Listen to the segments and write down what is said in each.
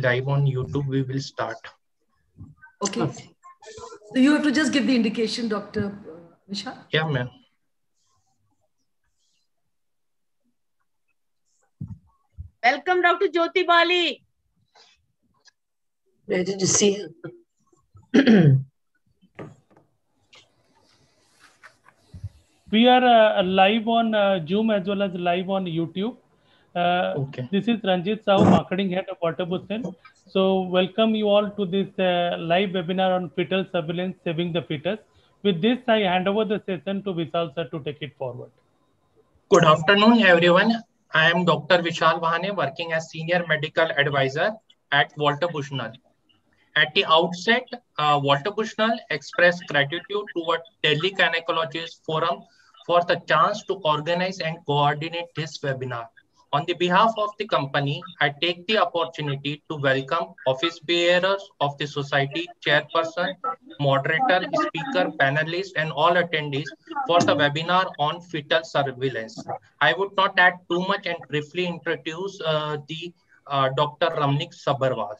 live on YouTube, we will start. Okay. So you have to just give the indication, Dr. Vishal. Yeah, ma'am. Welcome, Dr. Jyoti Bali. Ready to see her. we are uh, live on uh, Zoom as well as live on YouTube. Uh, Okay. This is Ranjit Sahu, Marketing Head of Walter Bushnell. So welcome you all to this uh, live webinar on fetal surveillance, saving the fetus. With this, I hand over the session to Vishal sir to take it forward. Good afternoon, everyone. I am Dr. Vishal Vahane, working as Senior Medical Advisor at Walter Bushnell. At the outset, uh, Walter Bushnell expressed gratitude toward Delhi Gynecologist Forum for the chance to organize and coordinate this webinar. On the behalf of the company, I take the opportunity to welcome office bearers of the society, chairperson, moderator, speaker, panelists, and all attendees for the webinar on fetal surveillance. I would not add too much and briefly introduce uh, the uh, Dr. Ramnik Sabarwal.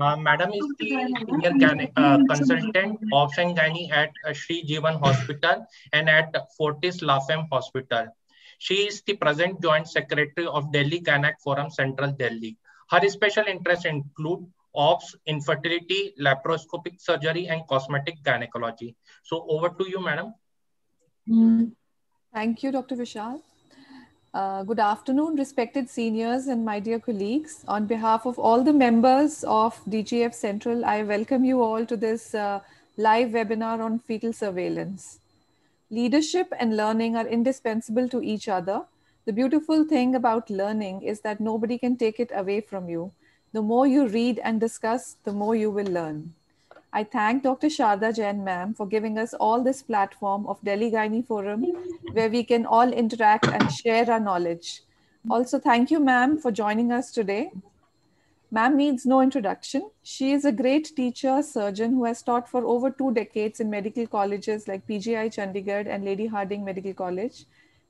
Uh, Madam is the senior gyne- uh, consultant option gynae at uh, Sri Jeevan Hospital and at Fortis La Femme Hospital. She is the present joint secretary of Delhi Gynae Forum Central Delhi. Her special interests include OBS, infertility, laparoscopic surgery, and cosmetic gynecology. So over to you, madam. Thank you, Dr. Vishal. Uh, good afternoon, respected seniors and my dear colleagues. On behalf of all the members of DGF Central, I welcome you all to this uh, live webinar on fetal surveillance. Leadership and learning are indispensable to each other. The beautiful thing about learning is that nobody can take it away from you. The more you read and discuss, the more you will learn. I thank Dr. Sharda Jain ma'am for giving us all this platform of Delhi Gynae Forum where we can all interact and share our knowledge. Also, thank you ma'am for joining us today. Ma'am needs no introduction. She is a great teacher, surgeon who has taught for over two decades in medical colleges like PGI Chandigarh and Lady Hardinge Medical College,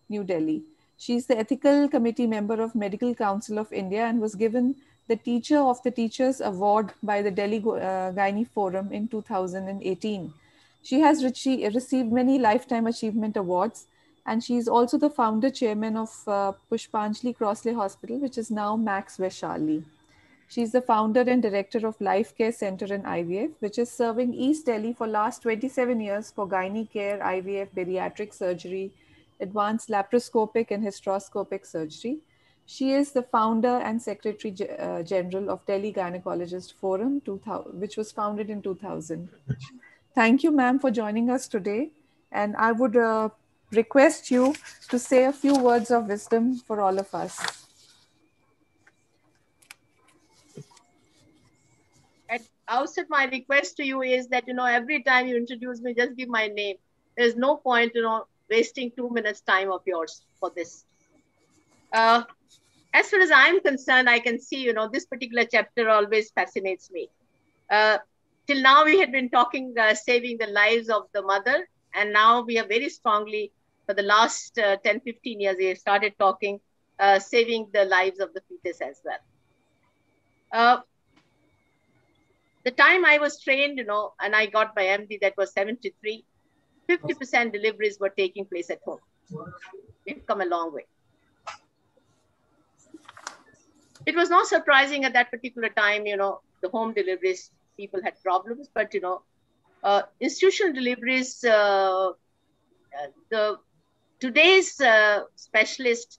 New Delhi. She is the ethical committee member of Medical Council of India and was given the Teacher of the Teachers Award by the Delhi uh, Forum in 2018. She has rece- received many Lifetime Achievement Awards, and she is also the founder chairman of uh, Pushpanjali Crossley Hospital, which is now Max Vaishali. She is the founder and director of Life Care Center in IVF, which is serving East Delhi for last 27 years for gynae care, IVF, bariatric surgery, advanced laparoscopic and hysteroscopic surgery. She is the founder and secretary uh, general of Delhi Gynecologist Forum, 2000, which was founded in 2000. Thank you, ma'am, for joining us today. And I would uh, request you to say a few words of wisdom for all of us. At outset, my request to you is that, you know, every time you introduce me, just give my name. There's no point, you know, wasting two minutes time of yours for this. Uh, as far as I'm concerned, I can see, you know, this particular chapter always fascinates me. Uh, till now, we had been talking uh, saving the lives of the mother, and now we are very strongly, for the last uh, 10, 15 years, we have started talking uh, saving the lives of the fetus as well. Uh, the time I was trained, you know, and I got my MD, that was 73, 50% deliveries were taking place at home. We've come a long way. It was not surprising at that particular time, you know, the home deliveries, people had problems, but, you know, uh, institutional deliveries, uh, the today's uh, specialists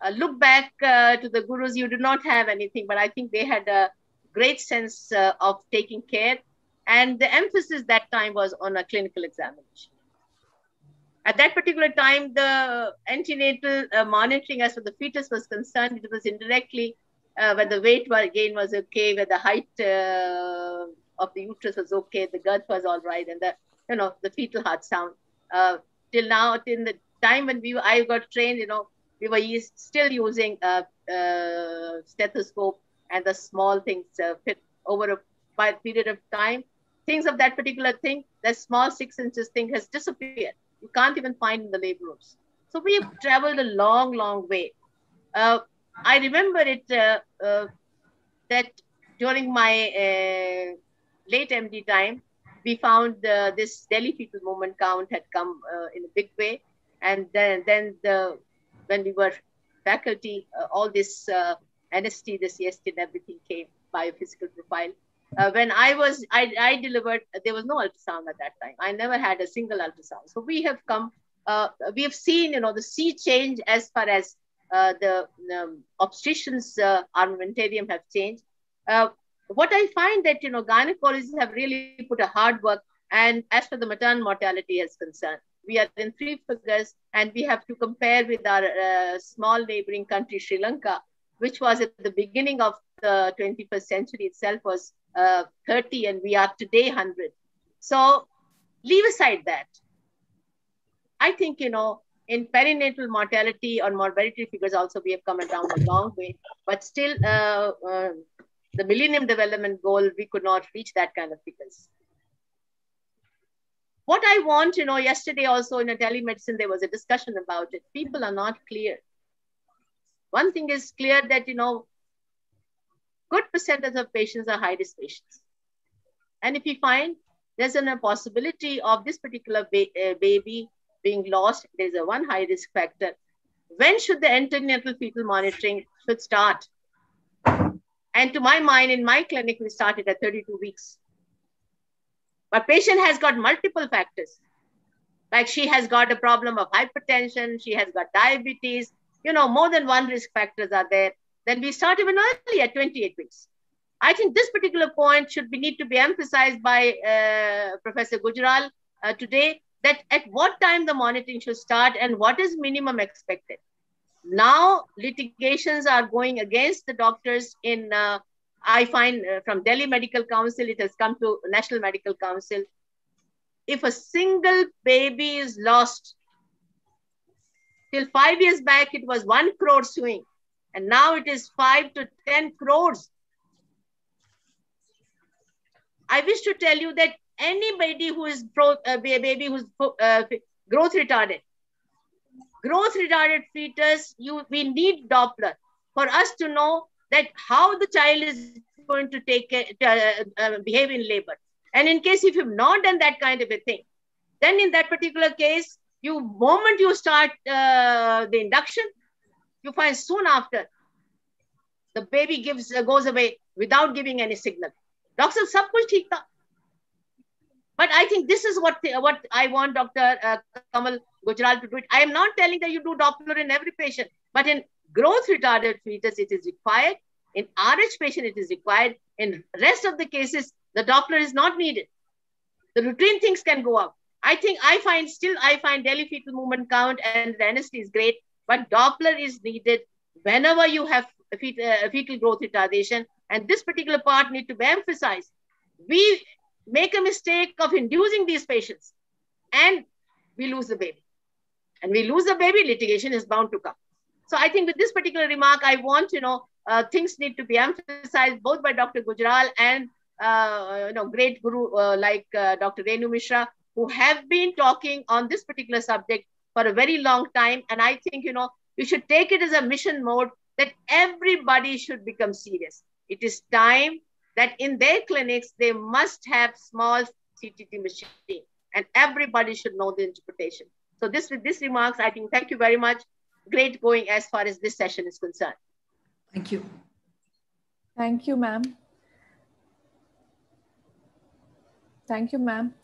uh, look back uh, to the gurus, you do not have anything, but I think they had a great sense uh, of taking care. And the emphasis that time was on a clinical examination. At that particular time, the antenatal uh, monitoring as for the fetus was concerned, it was indirectly uh, when the weight gain was okay, where the height uh, of the uterus was okay, the girth was all right, and the you know the fetal heart sound. Uh, till now, till the time when we I got trained, you know, we were still using a, stethoscope and the small things uh, fit over a period of time. Things of that particular thing, that small six inches thing has disappeared. You can't even find in the labor rooms. So we've traveled a long, long way. Uh, I remember it uh, uh, that during my uh, late MD time, we found this daily fetal movement count had come uh, in a big way. And then, then the when we were faculty, uh, all this uh, NST, the CST, and everything came biophysical profile. Uh, when I was, I, I delivered, there was no ultrasound at that time. I never had a single ultrasound. So we have come, uh, we have seen, you know, the sea change as far as uh, the um, obstetricians uh, armamentarium have changed. Uh, what I find that, you know, gynecologists have really put a hard work and as for the maternal mortality is concerned, we are in three figures and we have to compare with our uh, small neighboring country, Sri Lanka, which was at the beginning of the 21st century itself was uh, 30 and we are today 100. So leave aside that. I think, you know, in perinatal mortality or morbidity figures also we have come down a long way, but still uh, uh, the Millennium Development Goal, we could not reach that kind of figures. What I want, you know, yesterday also in a telemedicine, there was a discussion about it. People are not clear. One thing is clear that, you know, good percentage of patients are high risk patients. And if you find there's a possibility of this particular ba uh, baby being lost, there's a one high risk factor. When should the antenatal fetal monitoring should start? And to my mind, in my clinic, we started at 32 weeks. But patient has got multiple factors. Like she has got a problem of hypertension, she has got diabetes, you know, more than one risk factors are there. Then we start even early at 28 weeks. I think this particular point should be need to be emphasized by uh, Professor Gujral uh, today that at what time the monitoring should start and what is minimum expected. Now litigations are going against the doctors in, uh, I find uh, from Delhi Medical Council, it has come to National Medical Council. If a single baby is lost, till five years back, it was one crore suing. And now it is five to 10 crores. I wish to tell you that anybody who is pro, uh, baby who's uh, growth retarded, growth retarded fetus, you we need Doppler for us to know that how the child is going to take uh, uh, behave in labor. And in case if you've not done that kind of a thing, then in that particular case, you moment you start uh, the induction, you find soon after the baby gives uh, goes away without giving any signal. Doctor, सब कुछ ठीक था. but I think this is what what I want Dr. Uh, Kamal Gujral to do it. I am not telling that you do Doppler in every patient, but in growth retarded fetus, it is required. In RH patient, it is required. In rest of the cases, the Doppler is not needed. The routine things can go up. I think I find still I find daily fetal movement count and the NST is great, but Doppler is needed whenever you have fetal, uh, fetal growth retardation. And this particular part need to be emphasized. We make a mistake of inducing these patients and we lose the baby. And we lose the baby, litigation is bound to come. So I think with this particular remark, I want, you know, uh, things need to be emphasized both by Dr. Gujral and, uh, you know, great guru uh, like uh, Dr. Renu Mishra, who have been talking on this particular subject for a very long time. And I think, you know, you should take it as a mission mode that everybody should become serious. It is time that in their clinics, they must have small CTG machine and everybody should know the interpretation. So this with these remarks, I think thank you very much. Great going as far as this session is concerned. Thank you. Thank you, ma'am. Thank you, ma'am.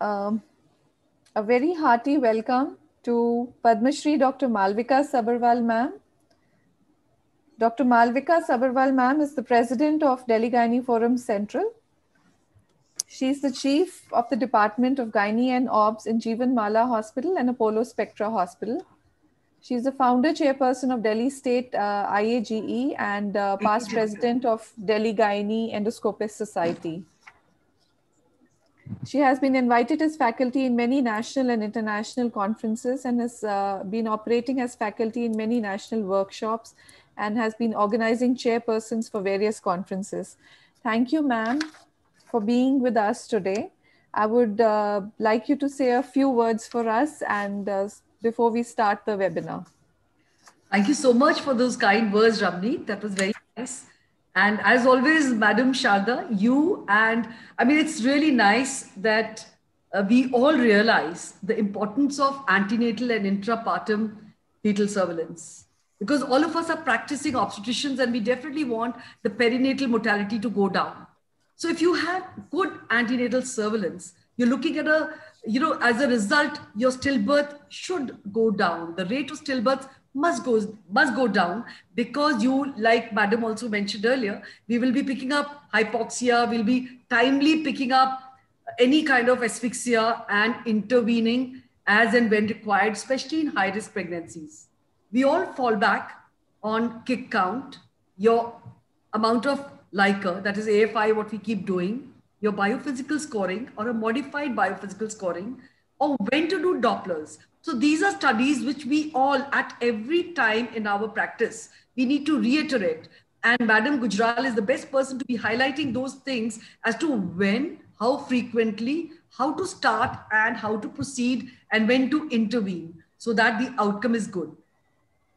Um, a very hearty welcome to Padma Shri Dr. Malvika Sabharwal, ma'am. Dr. Malvika Sabharwal, ma'am, is the president of Delhi Gynae Forum Central. She's the chief of the Department of Gynae and OBS in Jeevan Mala Hospital and Apollo Spectra Hospital. She's the founder chairperson of Delhi State uh, IAGE and uh, past president of Delhi Gynae Endoscopist Society. She has been invited as faculty in many national and international conferences and has uh, been operating as faculty in many national workshops and has been organizing chairpersons for various conferences. Thank you, ma'am, for being with us today. I would uh, like you to say a few words for us and uh, before we start the webinar. Thank you so much for those kind words, Ramni. That was very nice. And as always, Madam Sharda, you and I mean, it's really nice that uh, we all realize the importance of antenatal and intrapartum fetal surveillance because all of us are practicing obstetricians and we definitely want the perinatal mortality to go down. So if you have good antenatal surveillance, you're looking at a, you know, as a result, your stillbirth should go down. The rate of stillbirth must go must go down because you like madam also mentioned earlier we will be picking up hypoxia we'll be timely picking up any kind of asphyxia and intervening as and when required especially in high risk pregnancies we all fall back on kick count your amount of liquor that is afi what we keep doing your biophysical scoring or a modified biophysical scoring or when to do dopplers so these are studies which we all at every time in our practice, we need to reiterate. And Madam Gujral is the best person to be highlighting those things as to when, how frequently, how to start and how to proceed and when to intervene so that the outcome is good.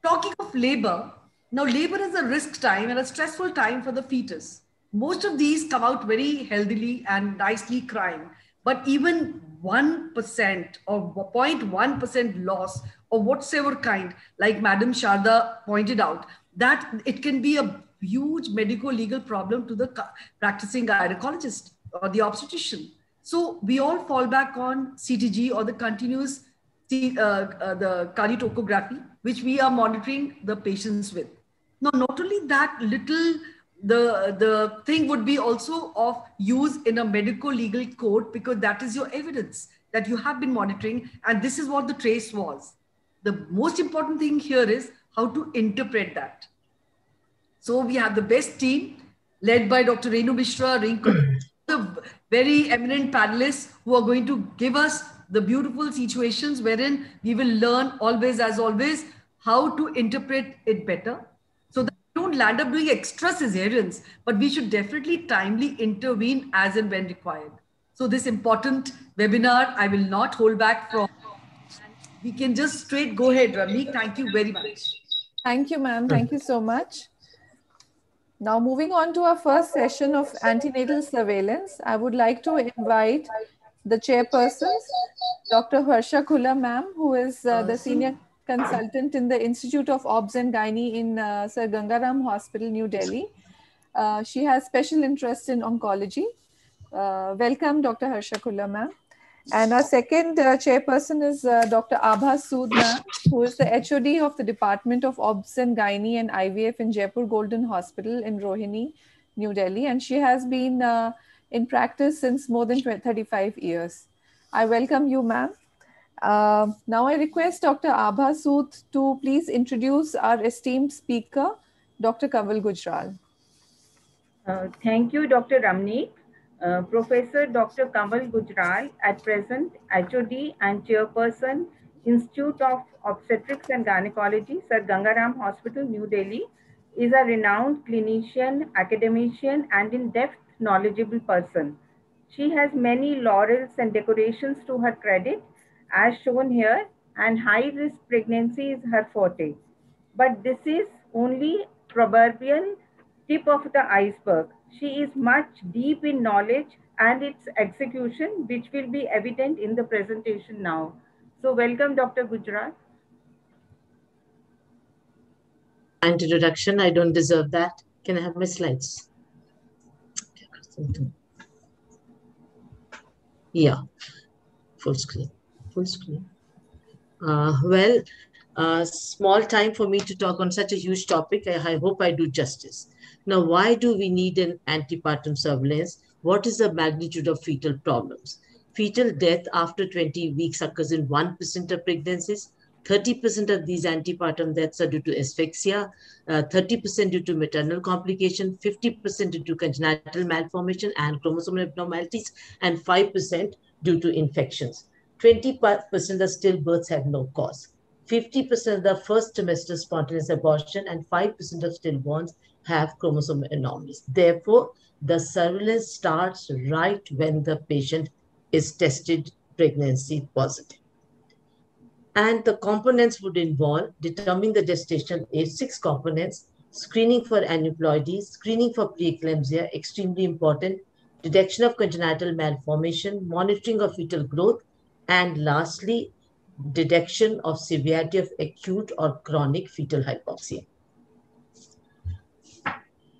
Talking of labor, now labor is a risk time and a stressful time for the fetus. Most of these come out very healthily and nicely crying. But even 1% or 0.1% loss or whatsoever kind, like Madam Sharda pointed out, that it can be a huge medical legal problem to the practicing gynecologist or the obstetrician. So we all fall back on CTG or the continuous Uh, uh, the cardiotocography, which we are monitoring the patients with. Now, not only that little the the thing would be also of use in a medical legal court because that is your evidence that you have been monitoring and this is what the trace was the most important thing here is how to interpret that so we have the best team led by dr renu mishra rinku the very eminent panelists who are going to give us the beautiful situations wherein we will learn always as always how to interpret it better So that we don't land up doing extra cesareans, but we should definitely timely intervene as and when required. So this important webinar, I will not hold back from. We can just straight go ahead, Rami. Thank you very much. Thank you, ma'am. Thank you so much. Now, moving on to our first session of antenatal surveillance, I would like to invite the chairpersons, Dr. Harsha Khullar, ma'am, who is uh, the senior consultant in the Institute of Obs and Gynae in uh, Sir Gangaram Hospital, New Delhi. Uh, she has special interest in oncology. Uh, welcome, Dr. Harsha Khullar, ma'am. And our second uh, chairperson is uh, Dr. Abha Sood, ma'am, who is the HOD of the Department of Obs and Gynae and IVF in Jaipur Golden Hospital in Rohini, New Delhi. And she has been uh, in practice since more than 35 years. I welcome you, ma'am. Uh, now I request Dr. Abha Sood to please introduce our esteemed speaker, Dr. Kanwal Gujral. Uh, thank you, Dr. Ramni. Uh, Professor Dr. Kanwal Gujral, at present HOD and Chairperson, Institute of Obstetrics and Gynecology, Sir Gangaram Hospital, New Delhi, is a renowned clinician, academician, and in-depth knowledgeable person. She has many laurels and decorations to her credit as shown here and high risk pregnancy is her forte. But this is only proverbial tip of the iceberg. She is much deep in knowledge and its execution, which will be evident in the presentation now. So welcome, Dr. Gujral. Introduction, I don't deserve that. Can I have my slides? Yeah, full screen full screen. Uh, well, uh, small time for me to talk on such a huge topic. I, I hope I do justice. Now, why do we need an antepartum surveillance? What is the magnitude of fetal problems? Fetal death after 20 weeks occurs in 1% of pregnancies. 30% of these antepartum deaths are due to asphyxia, 30% uh, due to maternal complication, 50% due to congenital malformation and chromosomal abnormalities, and 5% due to infections. 20% of stillbirths have no cause. 50% of the first trimester spontaneous abortion and 5% of stillborns have chromosome anomalies. Therefore, the surveillance starts right when the patient is tested pregnancy positive. And the components would involve determining the gestational age, six components, screening for aneuploidies, screening for preeclampsia, extremely important, detection of congenital malformation, monitoring of fetal growth, and lastly, detection of severity of acute or chronic fetal hypoxia.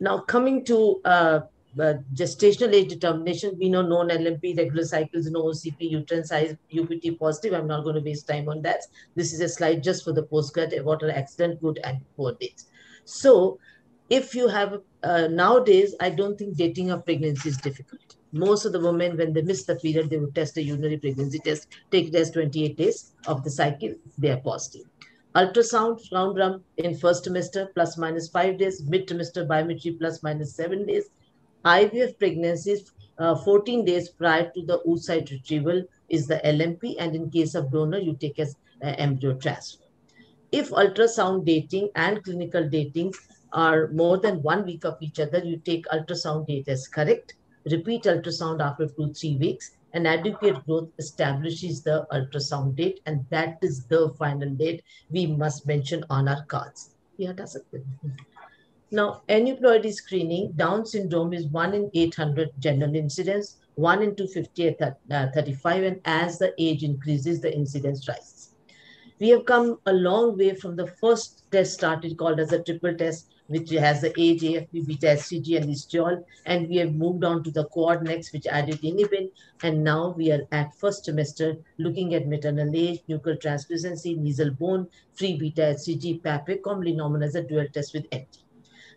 Now, coming to uh, gestational age determination, we know known LMP, regular cycles, no OCP, uterine size, UPT positive. I'm not going to waste time on that. This is a slide just for the postgrad, what are excellent, good, and poor dates. So, if you have uh, nowadays, I don't think dating a pregnancy is difficult. Most of the women, when they miss the period, they would test a urinary pregnancy test, take it as 28 days of the cycle, they are positive. Ultrasound, round run in first trimester, plus minus five days, mid trimester biometry, plus minus seven days. IVF pregnancies, uh, 14 days prior to the oocyte retrieval is the LMP, and in case of donor, you take as uh, embryo transfer. If ultrasound dating and clinical dating are more than one week of each other, you take ultrasound data as correct, repeat ultrasound after two, three weeks, and adequate growth establishes the ultrasound date, and that is the final date we must mention on our cards. Yeah, that's it. Now, aneuploidy screening, Down syndrome is 1 in 800 general incidence, 1 in 250 at uh, 35, and as the age increases, the incidence rises. We have come a long way from the first test started called as a triple test, which has the age, AFP, beta, HCG, and estriol. And we have moved on to the quad next, which added inhibin. And now we are at first semester looking at maternal age, nuchal translucency, nasal bone, free beta, HCG, PAPP-A, commonly known as a dual test with NT.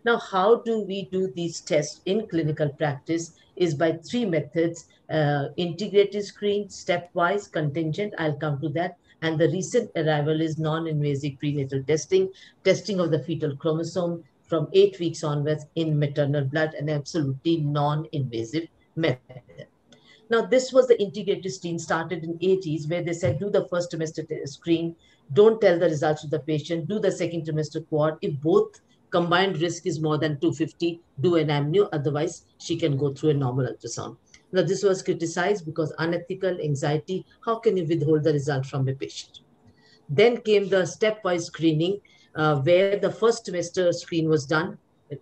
Now, how do we do these tests in clinical practice is by three methods, uh, integrated screen, stepwise, contingent, I'll come to that, and the recent arrival is non-invasive prenatal testing, testing of the fetal chromosome, from eight weeks onwards in maternal blood, an absolutely non-invasive method. Now, this was the integrated screen started in 80s where they said, do the first trimester screen, don't tell the results to the patient, do the second trimester quad. If both combined risk is more than 250, do an amnio, otherwise she can go through a normal ultrasound. Now, this was criticized because unethical, anxiety, how can you withhold the result from a patient? Then came the stepwise screening, uh, where the first semester screen was done,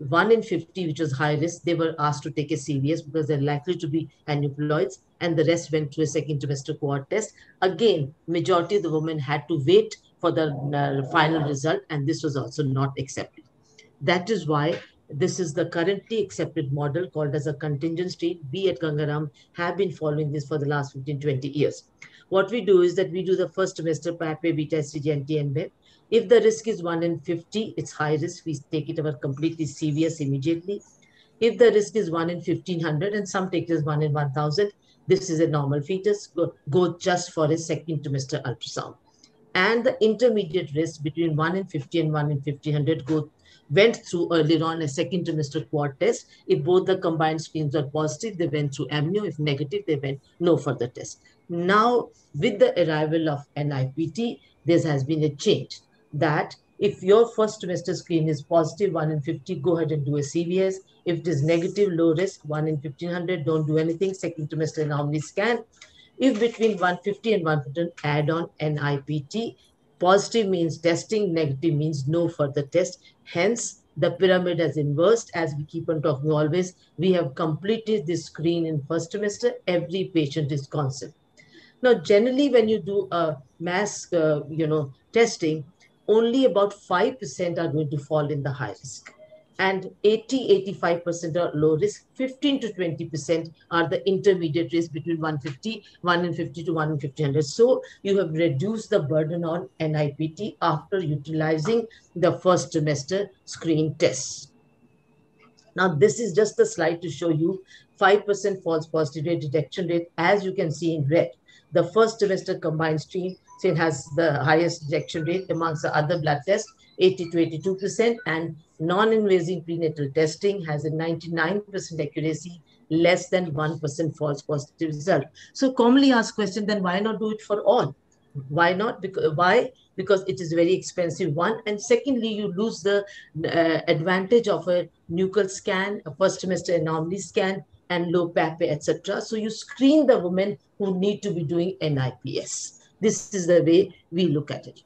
one in 50, which was high risk, they were asked to take a CVS because they're likely to be aneuploids, and the rest went to a second trimester quad test. Again, majority of the women had to wait for the uh, final result, and this was also not accepted. That is why this is the currently accepted model called as a contingent state. We at Gangaram have been following this for the last 15, 20 years. What we do is that we do the first trimester PAPP-A, beta, STG, and TNB. If the risk is 1 in 50, it's high risk. We take it over completely CVS immediately. If the risk is 1 in 1500 and some take it as 1 in 1000, this is a normal fetus. Go, go just for a second trimester ultrasound. And the intermediate risk between 1 in 50 and 1 in 1500 go, went through earlier on a second trimester quad test. If both the combined screens are positive, they went through amnio. If negative, they went no further test. Now, with the arrival of NIPT, there has been a change that if your first trimester screen is positive, 1 in 50, go ahead and do a CVS. If it is negative, low risk, 1 in 1500, don't do anything. Second trimester anomaly scan. If between 150 and 100, add on NIPT. Positive means testing, negative means no further test. Hence, the pyramid has inversed as we keep on talking always. We have completed this screen in first trimester. Every patient is constant. Now, generally, when you do a mass, uh, you know, testing, only about 5% are going to fall in the high risk. And 80, 85% are low risk. 15 to 20% are the intermediate risk between 150, 1 in 50 to 1 in 1500. So you have reduced the burden on NIPT after utilizing the first trimester screen tests. Now, this is just a slide to show you 5% false positive rate detection rate, as you can see in red. The first trimester combined stream has the highest detection rate amongst the other blood tests, 80 to 82%, and non-invasive prenatal testing has a 99% accuracy, less than 1% false positive result. So commonly asked question, then why not do it for all? Why not? Because why? Because it is very expensive. One and secondly, you lose the uh, advantage of a nuchal scan, a first trimester anomaly scan, and low PAPP-A, etc. So you screen the women who need to be doing NIPS. This is the way we look at it.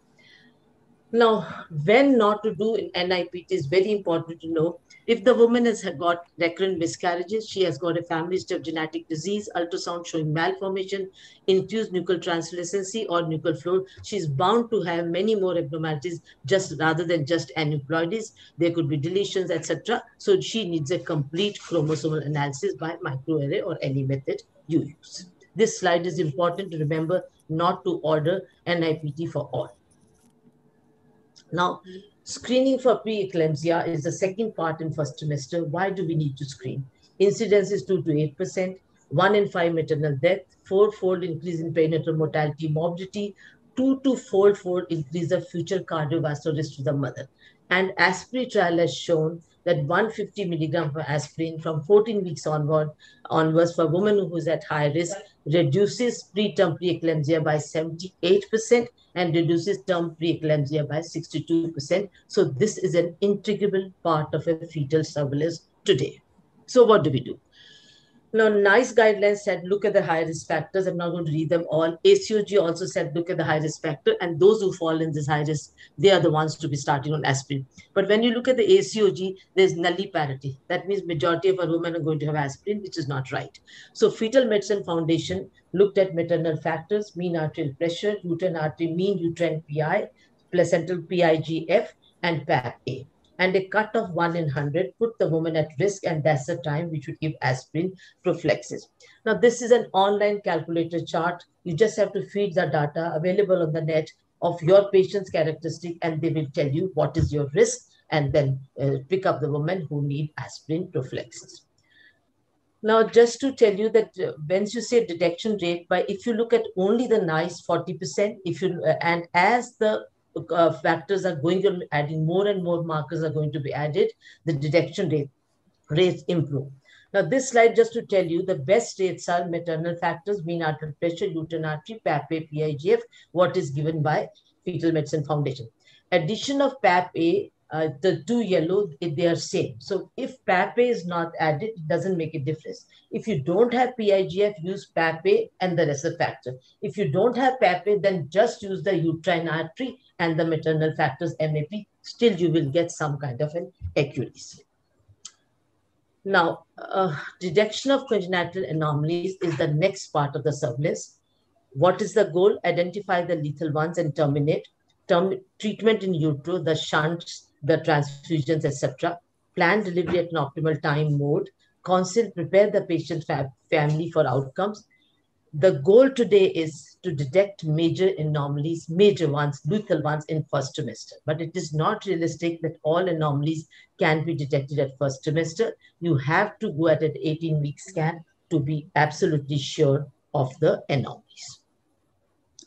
Now, when not to do in NIPT is very important to know. If the woman has got recurrent miscarriages, she has got a family history of genetic disease, ultrasound showing malformation, infused nuchal translucency or nuchal flow, she's bound to have many more abnormalities just rather than just aneuploidies. There could be deletions, etc. So she needs a complete chromosomal analysis by microarray or any method you use. This slide is important to remember not to order NIPT for all. Now, screening for preeclampsia is the second part in first trimester. Why do we need to screen? Incidence is 2 to 8%, 1 in 5 maternal death, four-fold increase in perinatal mortality morbidity, 2 to 4-fold increase of future cardiovascular risk to the mother. And ASPRE trial has shown that 150 milligram of aspirin from 14 weeks onward onwards for women who is at high risk reduces preterm preeclampsia by 78% and reduces term preeclampsia by 62%. So this is an integral part of a fetal surveillance today. So what do we do? Now, NICE guidelines said, look at the high risk factors. I'm not going to read them all. ACOG also said, look at the high risk factor. And those who fall in this high risk, they are the ones to be starting on aspirin. But when you look at the ACOG, there's nulliparity. Parity. That means majority of our women are going to have aspirin, which is not right. So Fetal Medicine Foundation looked at maternal factors, mean arterial pressure, uterine artery, mean uterine PI, placental PIGF, and PAPP-A and a cut of 1 in 100 put the woman at risk and that's the time we should give aspirin prophylaxis. Now this is an online calculator chart. You just have to feed the data available on the net of your patient's characteristic and they will tell you what is your risk and then uh, pick up the women who need aspirin prophylaxis. Now, just to tell you that uh, when you say detection rate, by if you look at only the NICE 40%, if you uh, and as the uh, factors are going to adding more and more markers are going to be added, the detection rate rates improve. Now, this slide just to tell you the best rates are maternal factors, mean arterial pressure, uterine artery, PAPP-A, PIGF, what is given by Fetal Medicine Foundation. Addition of PAPP-A uh, the two yellow, they are same. So if PAPP-A is not added, it doesn't make a difference. If you don't have PIGF, use PAPP-A and the rest of factor. If you don't have PAPP-A, then just use the uterine artery and the maternal factors MAP. Still, you will get some kind of an accuracy. Now, uh, detection of congenital anomalies is the next part of the surveillance. What is the goal? Identify the lethal ones and terminate. Term treatment in utero, the shunts, the transfusions, etc. Plan delivery at an optimal time mode. Consult, prepare the patient fa family for outcomes. The goal today is to detect major anomalies, major ones, lethal ones in first trimester. But it is not realistic that all anomalies can be detected at first trimester. You have to go at an 18-week scan to be absolutely sure of the anomalies.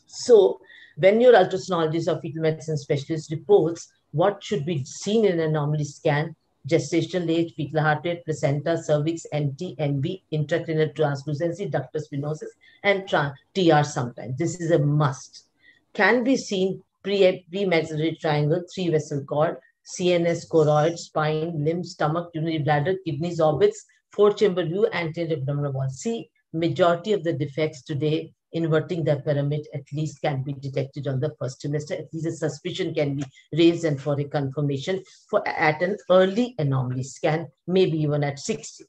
So when your ultrasonologist or fetal medicine specialist reports what should be seen in an anomaly scan, gestational age, fetal heart rate, placenta, cervix, NT, NB, intracranial translucency, ductus venosus, and TR sometimes. This is a must. Can be seen pre pre-maxillary triangle, three vessel cord, CNS, choroid, spine, limb, stomach, urinary bladder, kidneys, orbits, four chamber view, anterior abdominal wall. See, majority of the defects today inverting the pyramid at least can be detected on the first trimester. At least a suspicion can be raised and for a confirmation for at an early anomaly scan, maybe even at 60.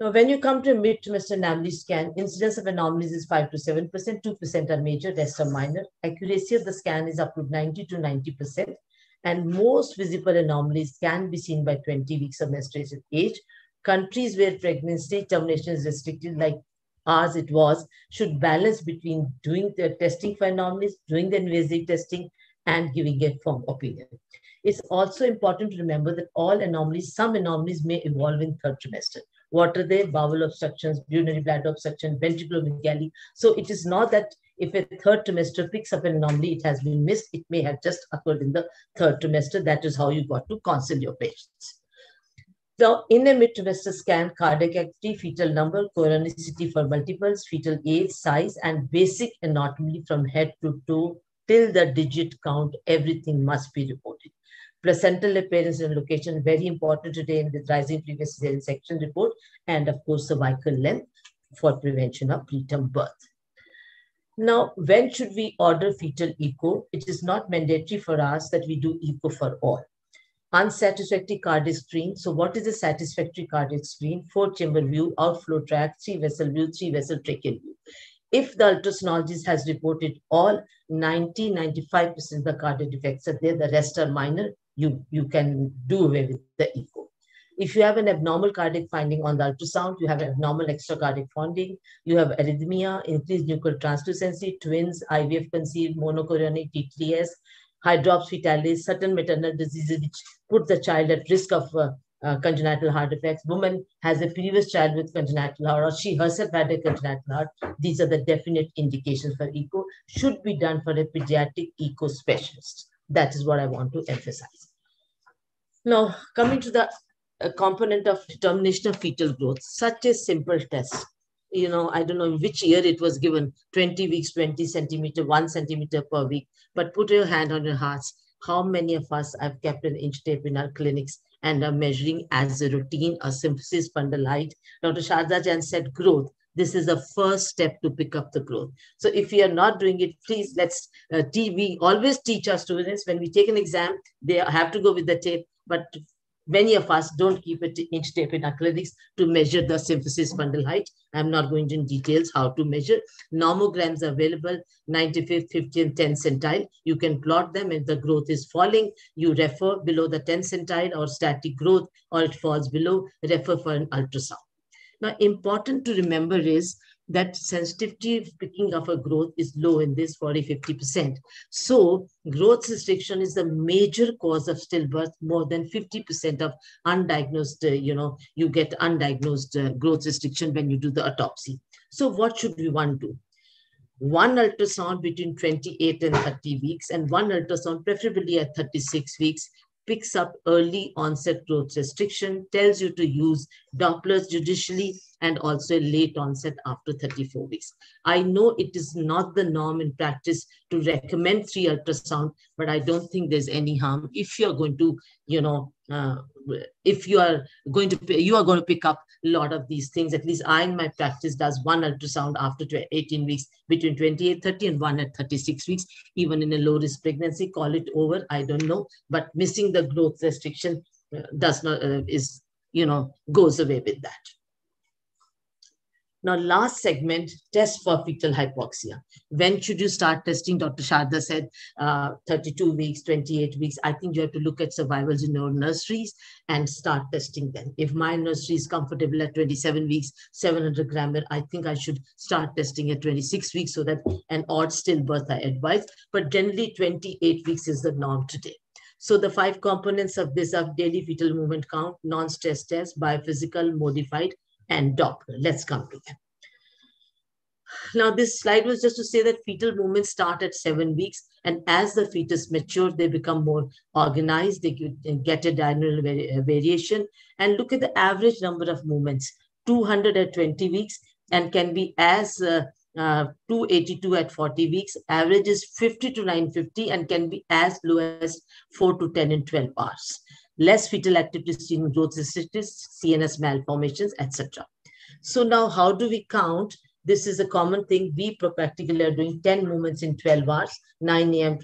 Now, when you come to a mid-trimester anomaly scan, incidence of anomalies is 5 to 7%, 2% are major, rest are minor. Accuracy of the scan is up to 90 to 90%. And most visible anomalies can be seen by 20 weeks of menstruation age. Countries where pregnancy termination is restricted, like as it was, should balance between doing the testing for anomalies, doing the invasive testing, and giving a firm opinion. It's also important to remember that all anomalies, some anomalies may evolve in third trimester. What are they? Bowel obstructions, urinary bladder obstruction, ventriculomegaly. So it is not that if a third trimester picks up an anomaly, it has been missed. It may have just occurred in the third trimester. That is how you got to counsel your patients. So in a mid-trimester scan, cardiac activity, fetal number, chorionicity for multiples, fetal age, size, and basic anatomy from head to toe till the digit count, everything must be reported. Placental appearance and location, very important today in the rising previous cesarean section report, and of course, cervical length for prevention of preterm birth. Now, when should we order fetal echo? It is not mandatory for us that we do echo for all unsatisfactory cardiac screen. So what is a satisfactory cardiac screen? Four chamber view, outflow tract, three vessel view, three vessel tracheal view. If the ultrasonologist has reported all 90, 95% of the cardiac defects are there, the rest are minor, you, you can do away with the echo. If you have an abnormal cardiac finding on the ultrasound, you have abnormal extracardiac finding, you have arrhythmia, increased nuchal translucency, twins, IVF conceived, monochorionic T3S, hydroxytalase, certain maternal diseases which put the child at risk of uh, uh, congenital heart defects. Woman has a previous child with congenital heart, or she herself had a congenital heart. These are the definite indications for echo. Should be done for a pediatric echo specialist. That is what I want to emphasize. Now, coming to the uh, component of determination of fetal growth, such a simple test you know, I don't know which year it was given 20 weeks, 20 centimeter, one centimeter per week. But put your hand on your hearts. How many of us have kept an inch tape in our clinics and are measuring as a routine a symphysis height? Dr. Sharda Jain said growth. This is the first step to pick up the growth. So if we are not doing it, please let's, uh, we always teach our students when we take an exam, they have to go with the tape, but Many of us don't keep it inch tape in our clinics to measure the symphysis fundal height. I'm not going into details how to measure. Normograms available, 95th, 50th, and 10th centile. You can plot them if the growth is falling. You refer below the 10th centile or static growth, or it falls below, refer for an ultrasound. Now, important to remember is that sensitivity of picking up a growth is low in this 40 50%. So growth restriction is the major cause of stillbirth. More than 50% of undiagnosed, uh, you know, you get undiagnosed uh, growth restriction when you do the autopsy. So what should we want to do? One ultrasound between 28 and 30 weeks and one ultrasound preferably at 36 weeks picks up early onset growth restriction, tells you to use Dopplers judicially, and also late onset after 34 weeks. I know it is not the norm in practice to recommend three ultrasound, but I don't think there's any harm if you're going to, you know, uh, if you are going to, you are going to pick up a lot of these things. At least I in my practice does one ultrasound after 18 weeks, between 28, 30 and one at 36 weeks, even in a low risk pregnancy, call it over. I don't know, but missing the growth restriction uh, does not, uh, is, you know, goes away with that. Now, last segment, test for fetal hypoxia. When should you start testing? Dr. Sharda said uh, 32 weeks, 28 weeks. I think you have to look at survivals in your nurseries and start testing them. If my nursery is comfortable at 27 weeks, 700 grammer, I think I should start testing at 26 weeks so that an odd stillbirth I advise. But generally 28 weeks is the norm today. So the five components of this are daily fetal movement count, non-stress test, biophysical, modified, and Doppler. Let's come to them. Now, this slide was just to say that fetal movements start at seven weeks, and as the fetus matures, they become more organized, they get a diurnal variation, and look at the average number of movements 200 at 20 weeks, and can be as uh, uh, 282 at 40 weeks. Average is 50 to 950 and can be as low as 4 to 10 in 12 hours less fetal activity in growth cystitis, CNS malformations, etc. So now how do we count? This is a common thing. We practically are doing 10 movements in 12 hours, 9 a.m.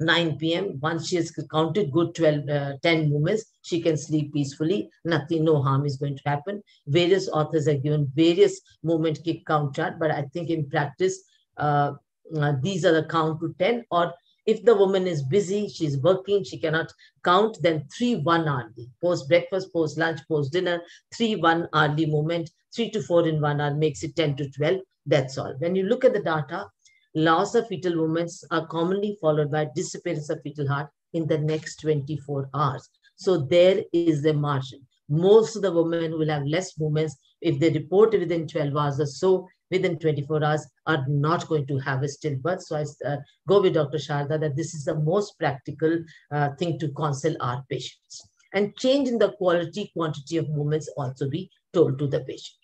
9 p.m. Once she has counted good 12, uh, 10 movements, she can sleep peacefully. Nothing, no harm is going to happen. Various authors have given various movement kick count chart, but I think in practice, uh, uh, these are the count to 10 or if the woman is busy, she's working, she cannot count, then 3 1 hourly. Post breakfast, post lunch, post dinner, 3 1 hourly movement, 3 to 4 in 1 hour makes it 10 to 12. That's all. When you look at the data, loss of fetal movements are commonly followed by disappearance of fetal heart in the next 24 hours. So there is a margin. Most of the women will have less movements if they report within 12 hours or so within 24 hours are not going to have a stillbirth. So I uh, go with Dr. Sharda that this is the most practical uh, thing to counsel our patients. And change in the quality, quantity of movements also be told to the patient.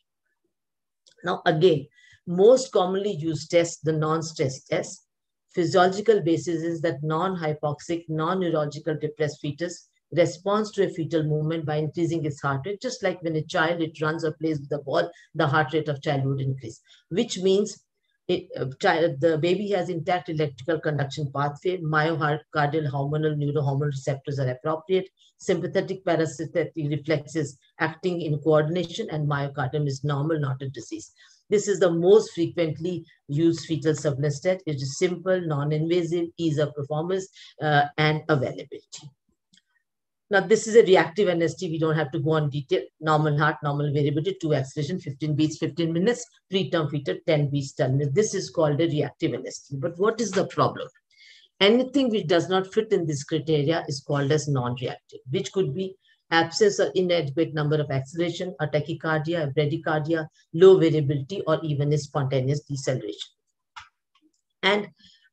Now, again, most commonly used test, the non-stress test. Physiological basis is that non-hypoxic, non-neurological depressed fetus responds to a fetal movement by increasing its heart rate. Just like when a child, it runs or plays with the ball, the heart rate of child would increase, which means it, uh, the baby has intact electrical conduction pathway, myocardial hormonal neurohormonal receptors are appropriate, sympathetic parasympathetic reflexes acting in coordination, and myocardium is normal, not a disease. This is the most frequently used fetal surveillance test. It is simple, non-invasive, ease of performance, uh, and availability. Now, this is a reactive NST. We don't have to go on detail. Normal heart, normal variability, two acceleration, 15 beats, 15 minutes, preterm fetal, 10 beats, 10 minutes. This is called a reactive NST. But what is the problem? Anything which does not fit in this criteria is called as non-reactive, which could be absence or inadequate number of acceleration, a tachycardia, a bradycardia, low variability, or even a spontaneous deceleration. And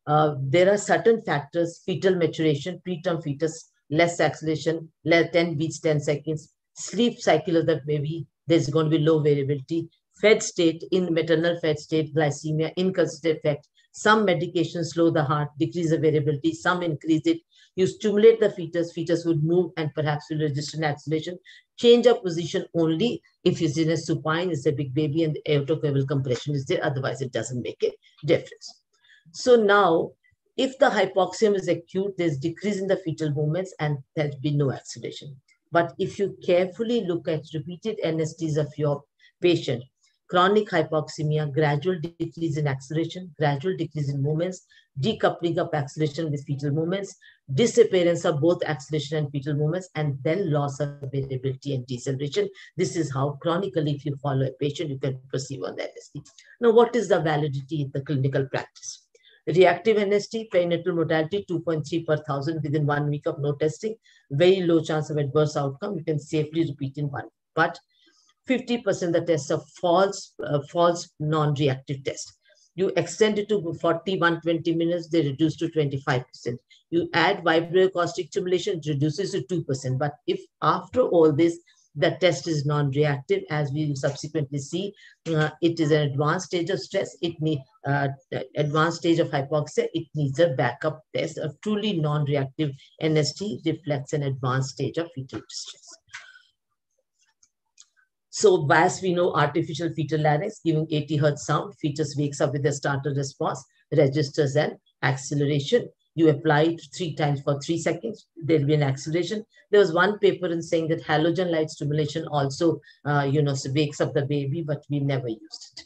uh, there are certain factors, fetal maturation, preterm fetus, less acceleration, less 10 beats, 10 seconds, sleep cycle of the baby, there's going to be low variability, fed state, in maternal fed state, glycemia, inconsistent effect. Some medications slow the heart, decrease the variability, some increase it. You stimulate the fetus, fetus would move and perhaps will register an acceleration. Change of position only if it's in a supine, it's a big baby and the aortocaval compression is there, otherwise it doesn't make a difference. So now if the hypoxia is acute, there's decrease in the fetal movements and there's been no acceleration. But if you carefully look at repeated NSTs of your patient, chronic hypoxemia, gradual decrease in acceleration, gradual decrease in movements, decoupling of acceleration with fetal movements, disappearance of both acceleration and fetal movements, and then loss of variability and deceleration. This is how chronically, if you follow a patient, you can perceive on the NST. Now, what is the validity in the clinical practice? Reactive NST, perinatal mortality 2.3 per thousand within one week of no testing. Very low chance of adverse outcome. You can safely repeat in one. But 50% the tests are false, uh, false non-reactive test. You extend it to 40, 120 minutes, they reduce to 25%. You add vibroacoustic stimulation, it reduces to 2%. But if after all this, the test is non-reactive as we subsequently see uh, it is an advanced stage of stress it need uh, advanced stage of hypoxia it needs a backup test a truly non-reactive nst reflects an advanced stage of fetal distress so as we know artificial fetal larynx giving 80 hertz sound fetus wakes up with a startle response registers an acceleration you apply it three times for three seconds, there'll be an acceleration. There was one paper in saying that halogen light stimulation also, uh, you know, wakes up the baby, but we never used it.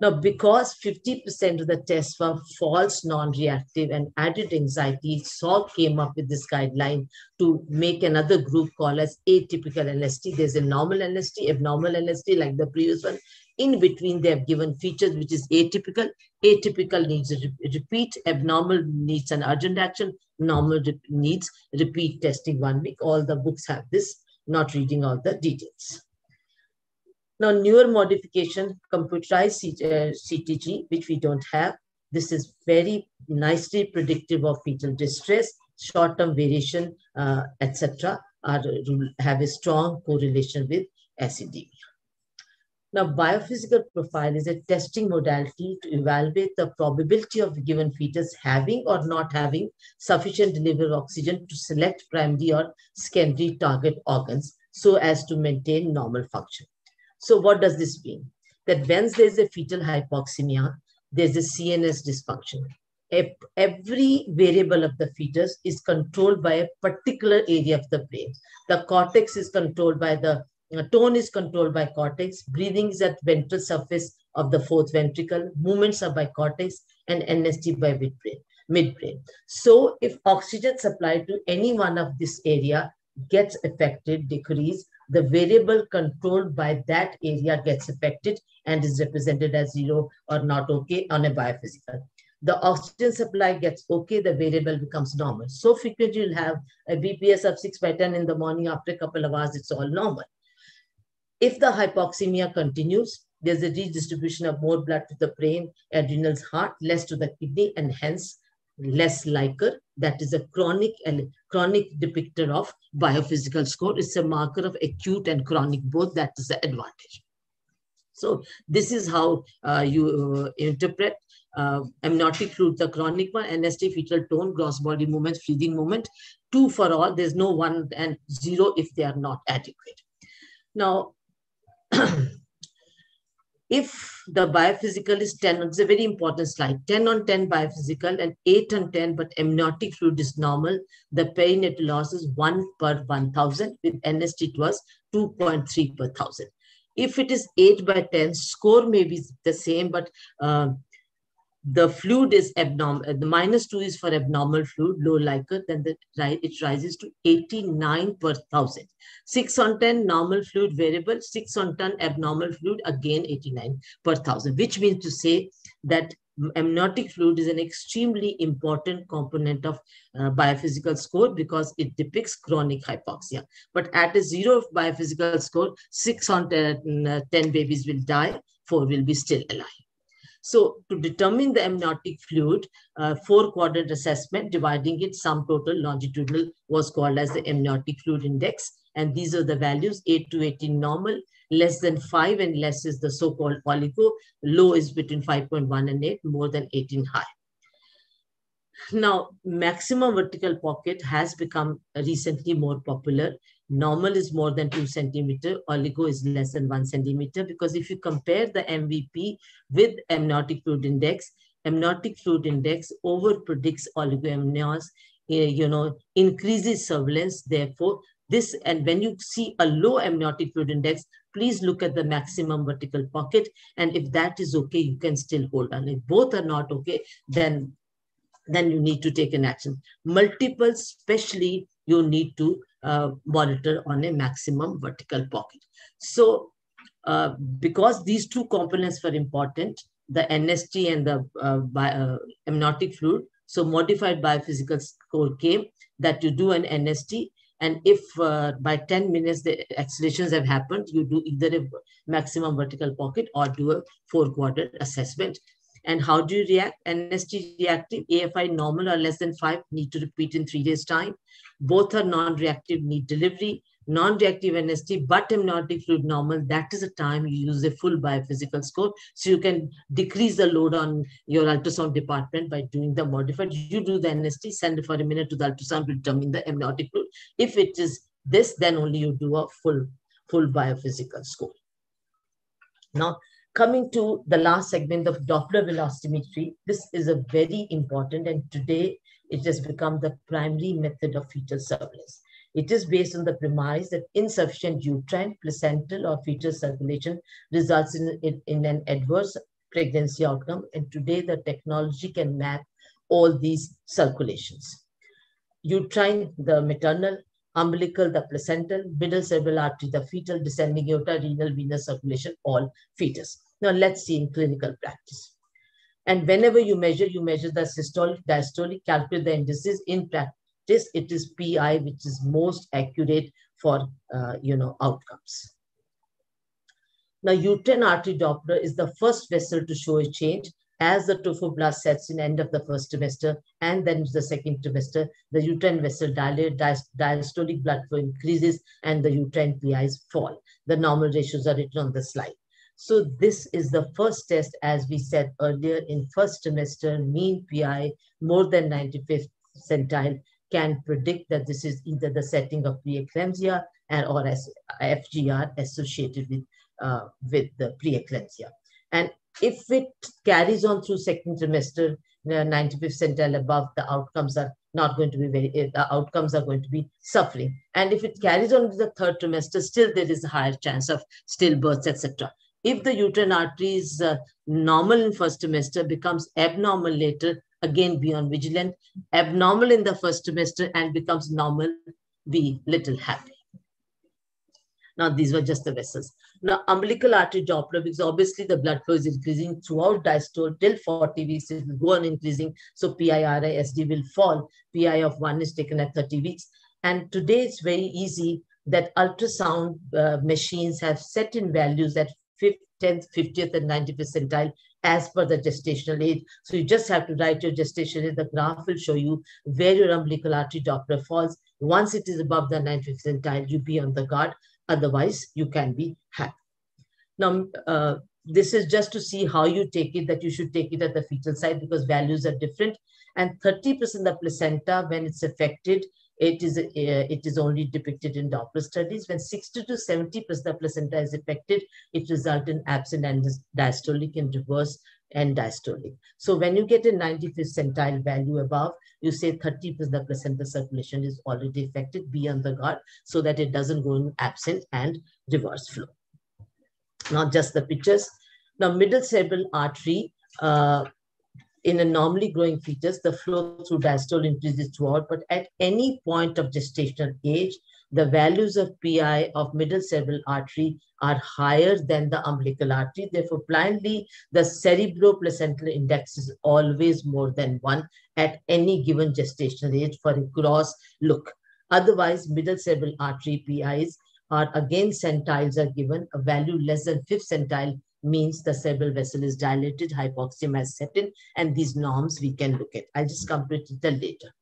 Now, because 50% of the tests were false, non-reactive, and added anxiety, Salk came up with this guideline to make another group called as atypical NST. There's a normal NST, abnormal NST, like the previous one, in between, they have given features which is atypical. Atypical needs a repeat, abnormal needs an urgent action, normal needs repeat testing one week. All the books have this, not reading all the details. Now, newer modification, computerized CTG, uh, which we don't have. This is very nicely predictive of fetal distress, short-term variation, uh, etc., have a strong correlation with acidemia. Now, biophysical profile is a testing modality to evaluate the probability of a given fetus having or not having sufficient delivery of oxygen to select primary or secondary target organs so as to maintain normal function. So what does this mean? That when there's a fetal hypoxemia, there's a CNS dysfunction. Every variable of the fetus is controlled by a particular area of the brain. The cortex is controlled by the uh, tone is controlled by cortex, breathing is at ventral surface of the fourth ventricle, movements are by cortex, and NST by midbrain. midbrain. So if oxygen supply to any one of this area gets affected, decrease, the variable controlled by that area gets affected and is represented as zero or not okay on a biophysical. The oxygen supply gets okay, the variable becomes normal. So frequently you'll have a BPS of 6 by 10 in the morning, after a couple of hours, it's all normal. If the hypoxemia continues, there's a redistribution of more blood to the brain, adrenals, heart, less to the kidney, and hence less liquor. That is a chronic chronic depictor of biophysical score. It's a marker of acute and chronic both. That is the advantage. So this is how uh, you uh, interpret uh, amniotic fluid, the chronic one, NST, fetal tone, gross body movements, feeding movement, two for all. There's no one and zero if they are not adequate. Now, if the biophysical is 10, it's a very important slide, 10 on 10 biophysical and 8 on 10, but amniotic fluid is normal, the perinatal loss is 1 per 1000. With NST, it was 2.3 per 1000. If it is 8 by 10, score may be the same, but uh, the fluid is abnormal, the minus 2 is for abnormal fluid, low liquor, then the, it rises to 89 per thousand. 6 on 10 normal fluid variable, 6 on 10 abnormal fluid, again 89 per thousand, which means to say that amniotic fluid is an extremely important component of uh, biophysical score because it depicts chronic hypoxia. But at a zero biophysical score, 6 on 10, uh, 10 babies will die, 4 will be still alive. So to determine the amniotic fluid, uh, four quadrant assessment, dividing it sum total longitudinal was called as the amniotic fluid index. And these are the values 8 to 18 normal, less than 5 and less is the so-called oligo, low is between 5.1 and 8, more than 18 high. Now, maximum vertical pocket has become recently more popular normal is more than two centimeter, oligo is less than one centimeter, because if you compare the MVP with amniotic fluid index, amniotic fluid index over predicts oligoamnios, eh, you know, increases surveillance. Therefore, this, and when you see a low amniotic fluid index, please look at the maximum vertical pocket. And if that is okay, you can still hold on. If both are not okay, then, then you need to take an action. Multiple, especially you need to uh, monitor on a maximum vertical pocket. So uh, because these two components were important, the NST and the uh, bi uh, amniotic fluid, so modified biophysical score came that you do an NST and if uh, by 10 minutes the accelerations have happened, you do either a maximum vertical pocket or do a four quarter assessment. And how do you react? NST reactive, AFI normal or less than five, need to repeat in three days time. Both are non-reactive, need delivery. Non-reactive NST, but amniotic fluid normal, that is the time you use a full biophysical score. So you can decrease the load on your ultrasound department by doing the modified. You do the NST, send for a minute to the ultrasound to determine the amniotic fluid. If it is this, then only you do a full, full biophysical score. Now, coming to the last segment of Doppler velocimetry, this is a very important and today it has become the primary method of fetal surveillance. It is based on the premise that insufficient uterine, placental, or fetal circulation results in, in, in an adverse pregnancy outcome. And today the technology can map all these circulations. Uterine, the maternal, umbilical, the placental, middle cerebral artery, the fetal, descending aorta, renal, venous circulation, all fetus. Now let's see in clinical practice. And whenever you measure, you measure the systolic, diastolic, calculate the indices. In practice, it is PI, which is most accurate for, uh, you know, outcomes. Now, uterine artery Doppler is the first vessel to show a change as the trophoblast sets in end of the first trimester and then the second trimester, the uterine vessel diastolic blood flow increases and the uterine PIs fall. The normal ratios are written on the slide. So this is the first test, as we said earlier, in first trimester, mean PI more than 95th centile can predict that this is either the setting of preeclampsia and or as FGR associated with, uh, with the preeclampsia. And if it carries on through second trimester, 95th centile above, the outcomes are not going to be very, eh, the outcomes are going to be suffering. And if it carries on to the third trimester, still there is a higher chance of stillbirths, etc. If the uterine artery is uh, normal in first trimester, becomes abnormal later, again be on vigilant. Abnormal in the first trimester and becomes normal, be little happy. Now, these were just the vessels. Now, umbilical artery Doppler, because obviously the blood flow is increasing throughout diastole till 40 weeks, it will go on increasing. So PIRI SD will fall. PI of 1 is taken at 30 weeks. And today it's very easy that ultrasound uh, machines have set in values at 5th, 10th, 50th, and 90th percentile as per the gestational age. So you just have to write your gestation age. The graph will show you where your umbilical artery Doppler falls. Once it is above the 90th percentile, you be on the guard. Otherwise, you can be happy. Now, uh, this is just to see how you take it, that you should take it at the fetal side because values are different. And 30% of placenta, when it's affected, it is, uh, it is only depicted in Doppler studies. When 60 to 70% of the placenta is affected, it results in absent and diastolic and reverse and diastolic. So when you get a 95th centile value above, you say 30% of the placenta circulation is already affected, be on the guard so that it doesn't go in absent and reverse flow. Not just the pictures. Now, middle cerebral artery, uh, in a normally growing fetus, the flow through diastole increases throughout, but at any point of gestational age, the values of PI of middle cerebral artery are higher than the umbilical artery. Therefore, blindly, the cerebroplacental index is always more than one at any given gestational age for a gross look. Otherwise, middle cerebral artery PIs are again centiles are given. A value less than fifth centile means the cerebral vessel is dilated, hypoxia has set in, and these norms we can look at. I'll just come to it later.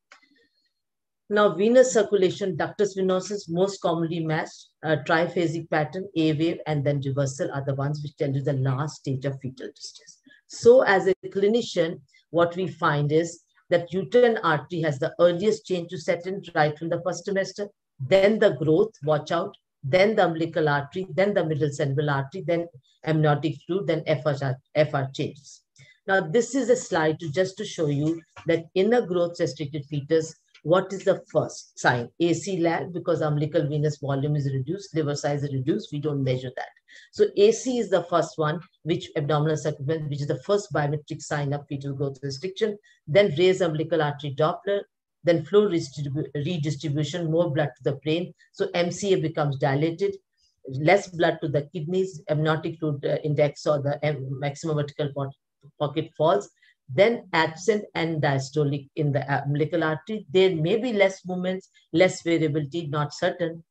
Now, venous circulation, ductus venosus, most commonly matched, uh, triphasic pattern, A wave, and then reversal are the ones which tell you the last stage of fetal distress. So, as a clinician, what we find is that uterine artery has the earliest change to set in right from the first trimester, then the growth, watch out, then the umbilical artery, then the middle cerebral artery, then amniotic fluid, then FR, FR changes. Now, this is a slide to just to show you that in a growth restricted fetus, what is the first sign? AC lag, because umbilical venous volume is reduced, liver size is reduced, we don't measure that. So AC is the first one, which abdominal circumference, which is the first biometric sign of fetal growth restriction. Then raised umbilical artery Doppler, then flow redistribu redistribution, more blood to the brain. So MCA becomes dilated, less blood to the kidneys, amniotic uh, index or the maximum vertical pocket falls then absent and diastolic in the umbilical artery. There may be less movements, less variability, not certain,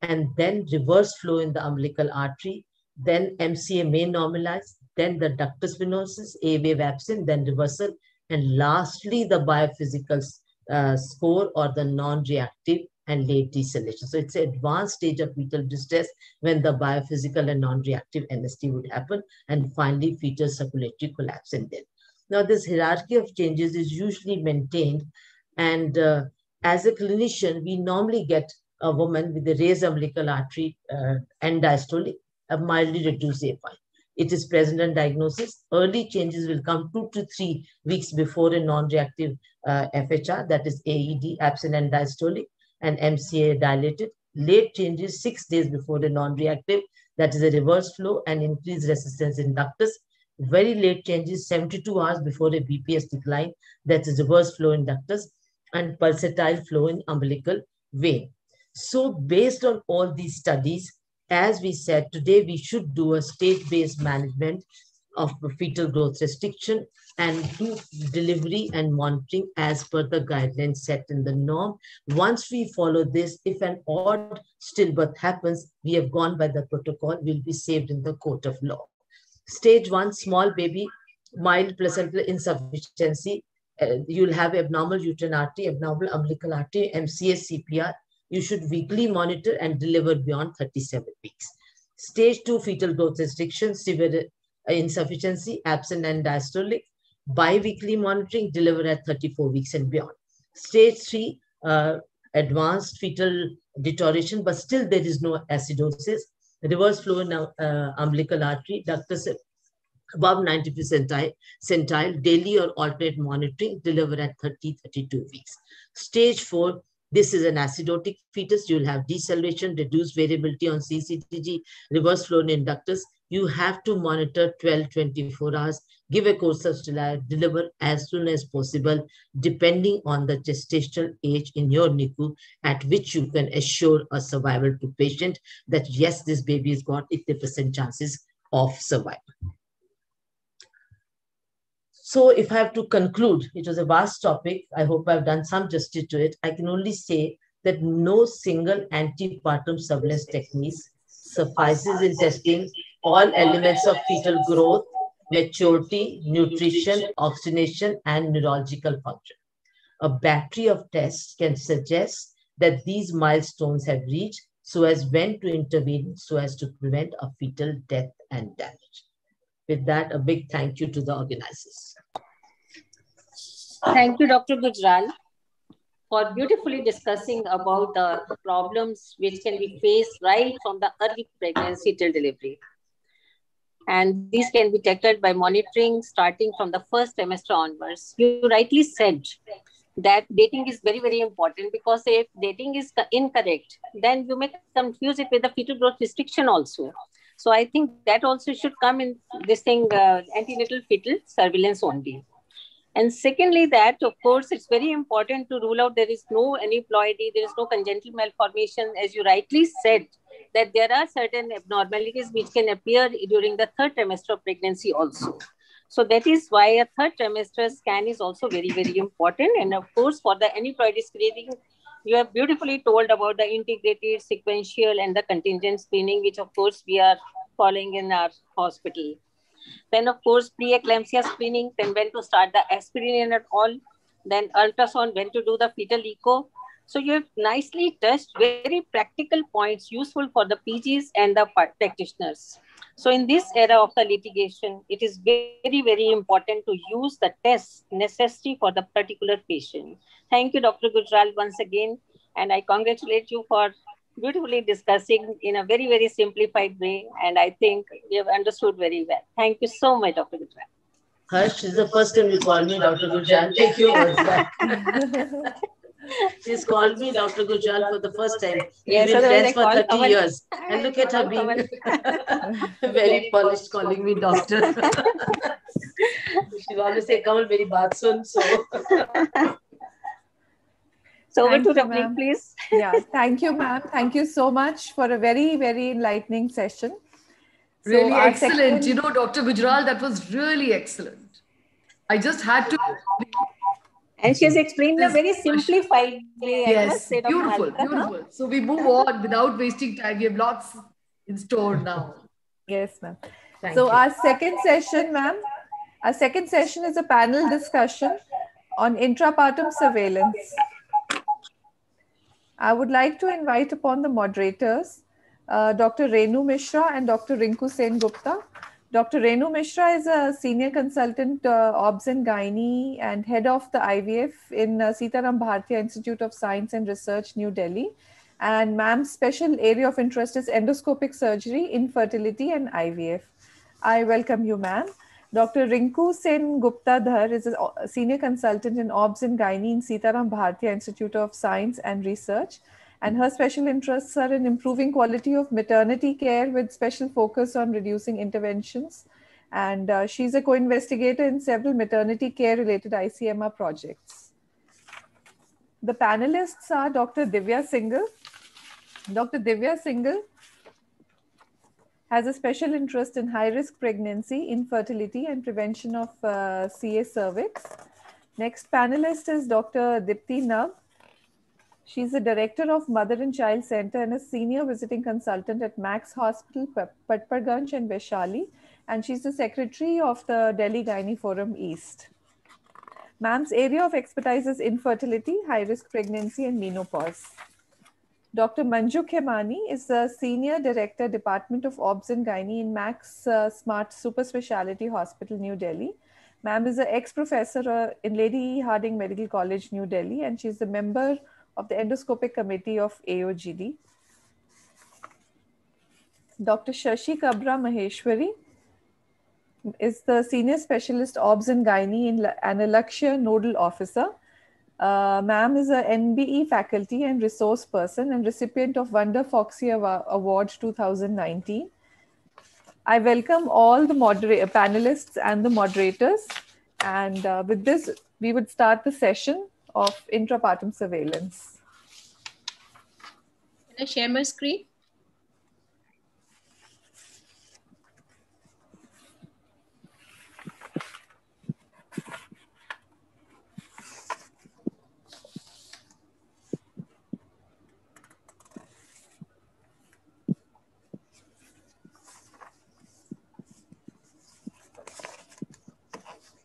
and then reverse flow in the umbilical artery. Then MCA may normalize, then the ductus venosus, A wave absent, then reversal, and lastly, the biophysical uh, score or the non-reactive and late deceleration. So it's an advanced stage of fetal distress when the biophysical and non-reactive NST would happen, and finally fetal circulatory collapse and death. Now, this hierarchy of changes is usually maintained. And uh, as a clinician, we normally get a woman with a raised umbilical artery uh, and diastolic, a mildly reduced AFI. It is present in diagnosis. Early changes will come two to three weeks before a non-reactive uh, FHR, that is AED, absent and diastolic, and MCA dilated. Late changes six days before the non-reactive, that is a reverse flow and increased resistance in ductus very late changes 72 hours before a BPS decline, that's reverse flow in ductus, and pulsatile flow in umbilical vein. So based on all these studies, as we said, today we should do a state-based management of fetal growth restriction and do delivery and monitoring as per the guidelines set in the norm. Once we follow this, if an odd stillbirth happens, we have gone by the protocol, we will be saved in the court of law. Stage one, small baby, mild placental insufficiency. Uh, you'll have abnormal uterine artery, abnormal umbilical artery, MCS, CPR. You should weekly monitor and deliver beyond 37 weeks. Stage two, fetal growth restriction, severe uh, insufficiency, absent and diastolic. Bi-weekly monitoring, deliver at 34 weeks and beyond. Stage three, uh, advanced fetal deterioration, but still there is no acidosis reverse flow in uh, umbilical artery, ductus above 90 percentile, centile, daily or alternate monitoring, deliver at 30, 32 weeks. Stage four, this is an acidotic fetus. You'll have deceleration, reduced variability on CCTG, reverse flow in ductus. You have to monitor 12, 24 hours give a course of deliver as soon as possible, depending on the gestational age in your NICU, at which you can assure a survival to patient that yes, this baby has got 80% chances of survival. So if I have to conclude, it was a vast topic. I hope I've done some justice to it. I can only say that no single antepartum surveillance techniques suffices in testing all elements of fetal growth maturity, nutrition, oxygenation, and neurological function. A battery of tests can suggest that these milestones have reached so as when to intervene so as to prevent a fetal death and damage. With that, a big thank you to the organizers. Thank you, Dr. Gujral. for beautifully discussing about the problems which can be faced right from the early pregnancy till delivery. And these can be detected by monitoring starting from the first trimester onwards. You rightly said that dating is very, very important because if dating is incorrect, then you may confuse it with the fetal growth restriction also. So I think that also should come in this thing, uh, antenatal fetal surveillance only. And secondly, that of course, it's very important to rule out there is no aneuploidy, there is no congenital malformation, as you rightly said, that there are certain abnormalities which can appear during the third trimester of pregnancy also. So that is why a third trimester scan is also very, very important. And of course, for the aneuploidy screening, you have beautifully told about the integrated, sequential, and the contingent screening, which of course we are following in our hospital. Then of course, preeclampsia screening, then when to start the aspirin and all, then ultrasound, when to do the fetal echo. So you have nicely touched very practical points useful for the PGs and the practitioners. So in this era of the litigation, it is very, very important to use the tests necessary for the particular patient. Thank you, Dr. Gujral, once again. And I congratulate you for beautifully discussing in a very, very simplified way. And I think we have understood very well. Thank you so much, Dr. Gujral. Harsha, this is the first time you call me Dr. Gujral. Thank you. words back. She's called me Dr. Gujral for the first time. We've Yes, been so friends for 30 Kamal. years. And look at her being very polished, calling me doctor. She'll always say, Kamal, very baat sun. So, So over to you, Ravneet, please. yeah, thank you, ma'am. Thank you so much for a very, very enlightening session. So Really our excellent. second- You know, Dr. Gujral, that was really excellent. I just had to. And she has explained in a very simplified way. Yes, beautiful, Malvika. beautiful. So we move on without wasting time. We have lots in store now. Yes, ma'am. Thank so you. our second session, ma'am, our second session is a panel discussion on intrapartum surveillance. I would like to invite upon the moderators, uh, Dr. Renu Mishra and Dr. Rinku Sen Gupta. Dr. Renu Mishra is a senior consultant, uh, OBS and Gynae, and head of the IVF in uh, Sitaram Bhartia Institute of Science and Research, New Delhi. And ma'am's special area of interest is endoscopic surgery, infertility, and IVF. I welcome you, ma'am. Dr. Rinku Sen Gupta Dhar is a senior consultant in OBS and Gynae in Sitaram Bhartia Institute of Science and Research. And her special interests are in improving quality of maternity care with special focus on reducing interventions. And uh, she's a co-investigator in several maternity care related ICMR projects. The panelists are Dr. Divya Singhal. Dr. Divya Singhal has a special interest in high risk pregnancy, infertility, and prevention of uh, CA cervix. Next panelist is Dr. Dipti Nag. She's the director of Mother and Child Center and a senior visiting consultant at Max Hospital, Pat- Patparganj and Vaishali. And she's the secretary of the Delhi Gynae Forum East. Ma'am's area of expertise is infertility, high risk pregnancy, and menopause. Dr. Manju Khemani is the Senior Director, Department of Obs and Gynae in Max uh, Smart Super Speciality Hospital, New Delhi. Ma'am is an ex-professor uh, in Lady Hardinge Medical College, New Delhi, and she's a member of the endoscopic committee of AOGD. Dr. Shashi Kabra Maheshwari is the Senior Specialist Obs and Gynae and a Lakshya Nodal Officer. Uh, Ma'am is a NBE faculty and resource person and recipient of Wonder Foxy Award 2019. I welcome all the panelists and the moderators. And uh, with this, we would start the session of intrapartum surveillance. Can I share my screen?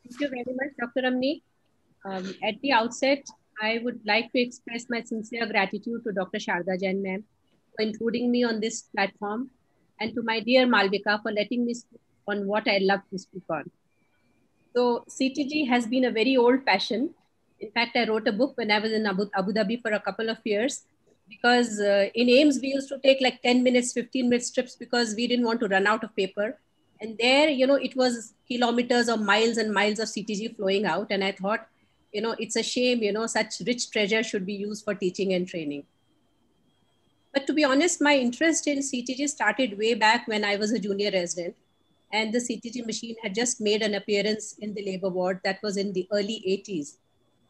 Thank you very much, Dr. Ramni. Um, at the outset, I would like to express my sincere gratitude to Dr. Sharda Jain ma'am for including me on this platform and to my dear Malvika for letting me speak on what I love to speak on. So CTG has been a very old passion In fact, I wrote a book when I was in Abu, Abu Dhabi for a couple of years because uh, in AIIMS, we used to take like 10 minutes, 15 minute trips because we didn't want to run out of paper. And there, you know, it was kilometers or miles and miles of CTG flowing out. And I thought, you know, it's a shame, you know, such rich treasure should be used for teaching and training. But to be honest, my interest in CTG started way back when I was a junior resident. And the CTG machine had just made an appearance in the labor ward that was in the early 80s.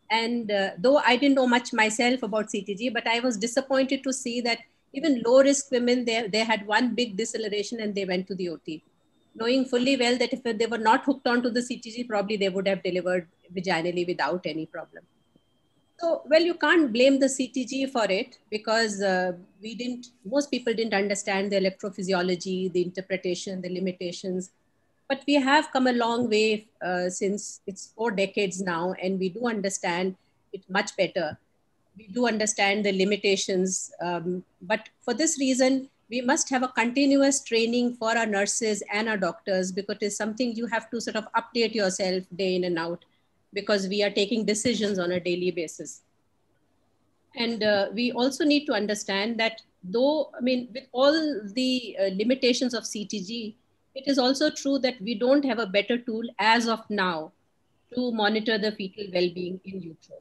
And uh, though I didn't know much myself about CTG, but I was disappointed to see that even low risk women, they, they had one big deceleration and they went to the OT, knowing fully well that if they were not hooked onto the CTG, probably they would have delivered vaginally without any problem. So, well, you can't blame the CTG for it because uh, we didn't, most people didn't understand the electrophysiology, the interpretation, the limitations. But we have come a long way uh, since it's four decades now, and we do understand it much better. We do understand the limitations. Um, but for this reason, we must have a continuous training for our nurses and our doctors because it's something you have to sort of update yourself day in and out because we are taking decisions on a daily basis. And uh, we also need to understand that though, I mean, with all the uh, limitations of CTG, it is also true that we don't have a better tool as of now to monitor the fetal well-being in utero.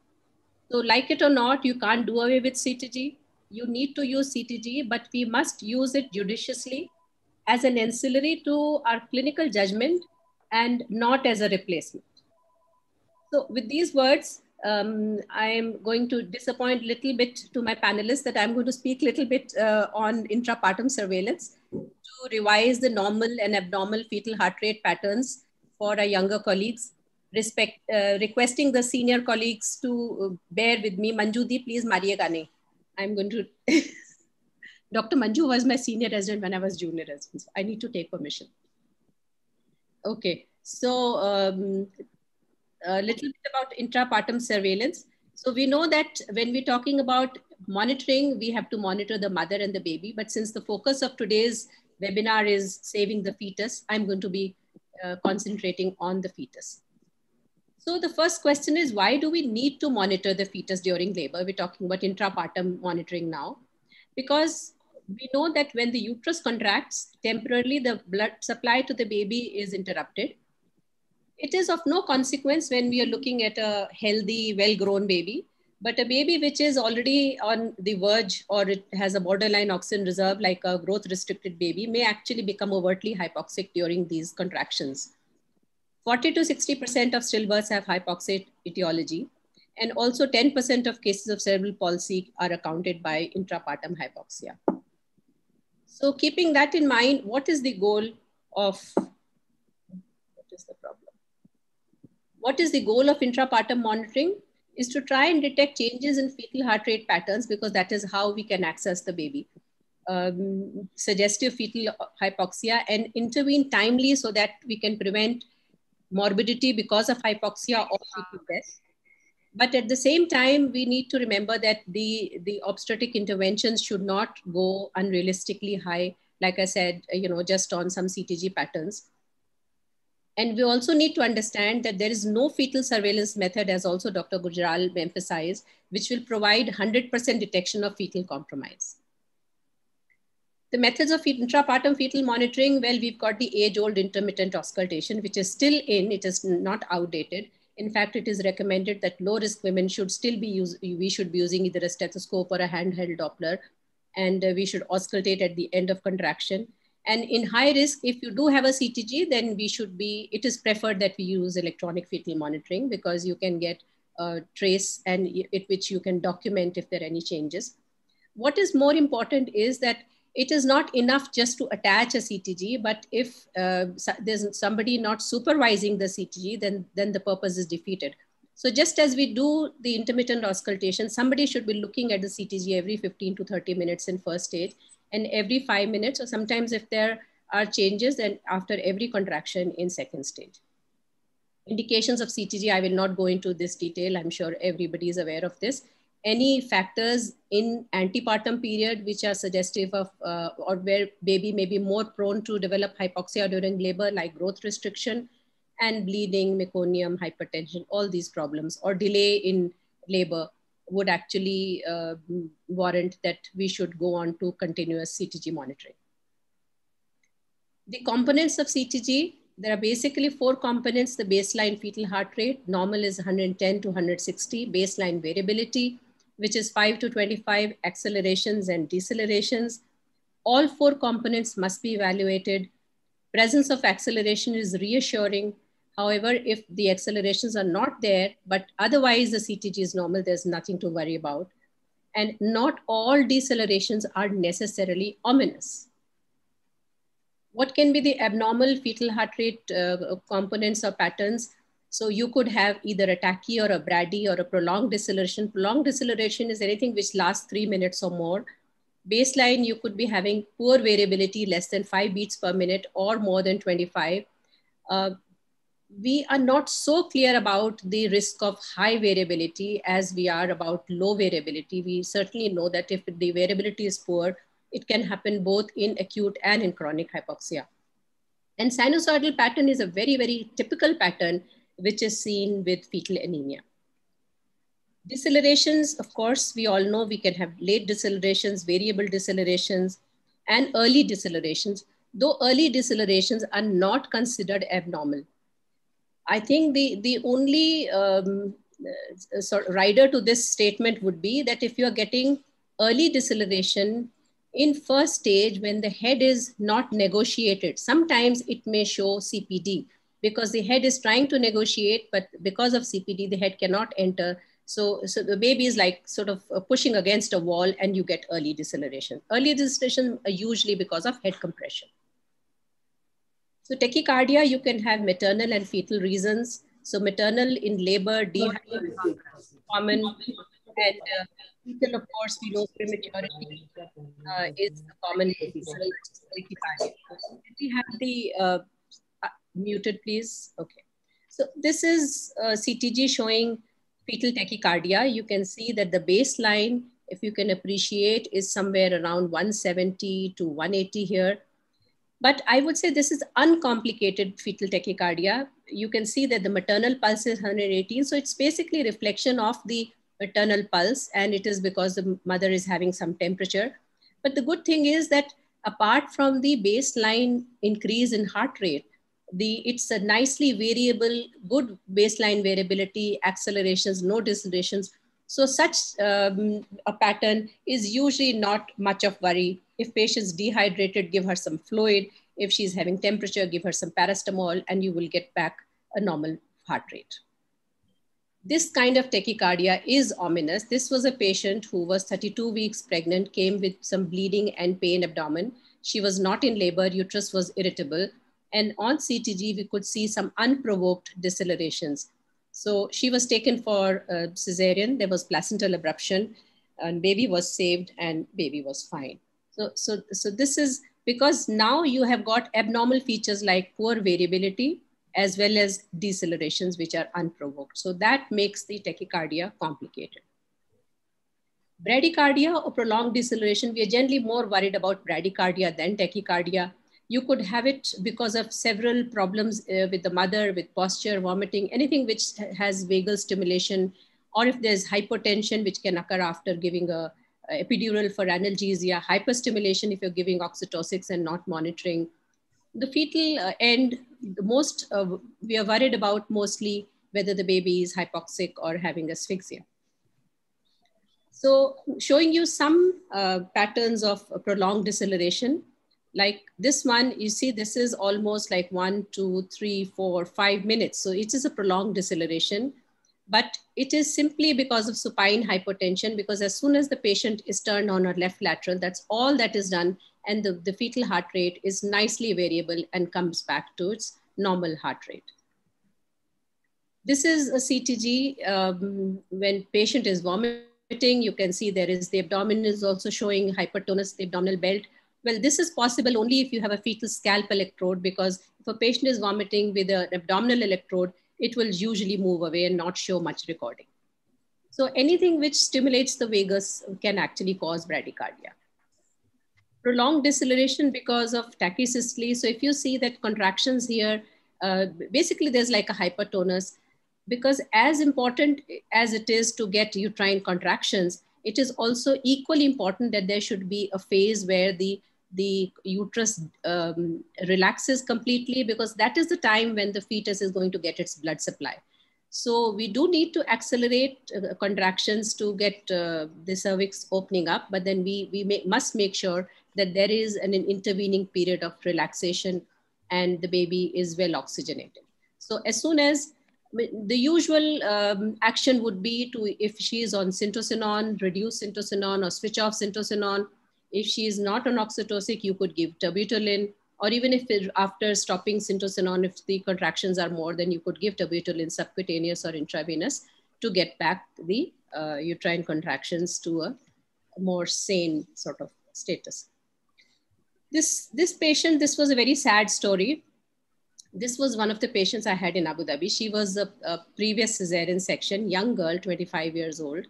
So like it or not, you can't do away with CTG. You need to use CTG, but we must use it judiciously as an ancillary to our clinical judgment and not as a replacement. So with these words, um, I'm going to disappoint a little bit to my panelists that I'm going to speak a little bit uh, on intrapartum surveillance to revise the normal and abnormal fetal heart rate patterns for our younger colleagues. Respect, uh, requesting the senior colleagues to bear with me. Manjudi, please, Maria Gane. I'm going to. Dr. Manju was my senior resident when I was junior resident. So I need to take permission. Okay, so um, a little bit about intrapartum surveillance. So we know that when we're talking about monitoring, we have to monitor the mother and the baby. But since the focus of today's webinar is saving the fetus, I'm going to be uh, concentrating on the fetus. So the first question is, why do we need to monitor the fetus during labor? We're talking about intrapartum monitoring now, because we know that when the uterus contracts, temporarily the blood supply to the baby is interrupted it is of no consequence when we are looking at a healthy, well-grown baby, but a baby which is already on the verge or it has a borderline oxygen reserve like a growth restricted baby may actually become overtly hypoxic during these contractions. 40 to 60% of stillbirths have hypoxic etiology and also 10% of cases of cerebral palsy are accounted by intrapartum hypoxia. So keeping that in mind, what is the goal of, what is the problem? What is the goal of intrapartum monitoring? Is to try and detect changes in fetal heart rate patterns because that is how we can access the baby. Um, suggestive fetal hypoxia and intervene timely so that we can prevent morbidity because of hypoxia or fetal death. But at the same time, we need to remember that the, the obstetric interventions should not go unrealistically high, like I said, you know, just on some CTG patterns. And we also need to understand that there is no fetal surveillance method, as also Dr. Gujral emphasized, which will provide 100% detection of fetal compromise. The methods of intrapartum fetal monitoring, well, we've got the age-old intermittent auscultation, which is still in, it is not outdated. In fact, it is recommended that low-risk women should still be used, we should be using either a stethoscope or a handheld Doppler, and uh, we should auscultate at the end of contraction. And in high risk, if you do have a CTG, then we should be, it is preferred that we use electronic fetal monitoring because you can get a trace and it which you can document if there are any changes. What is more important is that it is not enough just to attach a CTG, but if uh, there's somebody not supervising the CTG, then, then the purpose is defeated. So just as we do the intermittent auscultation, somebody should be looking at the CTG every 15 to 30 minutes in first stage and every five minutes, or sometimes if there are changes, then after every contraction in second stage. Indications of CTG, I will not go into this detail. I'm sure everybody is aware of this. Any factors in antepartum period which are suggestive of uh, or where baby may be more prone to develop hypoxia during labor like growth restriction, and bleeding, meconium, hypertension, all these problems or delay in labor would actually uh, warrant that we should go on to continuous CTG monitoring. The components of CTG, there are basically four components, the baseline fetal heart rate, normal is 110 to 160, baseline variability, which is 5 to 25 accelerations and decelerations. All four components must be evaluated. Presence of acceleration is reassuring. However, if the accelerations are not there, but otherwise the CTG is normal, there's nothing to worry about. And not all decelerations are necessarily ominous. What can be the abnormal fetal heart rate uh, components or patterns? So you could have either a tachy or a brady or a prolonged deceleration. Prolonged deceleration is anything which lasts three minutes or more. Baseline, you could be having poor variability, less than five beats per minute or more than 25. Uh, we are not so clear about the risk of high variability as we are about low variability. We certainly know that if the variability is poor, it can happen both in acute and in chronic hypoxia. And sinusoidal pattern is a very, very typical pattern which is seen with fetal anemia. Decelerations, of course, we all know we can have late decelerations, variable decelerations, and early decelerations, though early decelerations are not considered abnormal. I think the, the only um, uh, sort of rider to this statement would be that if you're getting early deceleration in first stage when the head is not negotiated, sometimes it may show CPD because the head is trying to negotiate, but because of CPD, the head cannot enter. So, so the baby is like sort of uh, pushing against a wall and you get early deceleration. Early deceleration are usually because of head compression. So tachycardia, you can have maternal and fetal reasons. So maternal in labor, dehydration, common, and uh, fetal, of course, we know prematurity uh, is a common reason. We have the uh, uh, muted, please. Okay. So this is uh, CTG showing fetal tachycardia. You can see that the baseline, if you can appreciate, is somewhere around 170 to 180 here. But I would say this is uncomplicated fetal tachycardia. You can see that the maternal pulse is 118. So it's basically reflection of the maternal pulse and it is because the mother is having some temperature. But the good thing is that apart from the baseline increase in heart rate, the, it's a nicely variable, good baseline variability, accelerations, no decelerations. So such um, a pattern is usually not much of worry if patient's dehydrated, give her some fluid. If she's having temperature, give her some paracetamol and you will get back a normal heart rate. This kind of tachycardia is ominous. This was a patient who was 32 weeks pregnant, came with some bleeding and pain abdomen. She was not in labor, uterus was irritable. And on CTG, we could see some unprovoked decelerations. So she was taken for a cesarean. There was placental abruption and baby was saved and baby was fine. So, so, so this is because now you have got abnormal features like poor variability as well as decelerations which are unprovoked. So that makes the tachycardia complicated. Bradycardia or prolonged deceleration, we are generally more worried about bradycardia than tachycardia. You could have it because of several problems uh, with the mother, with posture, vomiting, anything which has vagal stimulation, or if there's hypotension, which can occur after giving a epidural for analgesia, hyperstimulation if you're giving oxytocics and not monitoring. The fetal uh, end, the most uh, we are worried about mostly whether the baby is hypoxic or having asphyxia. So showing you some uh, patterns of prolonged deceleration. Like this one, you see this is almost like one, two, three, four, five minutes. So it is a prolonged deceleration but it is simply because of supine hypotension because as soon as the patient is turned on or left lateral, that's all that is done and the, the fetal heart rate is nicely variable and comes back to its normal heart rate. This is a CTG um, when patient is vomiting, you can see there is the abdomen is also showing hypertonus, the abdominal belt. Well, this is possible only if you have a fetal scalp electrode because if a patient is vomiting with an abdominal electrode, it will usually move away and not show much recording. So anything which stimulates the vagus can actually cause bradycardia. Prolonged deceleration because of tachysystole. So if you see that contractions here uh, basically there's like a hypertonus because as important as it is to get uterine contractions, it is also equally important that there should be a phase where the the uterus um, relaxes completely because that is the time when the fetus is going to get its blood supply. So we do need to accelerate uh, contractions to get uh, the cervix opening up, but then we, we may, must make sure that there is an, an intervening period of relaxation and the baby is well oxygenated. So as soon as the usual um, action would be to, if she is on syntocinon, reduce syntocinon or switch off syntocinon. If she is not on oxytocic, you could give terbutaline, or even if it, after stopping syntocinon, if the contractions are more, then you could give terbutaline subcutaneous or intravenous to get back the uh, uterine contractions to a more sane sort of status. This, this patient, this was a very sad story this was one of the patients I had in Abu Dhabi. She was a, a previous cesarean section, young girl, 25 years old.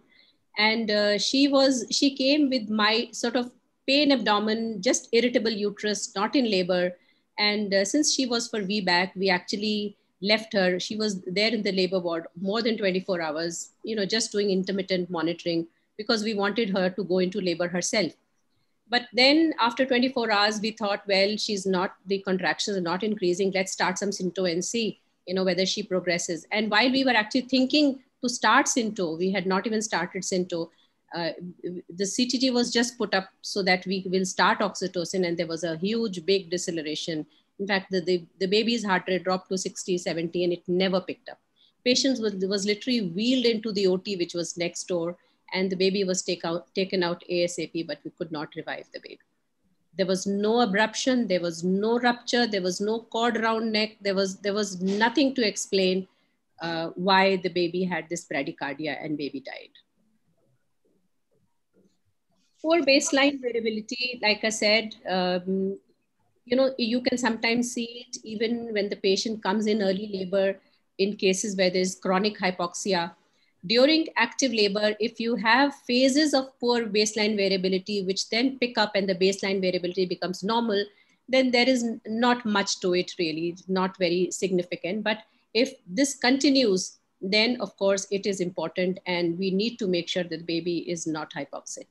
And uh, she was, she came with my sort of pain abdomen, just irritable uterus, not in labor. And uh, since she was for VBAC, we actually left her. She was there in the labor ward more than 24 hours, you know, just doing intermittent monitoring because we wanted her to go into labor herself. But then after 24 hours, we thought, well, she's not, the contractions are not increasing. Let's start some Synto and see, you know, whether she progresses. And while we were actually thinking to start Synto, we had not even started Synto. Uh, the CTG was just put up so that we will start oxytocin and there was a huge, big deceleration. In fact, the, the, the baby's heart rate dropped to 60, 70 and it never picked up. Patients was, was literally wheeled into the OT, which was next door and the baby was take out, taken out ASAP, but we could not revive the baby. There was no abruption, there was no rupture, there was no cord around neck, there was, there was nothing to explain uh, why the baby had this bradycardia and baby died. For baseline variability, like I said, um, you know, you can sometimes see it even when the patient comes in early labor in cases where there's chronic hypoxia during active labor, if you have phases of poor baseline variability, which then pick up and the baseline variability becomes normal, then there is not much to it really, not very significant. But if this continues, then of course it is important and we need to make sure that the baby is not hypoxic.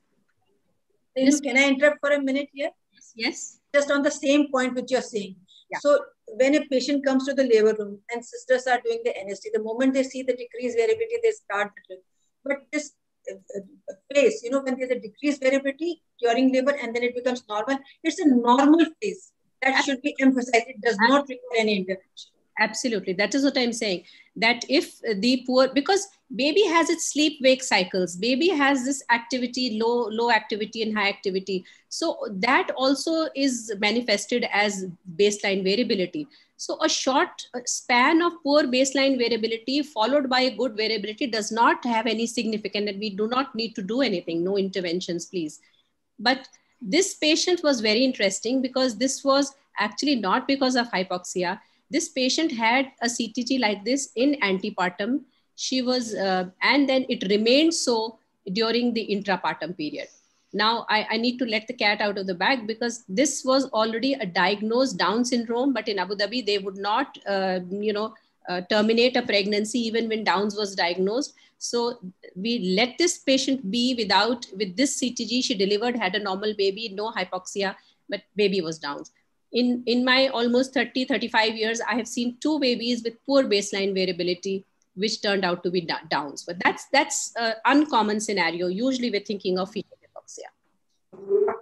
Can I interrupt for a minute here? Yes. Yes. Just on the same point which you're saying. Yeah. So when a patient comes to the labor room and sisters are doing the NST, the moment they see the decreased variability, they start the But this uh, uh, phase, you know, when there's a decreased variability during labor and then it becomes normal, it's a normal phase. That should be emphasized. It does not require any intervention absolutely. That is what i'm saying. That if the poor because baby has its sleep wake cycles. Baby has this activity low low activity and high activity. So that also is manifested as baseline variability. So a short span of poor baseline variability followed by a good variability does not have any significant and we do not need to do anything. No interventions please. But this patient was very interesting because this was actually not because of hypoxia this patient had a CTG like this in antepartum. She was, uh, and then it remained so during the intrapartum period. Now I, I, need to let the cat out of the bag because this was already a diagnosed Down syndrome, but in Abu Dhabi, they would not, uh, you know, uh, terminate a pregnancy even when Downs was diagnosed. So we let this patient be without, with this CTG, she delivered, had a normal baby, no hypoxia, but baby was Downs in, in my almost 30, 35 years, I have seen two babies with poor baseline variability, which turned out to be downs. But that's, that's an uncommon scenario. Usually we're thinking of fetal hypoxia.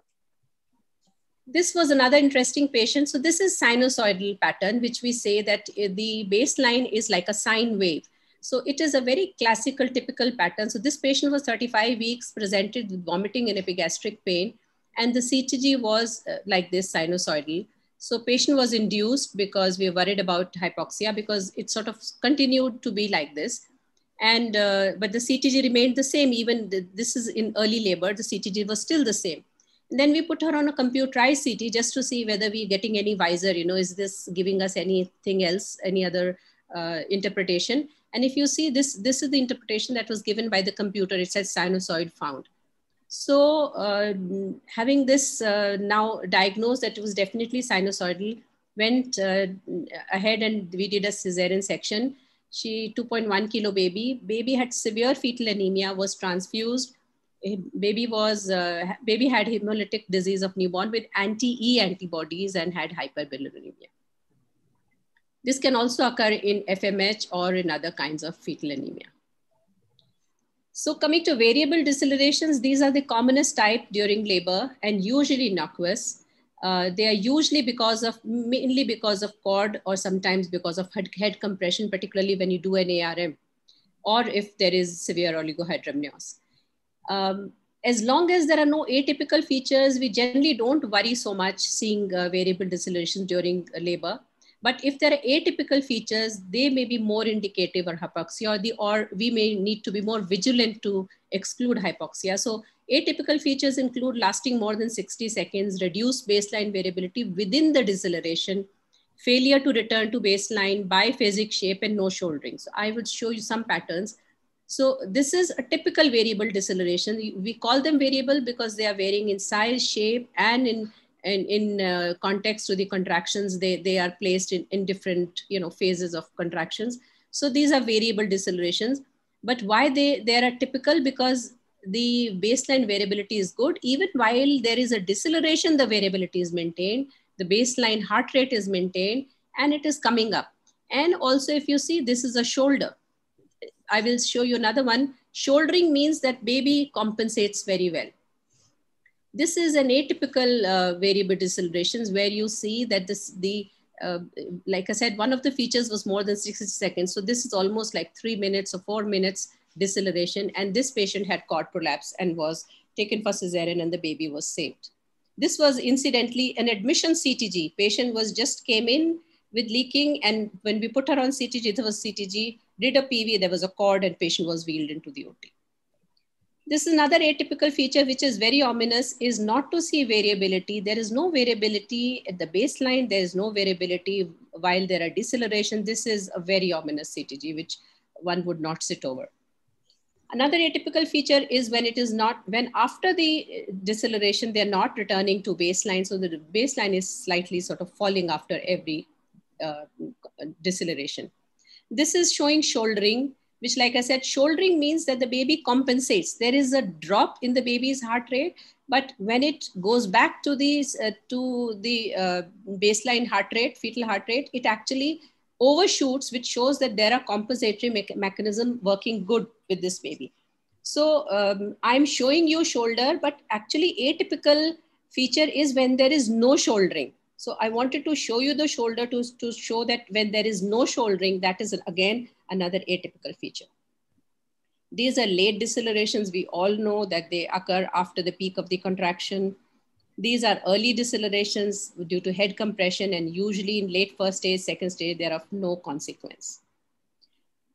This was another interesting patient. So this is sinusoidal pattern, which we say that uh, the baseline is like a sine wave. So it is a very classical, typical pattern. So this patient was 35 weeks, presented with vomiting and epigastric pain. And the CTG was uh, like this sinusoidal. So patient was induced because we were worried about hypoxia because it sort of continued to be like this. And, uh, but the CTG remained the same, even the, this is in early labor, the CTG was still the same. And then we put her on a computerized CT just to see whether we're getting any visor, you know, is this giving us anything else, any other uh, interpretation? And if you see this, this is the interpretation that was given by the computer. It says sinusoid found. So uh, having this uh, now diagnosed that it was definitely sinusoidal, went uh, ahead and we did a cesarean section. She 2.1 kilo baby. Baby had severe fetal anemia, was transfused. Baby was uh, baby had hemolytic disease of newborn with anti-E antibodies and had hyperbilirubinemia. This can also occur in FMH or in other kinds of fetal anemia. So coming to variable decelerations, these are the commonest type during labor and usually innocuous. Uh, they are usually because of, mainly because of cord or sometimes because of head, head compression, particularly when you do an ARM or if there is severe oligohydramnios. Um, as long as there are no atypical features, we generally don't worry so much seeing uh, variable deceleration during uh, labor. But if there are atypical features, they may be more indicative of hypoxia or, the, or we may need to be more vigilant to exclude hypoxia. So atypical features include lasting more than 60 seconds, reduced baseline variability within the deceleration, failure to return to baseline, biphasic shape and no shouldering. So I would show you some patterns. So this is a typical variable deceleration. We call them variable because they are varying in size, shape, and in and in uh, context to the contractions, they, they are placed in, in different you know, phases of contractions. So these are variable decelerations. But why they, they are typical? Because the baseline variability is good. Even while there is a deceleration, the variability is maintained. The baseline heart rate is maintained and it is coming up. And also if you see, this is a shoulder. I will show you another one. Shouldering means that baby compensates very well. This is an atypical uh, variable decelerations where you see that this, the, uh, like I said, one of the features was more than 60 seconds. So this is almost like three minutes or four minutes deceleration. And this patient had cord prolapse and was taken for cesarean and the baby was saved. This was incidentally an admission CTG. Patient was just came in with leaking and when we put her on CTG, there was CTG, did a PV, there was a cord and patient was wheeled into the OT. This is another atypical feature which is very ominous is not to see variability. There is no variability at the baseline. There is no variability while there are deceleration. This is a very ominous CTG which one would not sit over. Another atypical feature is when it is not, when after the deceleration, they're not returning to baseline. So the baseline is slightly sort of falling after every uh, deceleration. This is showing shouldering which like I said, shouldering means that the baby compensates. There is a drop in the baby's heart rate, but when it goes back to, these, uh, to the uh, baseline heart rate, fetal heart rate, it actually overshoots, which shows that there are compensatory me mechanism working good with this baby. So um, I'm showing you shoulder, but actually atypical feature is when there is no shouldering. So I wanted to show you the shoulder to, to show that when there is no shouldering, that is again another atypical feature. These are late decelerations. We all know that they occur after the peak of the contraction. These are early decelerations due to head compression and usually in late first stage, second stage, they're of no consequence.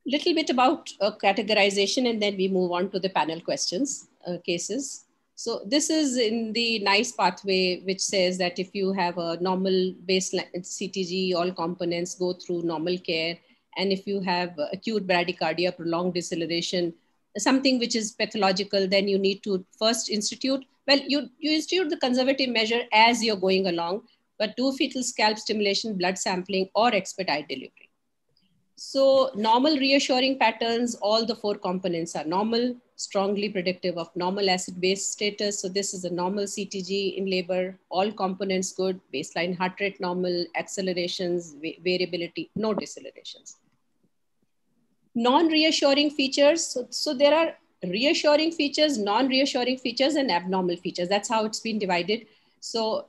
Little bit about uh, categorization and then we move on to the panel questions uh, cases. So this is in the NICE pathway, which says that if you have a normal baseline CTG, all components go through normal care, and if you have acute bradycardia, prolonged deceleration, something which is pathological, then you need to first institute, well, you, you institute the conservative measure as you're going along, but do fetal scalp stimulation, blood sampling, or expedite delivery. So normal reassuring patterns, all the four components are normal, strongly predictive of normal acid-base status. So this is a normal CTG in labor, all components good, baseline heart rate normal, accelerations, variability, no decelerations. Non-reassuring features, so, so there are reassuring features, non-reassuring features, and abnormal features. That's how it's been divided. So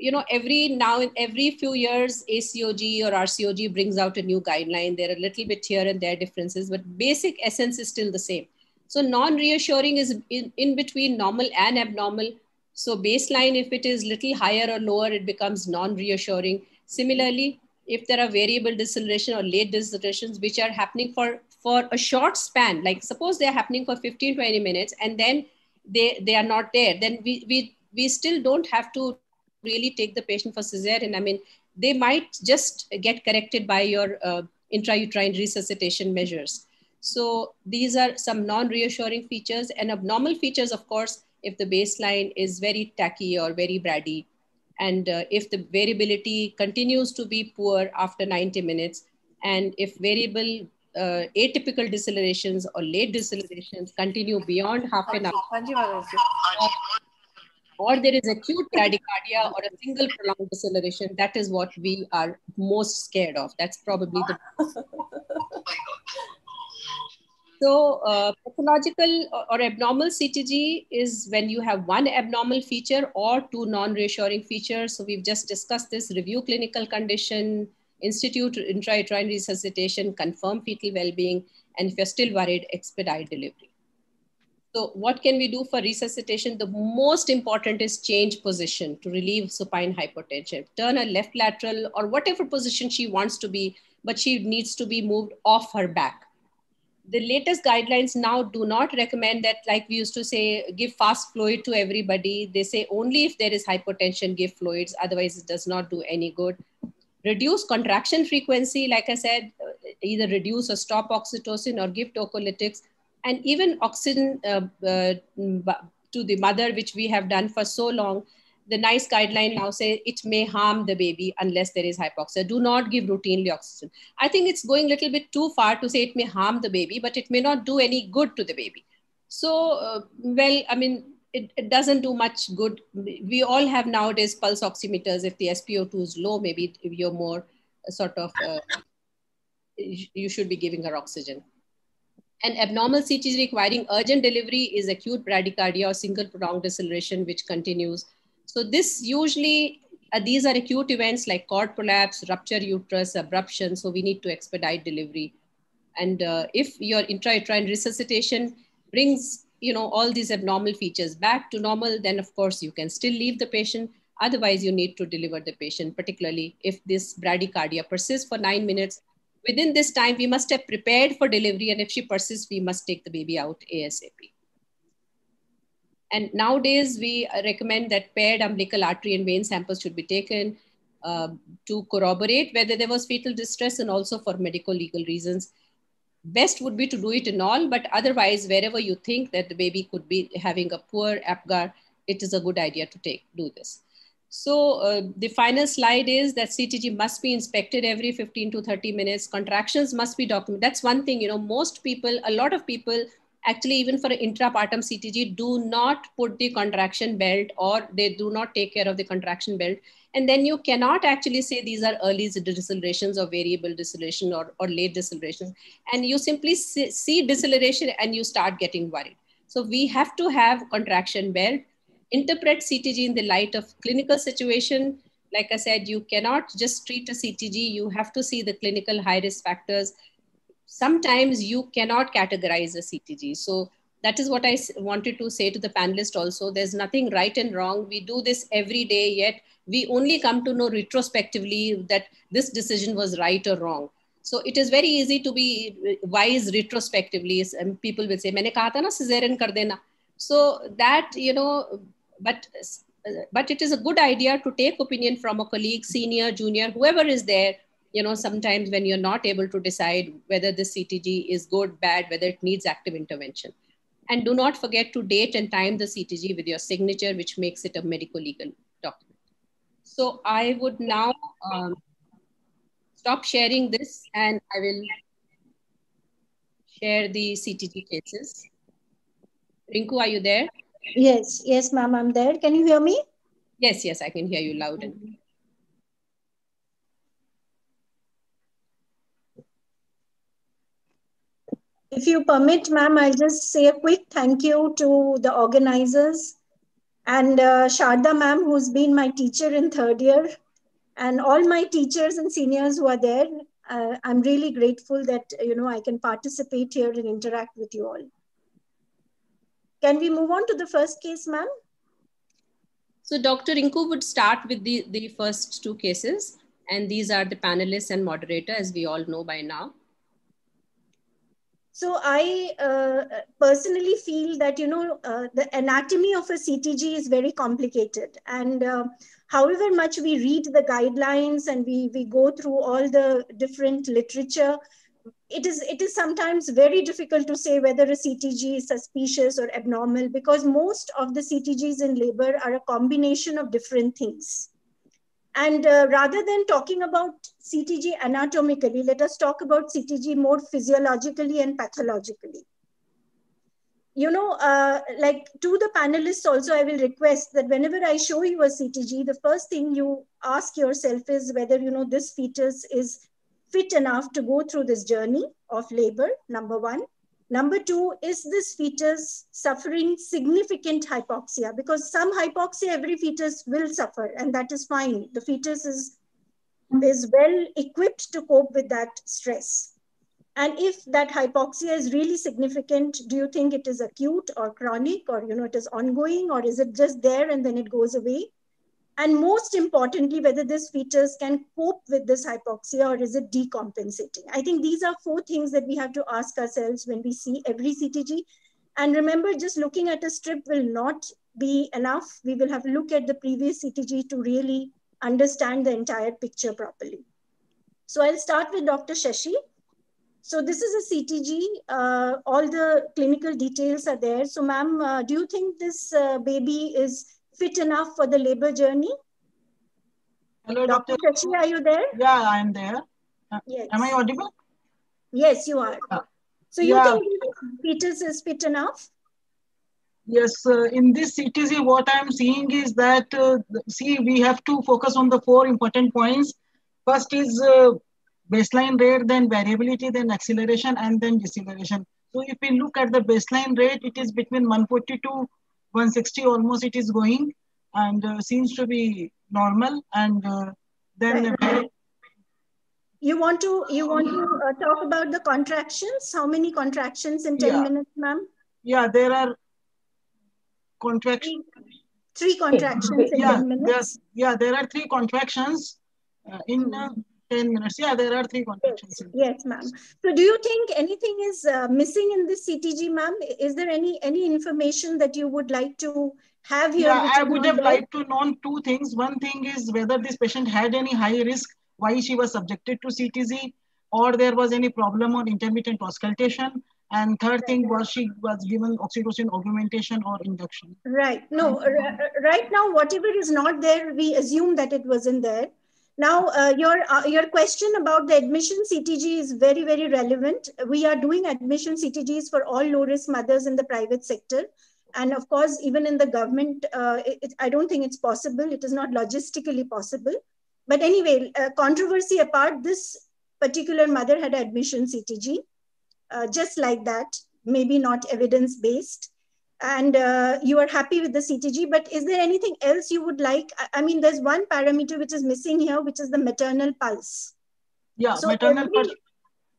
you know, every now in every few years, ACOG or RCOG brings out a new guideline. There are a little bit here and there differences, but basic essence is still the same. So non-reassuring is in, in between normal and abnormal. So baseline, if it is little higher or lower, it becomes non-reassuring. Similarly, if there are variable deceleration or late decelerations, which are happening for, for a short span, like suppose they're happening for 15, 20 minutes, and then they, they are not there, then we, we, we still don't have to really take the patient for cesarean, I mean, they might just get corrected by your uh, intrauterine resuscitation measures. So these are some non-reassuring features and abnormal features, of course, if the baseline is very tachy or very brady. And uh, if the variability continues to be poor after 90 minutes, and if variable uh, atypical decelerations or late decelerations continue beyond half an hour, or there is acute bradycardia or a single prolonged deceleration, that is what we are most scared of. That's probably the. so, uh, pathological or abnormal CTG is when you have one abnormal feature or two non reassuring features. So, we've just discussed this review clinical condition, institute intrauterine resuscitation, confirm fetal well being, and if you're still worried, expedite delivery. So what can we do for resuscitation? The most important is change position to relieve supine hypotension. Turn her left lateral or whatever position she wants to be, but she needs to be moved off her back. The latest guidelines now do not recommend that, like we used to say, give fast fluid to everybody. They say only if there is hypotension, give fluids. Otherwise, it does not do any good. Reduce contraction frequency, like I said, either reduce or stop oxytocin or give tocolytics and even oxygen uh, uh, to the mother, which we have done for so long, the NICE guideline now say it may harm the baby unless there is hypoxia. Do not give routinely oxygen. I think it's going a little bit too far to say it may harm the baby, but it may not do any good to the baby. So, uh, well, I mean, it, it, doesn't do much good. We all have nowadays pulse oximeters. If the SpO2 is low, maybe you're more uh, sort of, uh, you should be giving her oxygen. An abnormal CTG requiring urgent delivery is acute bradycardia or single prolonged deceleration, which continues. So this usually, uh, these are acute events like cord prolapse, rupture uterus, abruption. So we need to expedite delivery. And uh, if your intrauterine resuscitation brings, you know, all these abnormal features back to normal, then of course you can still leave the patient. Otherwise, you need to deliver the patient, particularly if this bradycardia persists for nine minutes within this time, we must have prepared for delivery. And if she persists, we must take the baby out ASAP. And nowadays, we recommend that paired umbilical artery and vein samples should be taken uh, to corroborate whether there was fetal distress and also for medical legal reasons. Best would be to do it in all, but otherwise, wherever you think that the baby could be having a poor APGAR, it is a good idea to take do this. So uh, the final slide is that CTG must be inspected every 15 to 30 minutes. Contractions must be documented. That's one thing, you know, most people, a lot of people actually even for intrapartum CTG do not put the contraction belt or they do not take care of the contraction belt. And then you cannot actually say these are early decelerations or variable deceleration or, or late deceleration. And you simply see deceleration and you start getting worried. So we have to have contraction belt interpret CTG in the light of clinical situation. Like I said, you cannot just treat a CTG. You have to see the clinical high risk factors sometimes you cannot categorize a CTG. So that is what I wanted to say to the panelists also. There's nothing right and wrong. We do this every day, yet we only come to know retrospectively that this decision was right or wrong. So it is very easy to be wise retrospectively. And um, people will say, Maine kaha tha na, cesarean kar dena. So that, you know, but uh, but it is a good idea to take opinion from a colleague, senior, junior, whoever is there you know sometimes when you're not able to decide whether the ctg is good bad whether it needs active intervention. And do not forget to date and time the ctg with your signature which makes it a medical legal document. So i would now um, stop sharing this and i will share the ctg cases. Rinku are you there? Yes, yes, ma'am, I'm there. Can you hear me? Yes, yes, I can hear you loud and If you permit, ma'am, I'll just say a quick thank you to the organizers and uh, Sharda ma'am, who's been my teacher in third year, and all my teachers and seniors who are there. Uh, I'm really grateful that, you know, I can participate here and interact with you all. Can we move on to the first case, ma'am? So Dr. Rinku would start with the, the first two cases. And these are the panelists and moderator, as we all know by now. So I uh, personally feel that, you know, uh, the anatomy of a CTG is very complicated. And uh, however much we read the guidelines and we, we go through all the different literature, it is it is sometimes very difficult to say whether a CTG is suspicious or abnormal because most of the CTGs in labor are a combination of different things. And uh, rather than talking about CTG anatomically, let us talk about CTG more physiologically and pathologically. You know, uh, like to the panelists also, I will request that whenever I show you a CTG, the first thing you ask yourself is whether, you know, this fetus is fit enough to go through this journey of labor, number one. Number two, is this fetus suffering significant hypoxia? Because some hypoxia every fetus will suffer, and that is fine. The fetus is, Mm-hmm. is well equipped to cope with that stress. And if that hypoxia is really significant, do you think it is acute or chronic or you know it is ongoing or is it just there and then it goes away? And most importantly, whether this fetus can cope with this hypoxia or is it decompensating? I think these are four things that we have to ask ourselves when we see every CTG. And remember, just looking at a strip will not be enough. We will have to look at the previous CTG to really understand the entire picture properly. So I'll start with Dr. Shashi. So this is a CTG. Uh, all the clinical details are there. So ma'am, uh, do you think this uh, baby is fit enough for the labor journey? Hello, Dr. Shashi, are you there? Yeah, I'm there. Uh, yes. Am I audible? Yes, you are. Uh, so you yeah. think fetus is fit enough? Yes, uh, in this CTG, what I'm seeing is that, uh, see, we have to focus on the four important points. First is uh, baseline rate, then variability, then acceleration, and then deceleration. So if we look at the baseline rate, it is between 140 to 160 almost it is going and uh, seems to be normal. And uh, then You want to you want to uh, talk about the contractions? How many contractions in 10 Yeah. minutes, ma'am? yeah, there are contractions. Three contractions in Yeah, 10 there, minutes. yeah, there are three contractions uh, in uh, 10 minutes. Yeah, there are three contractions. Yes, ma'am. So do you think anything is uh, missing in this CTG, ma'am? Is there any any information that you would like to have here? Yeah, I would have there? liked to know two things. One thing is whether this patient had any high risk, why she was subjected to CTG, or there was any problem on intermittent auscultation. And third thing was she was given oxytocin augmentation or induction. Right. No, right now, whatever is not there, we assume that it wasn't there. Now, uh, your uh, your question about the admission CTG is very, very relevant. We are doing admission CTGs for all low risk mothers in the private sector. And of course, even in the government, uh, it, it- I don't think it's possible. It is not logistically possible. But anyway, uh, controversy apart, this particular mother had admission CTG, uh, just like that, maybe not evidence based and uh, you are happy with the CTG, but is there anything else you would like? I, I mean, there's one parameter which is missing here, which is the maternal pulse. Yeah, So maternal every- pulse.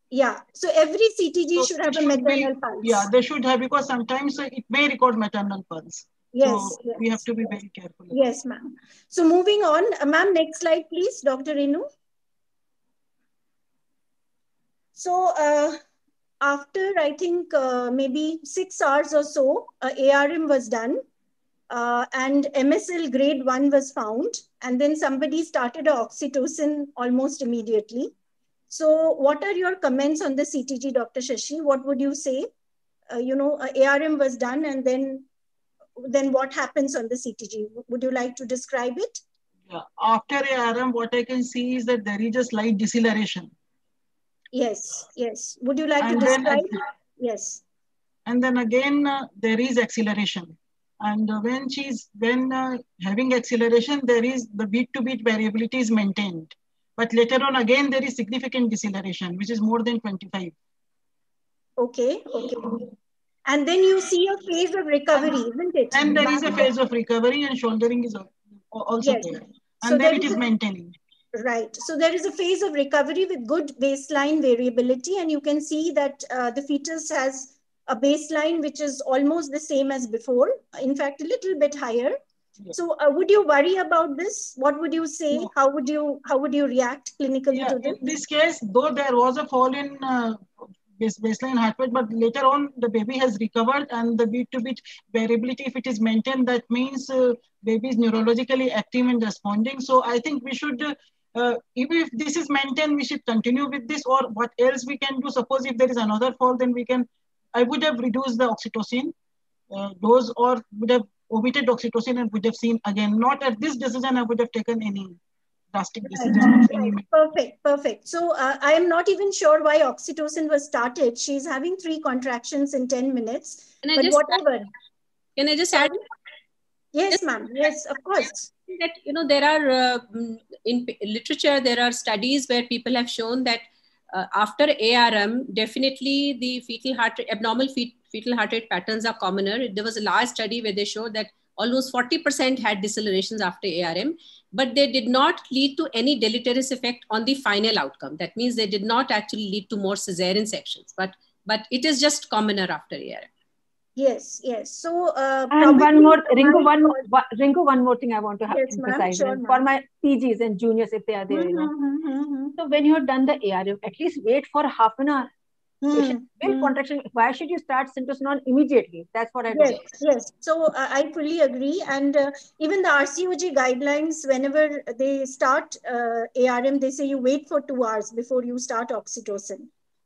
Yeah, so every CTG So should have a should be- maternal pulse. Yeah, they should have because sometimes it may record maternal pulse. Yes, So we have to be very careful. Yes, ma'am. So moving on, uh, ma'am, next slide, please, Dr. Renu. So uh, after, I think, uh, maybe six hours or so, uh, ARM was done uh, and MSL grade one was found. And then somebody started oxytocin almost immediately. So what are your comments on the CTG, Dr. Shashi? What would you say? Uh, you know, uh, ARM was done and then then what happens on the CTG? Would you like to describe it? Yeah. After ARM, what I can see is that there is a slight deceleration. Yes, yes. Would you like And to describe? Yes. and then again uh, there is acceleration and uh, when she's when uh, having acceleration there is the beat to beat variability is maintained but later on again there is significant deceleration which is more than 25 Okay, okay. And then you see a phase of recovery, isn't it? and there is a phase of recovery and shouldering is also Yes. there and So then it is is maintaining Right. So there is a phase of recovery with good baseline variability, and you can see that uh, the fetus has a baseline which is almost the same as before. In fact, a little bit higher. Yeah. So, uh, would you worry about this? What would you say? No. How would you how would you react clinically yeah to in this? this case though there was a fall in uh, baseline heart rate but later on the baby has recovered and the beat to beat variability if it is maintained that means uh, baby is neurologically active and responding so i think we should uh, even if this is maintained we should continue with this or what else we can do suppose if there is another fall then we can i would have reduced the oxytocin uh, dose or would have omitted oxytocin and would have seen again not at this decision i would have taken any drastic Right. Perfect, perfect. So uh, I am not even sure why oxytocin was started. She's having three contractions in 10 minutes. Can I but just whatever. Add, can I just add? Yes, ma'am. Yes, of course. That you know there are uh, in literature there are studies where people have shown that uh, after ARM, definitely the fetal heart abnormal fet fetal heart rate patterns are commoner. There was a large study where they showed that almost 40% had decelerations after ARM, but they did not lead to any deleterious effect on the final outcome. That means they did not actually lead to more cesarean sections, but, but it is just commoner after ARM. Yes, yes. So, uh, and one more, Rinku, one, one, Rinku, one more thing I want to have yes, emphasize sure, for my PGs and juniors if they are there. Mm -hmm, you know. mm -hmm. So when you have done the ARM, at least wait for half an hour. Mm -hmm. contraction. Why should you start syntocinon immediately? That's what I yes, do. Yes, so uh, I fully agree. And uh, even the RCOG guidelines, whenever they start uh, ARM, they say you wait for two hours before you start oxytocin.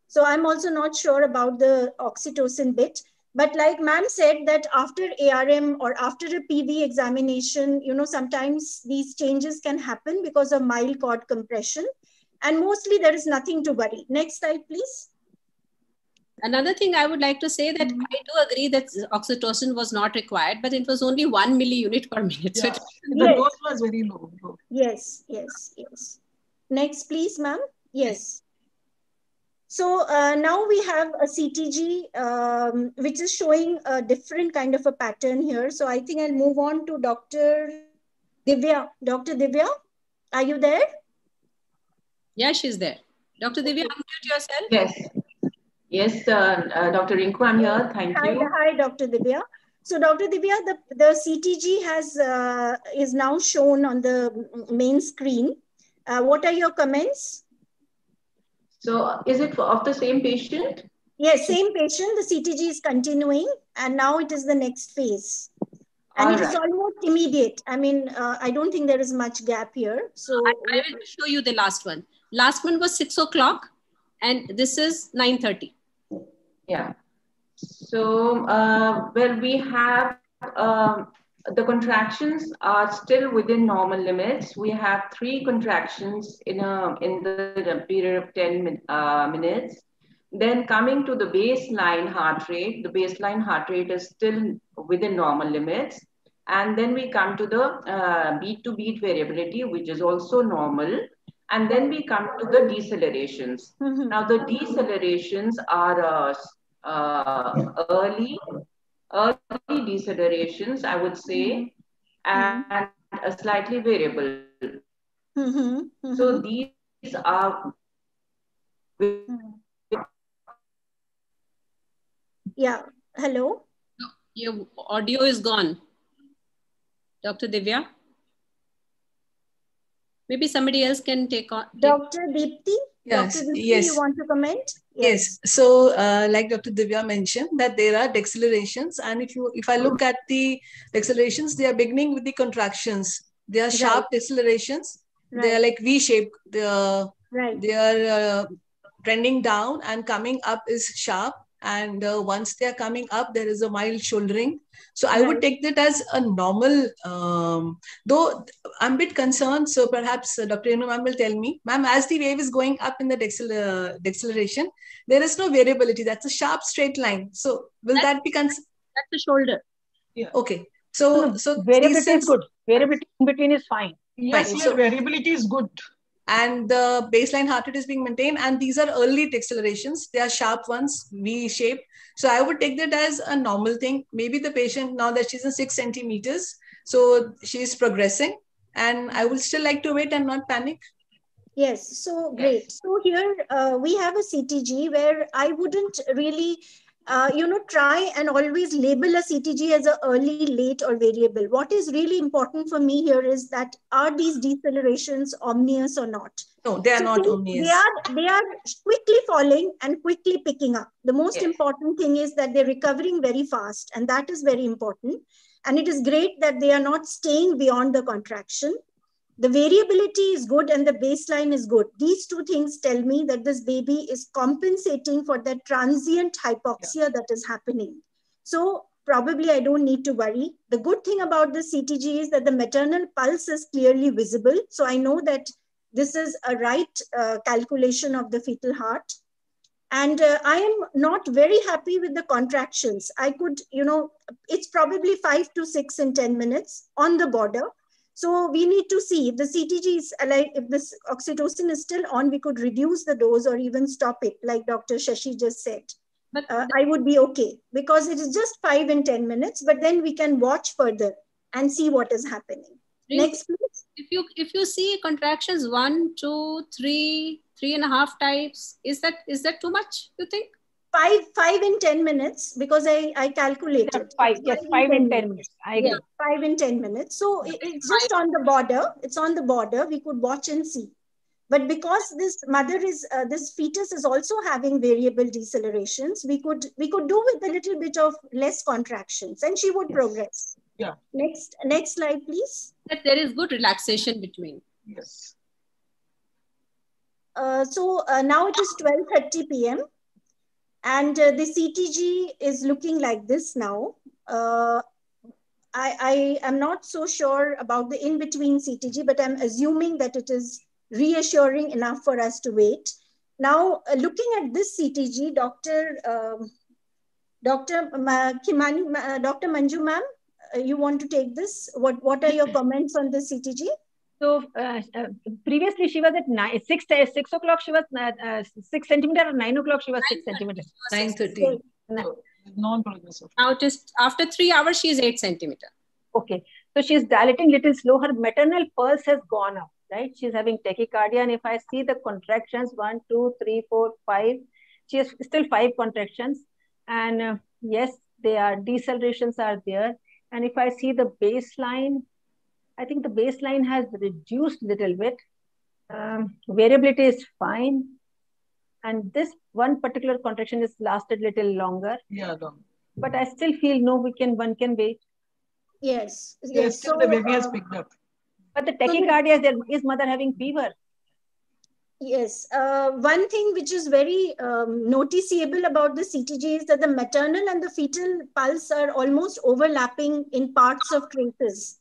So I'm also not sure about the oxytocin bit. But like ma'am said that after ARM or after a PV examination, you know, sometimes these changes can happen because of mild cord compression. And mostly there is nothing to worry. Next slide, please. Another thing I would like to say that mm -hmm. I do agree that oxytocin was not required, but it was only one milliunit per minute. Yeah. So the Yes. dose was very low. low. Yes, yes, yes. Next, please, ma'am. Yes. So uh, now we have a CTG, um, which is showing a different kind of a pattern here. So I think I'll move on to Dr. Divya. Dr. Divya, are you there? yeah, she's there. Dr. Divya, unmute yourself. Yes. Yes, uh, uh, Dr. Rinku, I'm here. Thank Hi, you. hi, Dr. Divya. So Dr. Divya, the, the CTG has uh, is now shown on the main screen. Uh, what are your comments? So is it of the same patient? Yes, same patient. The CTG is continuing, and now it is the next phase. And All it is right. almost immediate. I mean, uh, I don't think there is much gap here. So I, I will show you the last one. Last one was six o'clock, and this is nine thirty. Yeah. So, uh, well, we have um the contractions are still within normal limits. We have three contractions in a in the period of 10 min, uh, minutes. Then coming to the baseline heart rate, the baseline heart rate is still within normal limits. And then we come to the uh, beat to beat variability, which is also normal. And then we come to the decelerations. Now the decelerations are uh, uh, early, early decelerations, I would say, mm-hmm. and a slightly variable. Mm-hmm. So mm-hmm. these are yeah. Hello. Your audio is gone. Dr. Divya? Maybe somebody else can take on. take- Dr. Deepti? Yes, Dr. Deepti, yes. you want to comment? Yes. So, uh, like Dr. Divya mentioned, that there are decelerations, and if you if I look at the decelerations, they are beginning with the contractions. They are sharp decelerations. They are like V-shaped. They are Right. they are uh, trending down and coming up is sharp. And uh, once they are coming up, there is a mild shouldering. So I would take that as a normal. Um, though I'm a bit concerned, so perhaps uh, Dr. Inu ma'am will tell me, ma'am, as the wave is going up in the decel- uh, deceleration, there is no variability. That's a sharp straight line. So will that be considered? That's the shoulder. Yeah. Okay. So so variability is good. Variability in between is fine. Yes, Fine. So- variability is good. And the baseline heart rate is being maintained. And these are early decelerations they are sharp ones v shaped so i would take that as a normal thing. Maybe the patient now that she's in six centimeters so she's progressing. And i will still like to wait and not panic. Yes, so great. So here uh, we have a CTG where I wouldn't really, uh, you know, try and always label a CTG as a early, late, or variable. What is really important for me here is that are these decelerations omnious or not? no they are So not they- omnious They are they are quickly falling and quickly picking up. The most Yes. important thing is that they're recovering very fast, and that is very important. And it is great that they are not staying beyond the contraction. The variability is good and the baseline is good. These two things tell me that this baby is compensating for that transient hypoxia that is happening. So probably I don't need to worry. The good thing about the CTG is that the maternal pulse is clearly visible. So I know that this is a right uh, calculation of the fetal heart. And uh, I am not very happy with the contractions. I could, you know, it's probably five to six in 10 minutes on the border. So we need to see if the CTG is like, if this oxytocin is still on, we could reduce the dose or even stop it, like Dr. Shashi just said. But uh, I would be okay because it is just five and 10 minutes, but then we can watch further and see what is happening. Next, please. If you if you see contractions one, two, three, three and a half times, is that is that too much? You think? Five, five in ten minutes because I I calculated yeah, five. Yes, five, five in ten minutes. I agree. Yeah, five in ten minutes. So it, it's just on the border. It's on the border. We could watch and see. But because this mother is uh, this fetus is also having variable decelerations, we could we could do with a little bit of less contractions, and she would yes. progress. Yeah. Next next slide, please. That there is good relaxation between. Yes. Uh, so uh, now it is 12:30 p.m. and uh, the CTG is looking like this now. Uh, I, I am not so sure about the in-between CTG, but I'm assuming that it is reassuring enough for us to wait. Now, uh, looking at this CTG, Dr. Um, Dr. Ma Khemani, Ma Dr. Manju ma'am, uh, you want to take this? What What are your comments on the CTG? So uh, uh, previously she was at nine, six uh, six o'clock. She was uh, uh, six centimeter. Or nine o'clock she was six centimeters. Nine thirty. Non-progressive. Now it is after three hours she is eight centimeter. Okay, so she is dilating little slow. Her maternal pulse has gone up. Right, she's having tachycardia, and if I see the contractions one, two, three, four, five, she has still five contractions, and yes, they are decelerations are there and if I see the baseline, I think the baseline has reduced a little bit. Um, variability is fine. And this one particular contraction is lasted a little longer. Yeah. But I still feel no, we can, one can wait. Yes. Yes, yes so, the baby has picked up. But the tachycardia, is there is mother having fever. Yes. Uh, one thing which is very um, noticeable about the CTG is that the maternal and the fetal pulse are almost overlapping in parts of traces.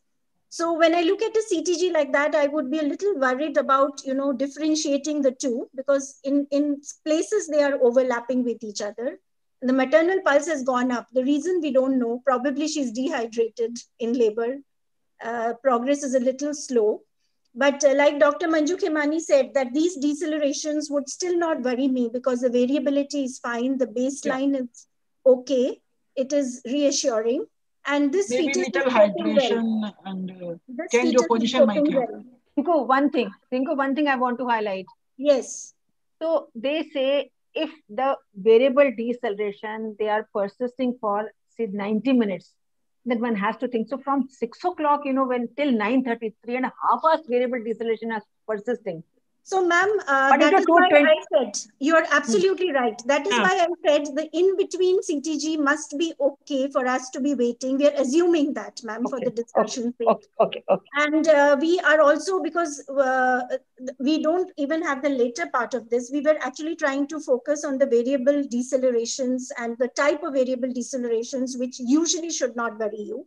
So when I look at a CTG like that, I would be a little worried about, you know, differentiating the two because in, in places they are overlapping with each other. The maternal pulse has gone up. The reason we don't know, probably she's dehydrated in labor. Uh, progress is a little slow. But uh, like Dr. Manju Khemani said, that these decelerations would still not worry me because the variability is fine. The baseline yeah. is okay. It is reassuring. And this Maybe fetus little hydration well. and uh, change your position might well. Think one thing. Think of one thing I want to highlight. Yes. So they say if the variable deceleration, they are persisting for say 90 minutes, that one has to think. So from six o'clock, you know, when till 9.30, three and a half hours variable deceleration is persisting. So, ma'am, uh, that is why I said you're absolutely hmm. right. That is yeah. why I said the in between CTG must be okay for us to be waiting. We are assuming that, ma'am, okay. for the discussion okay. Okay. okay. okay. And uh, we are also because uh, we don't even have the later part of this. We were actually trying to focus on the variable decelerations and the type of variable decelerations, which usually should not worry you.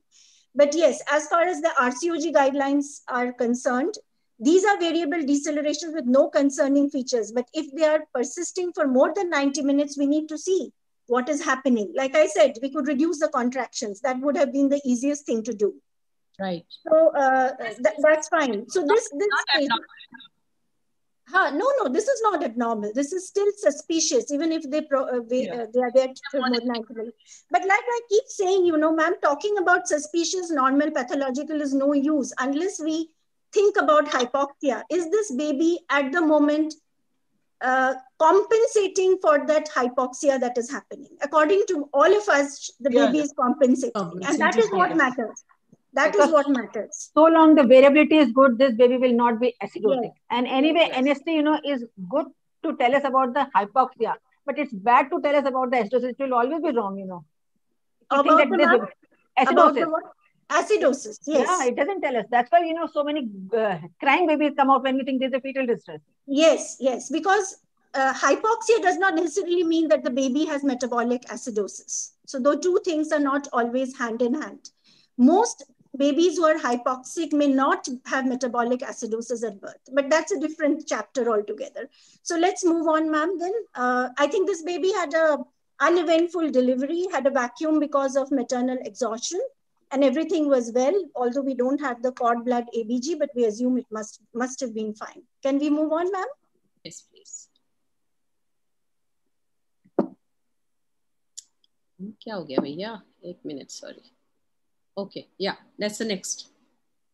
But yes, as far as the RCOG guidelines are concerned, these are variable decelerations with no concerning features. But if they are persisting for more than 90 minutes, we need to see what is happening. Like I said, we could reduce the contractions. That would have been the easiest thing to do. Right. So uh, th that's fine. So this this Huh, no, no, this is not abnormal. This is still suspicious, even if they pro, uh, they, yeah. uh, they are there for more than 90 minutes. But like I keep saying, you know, ma'am, talking about suspicious, normal, pathological is no use unless we think about hypoxia. Is this baby at the moment uh, compensating for that hypoxia that is happening? According to all of us, the yeah, baby is compensating. And that is what matters. That because is what matters. So long the variability is good, this baby will not be acidotic. Yes. And anyway, yes. NST, you know, is good to tell us about the hypoxia, but it's bad to tell us about the acidosis. It will always be wrong, you know. You about think that this, acidosis. About Acidosis, yes. Yeah, it doesn't tell us. That's why, you know, so many uh, crying babies come out when we think there's a fetal distress. Yes, yes. Because uh, hypoxia does not necessarily mean that the baby has metabolic acidosis. So those two things are not always hand in hand. Most babies who are hypoxic may not have metabolic acidosis at birth, but that's a different chapter altogether. So let's move on, ma'am. Then uh, I think this baby had a uneventful delivery, had a vacuum because of maternal exhaustion, and everything was well. Although we don't have the cord blood ABG, but we assume it must must have been fine. Can we move on, ma'am? Yes, please. क्या हो गया भैया एक minute sorry Okay, yeah, that's the next.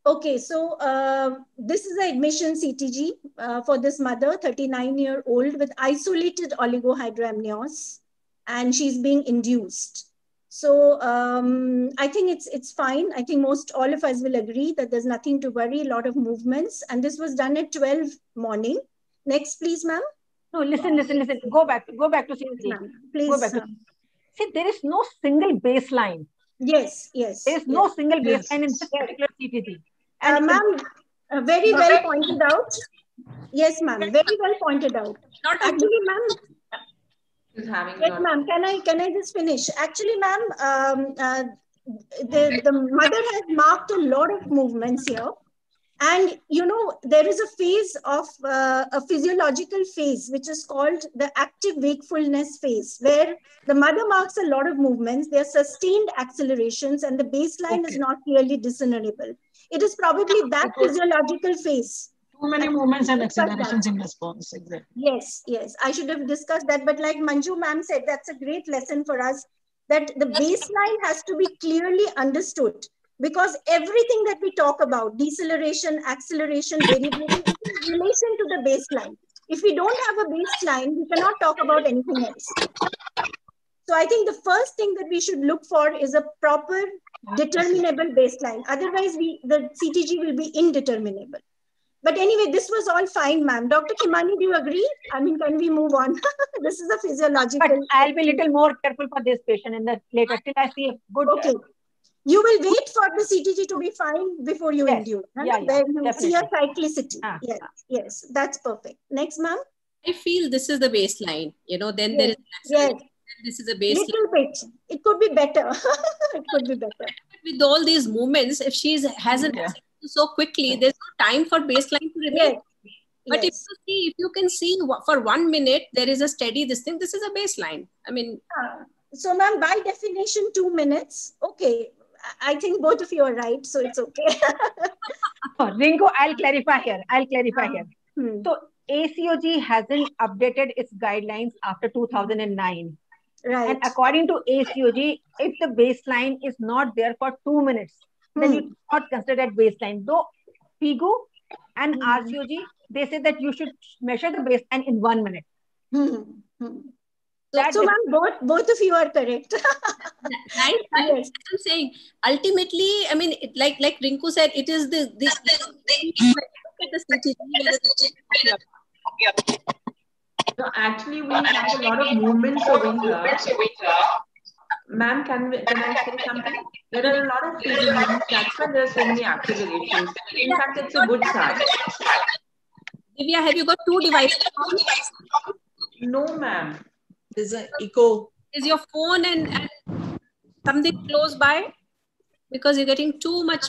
Okay, so uh, this is the admission CTG uh, for this mother, 39 year old with isolated oligohydramnios, and she's being induced. So um, I think it's it's fine. I think most all of us will agree that there's nothing to worry. A lot of movements, and this was done at 12 morning. Next, please, ma'am. No, listen, listen, listen. Go back, go back to CTG. Please. Go back to, see, there is no single baseline Yes, yes. There is yes. no single baseline yes. in this particular CTG. Uh, ma'am, uh, very well pointed out. Yes, ma'am, very well pointed out. Not Actually, ma'am, yes, ma'am, can I, can I just finish? Actually, ma'am, um, uh, the, the mother has marked a lot of movements here. And, you know, there is a phase of uh, a physiological phase, which is called the active wakefulness phase, where the mother marks a lot of movements. They are sustained accelerations and the baseline okay. is not clearly discernible. It is probably that physiological phase. Too many movements and accelerations in response. Exactly. Yes, yes. I should have discussed that. But like Manju ma'am said, that's a great lesson for us that the baseline has to be clearly understood because everything that we talk about, deceleration, acceleration, variability, is in relation to the baseline. If we don't have a baseline, we cannot talk about anything else. So I think the first thing that we should look for is a proper determinable baseline. Otherwise, we the CTG will be indeterminable. But anyway, this was all fine, ma'am. Dr. Khemani, do you agree? I mean, can we move on? this is a physiological. But I'll be a little more careful for this patient in the later till I see a good. Okay you will wait for the CTG to be fine before you yes. induce. Right? Yeah, yeah, you definitely. see a cyclicity. Ah, yes, yes, that's perfect. Next, ma'am. I feel this is the baseline. You know, then yes. there is yes. this is a baseline. Little bit. It could be better. it could be better. With all these movements, if she hasn't yeah. So quickly, there's no time for baseline to remain. Yes. But yes. if you see, if you can see for one minute, there is a steady this thing. This is a baseline. I mean. Uh, so, ma'am, by definition, two minutes. Okay, I think both of you are right, so it's okay. oh, Ringo, I'll clarify here. I'll clarify here. Hmm. So ACOG hasn't updated its guidelines after 2009. Right. And according to ACOG, if the baseline is not there for two minutes. Then it's hmm. not considered at baseline. Though FIGO and hmm. RCOG, they say that you should measure the baseline in one minute. Hmm. Hmm. That so, ma'am, both both of you are correct. right? yes. I'm saying ultimately, I mean, it, like like Rinku said, it is the the, the, the, no, actually, we have a lot of movements over here. Ma'am, can, we, can I say something? There are a lot of feeling movements. That's why there are so many accelerations. In fact, it's a good sign. Divya, have you got two devices? No, ma'am. There's an echo. Is your phone and, and something close by? Because you're getting too much.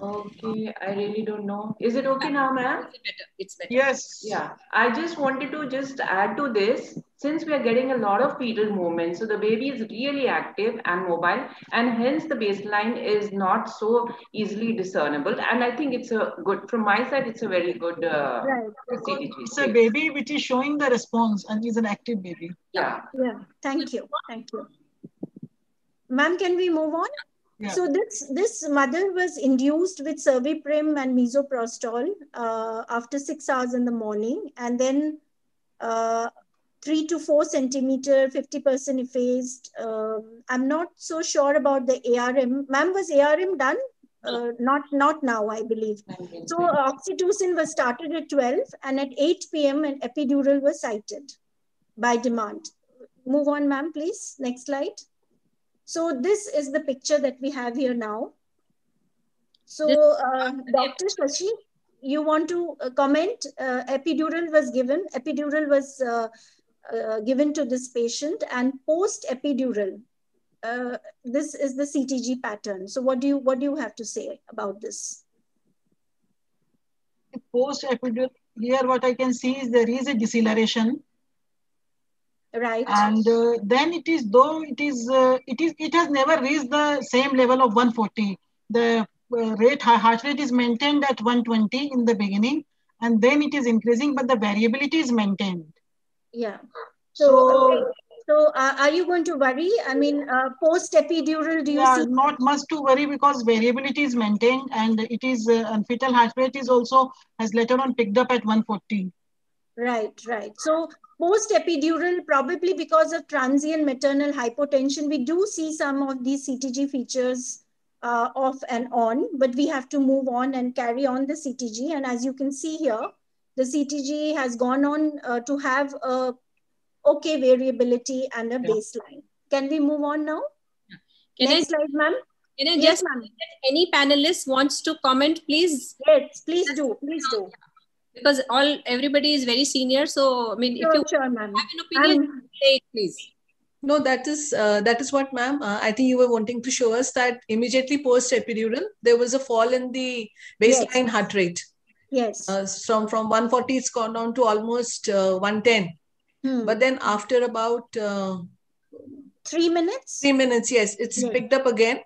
Okay, I really don't know. Is it okay now, ma'am? It's better. It's better. Yes. Yeah, I just wanted to just add to this. Since we are getting a lot of fetal movement, so the baby is really active and mobile, and hence the baseline is not so easily discernible. And I think it's a good, from my side, it's a very good uh, right. It's a baby which is showing the response and is an active baby. Yeah. Yeah. Thank you. Thank you. Ma'am, can we move on? Yeah. So this this mother was induced with Cerviprime and misoprostol uh, after six hours in the morning, and then uh, three to four centimeter, fifty percent effaced. Um, I'm not so sure about the ARM. Ma'am, was ARM done? Uh, not not now, I believe. So oxytocin was started at 12, and at 8 p.m. an epidural was sited by demand. Move on, ma'am, please. Next slide. So this is the picture that we have here now. So uh, Dr. Shashi, you want to uh, comment? Uh, epidural was given. Epidural was uh, uh, given to this patient, and post epidural, uh, this is the CTG pattern. So, what do you what do you have to say about this? Post epidural. Here, what I can see is there is a deceleration right. And uh, then it is though it is uh, it is it has never reached the same level of 140 the uh, rate heart rate is maintained at 120 in the beginning and then it is increasing but the variability is maintained. Yeah. So so, so uh, are you going to worry? I mean uh, post epidural do you yeah, see not much to worry because variability is maintained and it is uh, and fetal heart rate is also has later on picked up at 140 right right. So post epidural, probably because of transient maternal hypotension, we do see some of these CTG features uh, off and on, but we have to move on and carry on the CTG. And as you can see here, the CTG has gone on uh, to have a okay variability and a baseline. Can we move on now? Can Next I, slide, ma'am. Can I Yes, just any panelist wants to comment, please? Yes, please do. Please do because all everybody is very senior. So I mean, sure, if you sure, have an opinion, say it, please. No, that is uh, that is what, ma'am. Uh, I think you were wanting to show us that immediately post epidural, there was a fall in the baseline Yes. heart rate. Yes. Uh, from from 140, it's gone down to almost uh, 110. Hmm. But then after about uh, three minutes, three minutes, yes, it's Yes. picked up again,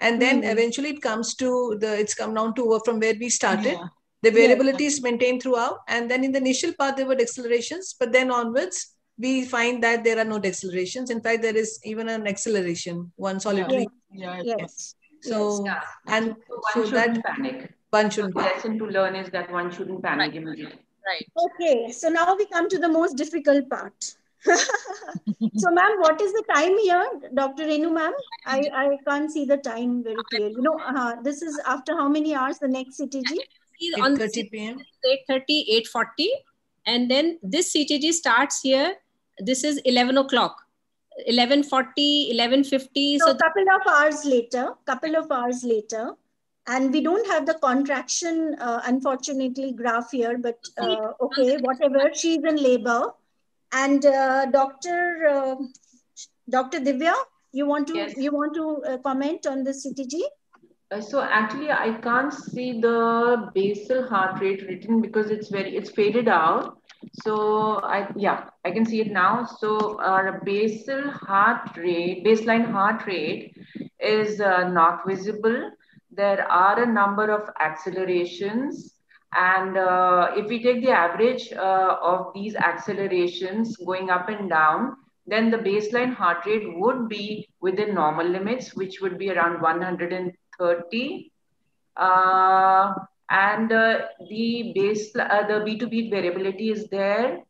and then Mhm. eventually it comes to the it's come down to from where we started. Yeah. The Yes. variability is maintained throughout, and then in the initial part there were accelerations, but then onwards we find that there are no accelerations. In fact, there is even an acceleration, one solitary. yeah yes. So Yeah. and So so shouldn't that panic. one shouldn't. lesson to learn is that one shouldn't panic immediately. Right. Okay, so now we come to the most difficult part. so, ma'am, what is the time here, Dr. Renu, ma'am? I, I can't see the time very clear. You know, uh, this is after how many hours the next CTG? See, on the 8:30 p.m. 8.30, 8.40. And then this CTG starts here. This is 11 o'clock. 11.40, 11.50. So, So, a couple of hours later, couple of hours later, and we don't have the contraction, uh, unfortunately, graph here, but uh, okay, whatever. She's in labor, and uh, Dr. Uh, Dr. Divya, you want to Yes. you want to uh, comment on the CTG? Uh, so actually, I can't see the basal heart rate written because it's very it's faded out. So I yeah I can see it now. So our basal heart rate, baseline heart rate, is uh, not visible. There are a number of accelerations, and uh, if we take the average uh, of these accelerations going up and down, then the baseline heart rate would be within normal limits, which would be around 130. Uh, and uh, the base, uh, the B2B variability is there,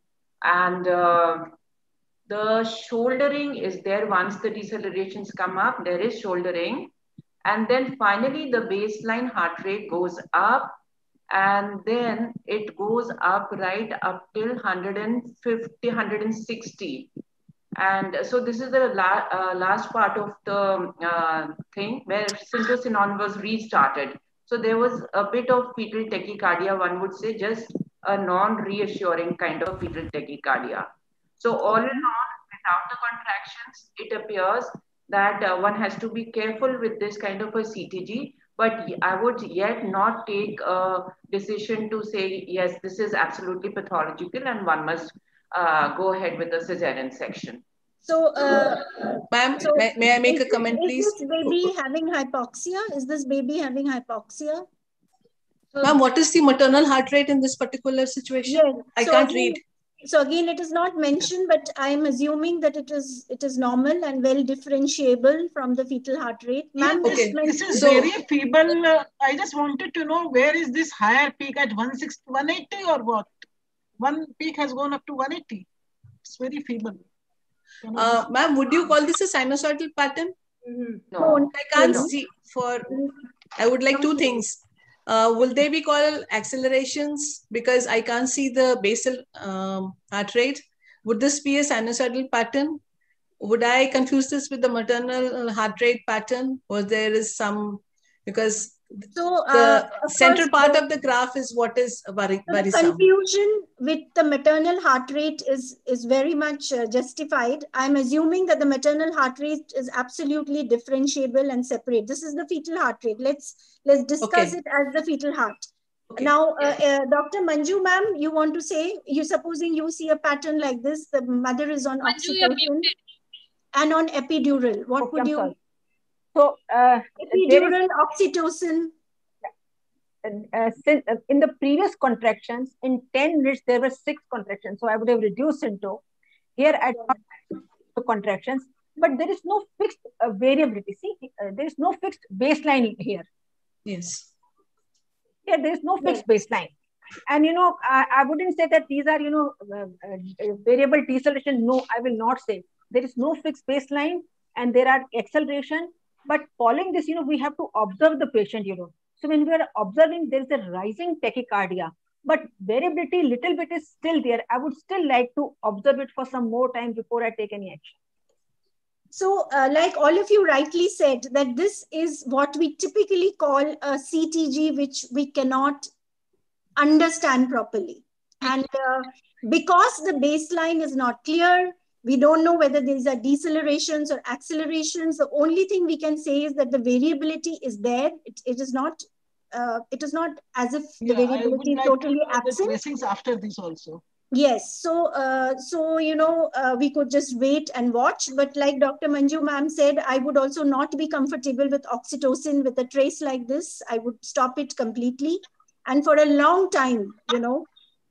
and uh, the shouldering is there once the decelerations come up. There is shouldering, and then finally the baseline heart rate goes up and then it goes up right up till 150 160 and so this is the la- uh, last part of the uh, thing where syntocinon was restarted. So there was a bit of fetal tachycardia one would say just a non-reassuring kind of fetal tachycardia. So all in all without the contractions it appears that uh, one has to be careful with this kind of a ctg but I would yet not take a decision to say, yes, this is absolutely pathological and one must uh, go ahead with the cesarean section. So, uh, Ma'am, so may, may I make is, a comment, please? is please? this baby having hypoxia? Is this baby having hypoxia? Ma'am, what is the maternal heart rate in this particular situation? Yes. I So can't again- read. So again, it is not mentioned, but I am assuming that it is it is normal and well differentiable from the fetal heart rate. Ma'am, this, just this mention- is very feeble. Uh, I just wanted to know where is this higher peak at 160, 180 or what? One peak has gone up to 180. It's very feeble. Uh, ma'am, would you call this a sinusoidal pattern? No. I can't No. see for, I would like two things. Uh, will they be called accelerations? Because I can't see the basal um, heart rate. Would this be a sinusoidal pattern? Would I confuse this with the maternal heart rate pattern? Or there is some, because So the uh, central part the, of the graph is what is worry, so the worrisome. confusion with the maternal heart rate is is very much uh, justified. I'm assuming that the maternal heart rate is absolutely differentiable and separate. This is the fetal heart rate. Let's let's discuss Okay. it as the fetal heart. Okay. Now, uh, uh, Dr. Manju, ma'am, you want to say, you supposing you see a pattern like this, the mother is on Manju, oxytocin and on epidural. What Okay, would I'm you? So uh, Epidural, oxytocin. uh, uh, in the previous contractions, in 10 minutes, there were six contractions. So I would have reduced into here got the contractions, but there is no fixed uh, variability. See, uh, there is no fixed baseline here. Yes. Here, there is no fixed baseline. And, you know, I, I wouldn't say that these are, you know, uh, uh, variable deceleration. No, I will not say. There is no fixed baseline and there are acceleration. But following this, you know, we have to observe the patient, you know. So when we are observing, there is a rising tachycardia, but variability little bit is still there. I would still like to observe it for some more time before I take any action. So, uh, like all of you rightly said, that this is what we typically call a CTG, which we cannot understand properly. And uh, because the baseline is not clear, we don't know whether these are decelerations or accelerations. The only thing we can say is that the variability is there. It, it is not. Uh, it is not as if the Yeah, would variability is like totally the absent. tracings after this also. Yes, so uh, so you know uh, we could just wait and watch, but like Dr. Manju ma'am said, I would also not be comfortable with oxytocin with a trace like this. I would stop it completely, and for a long time, you know,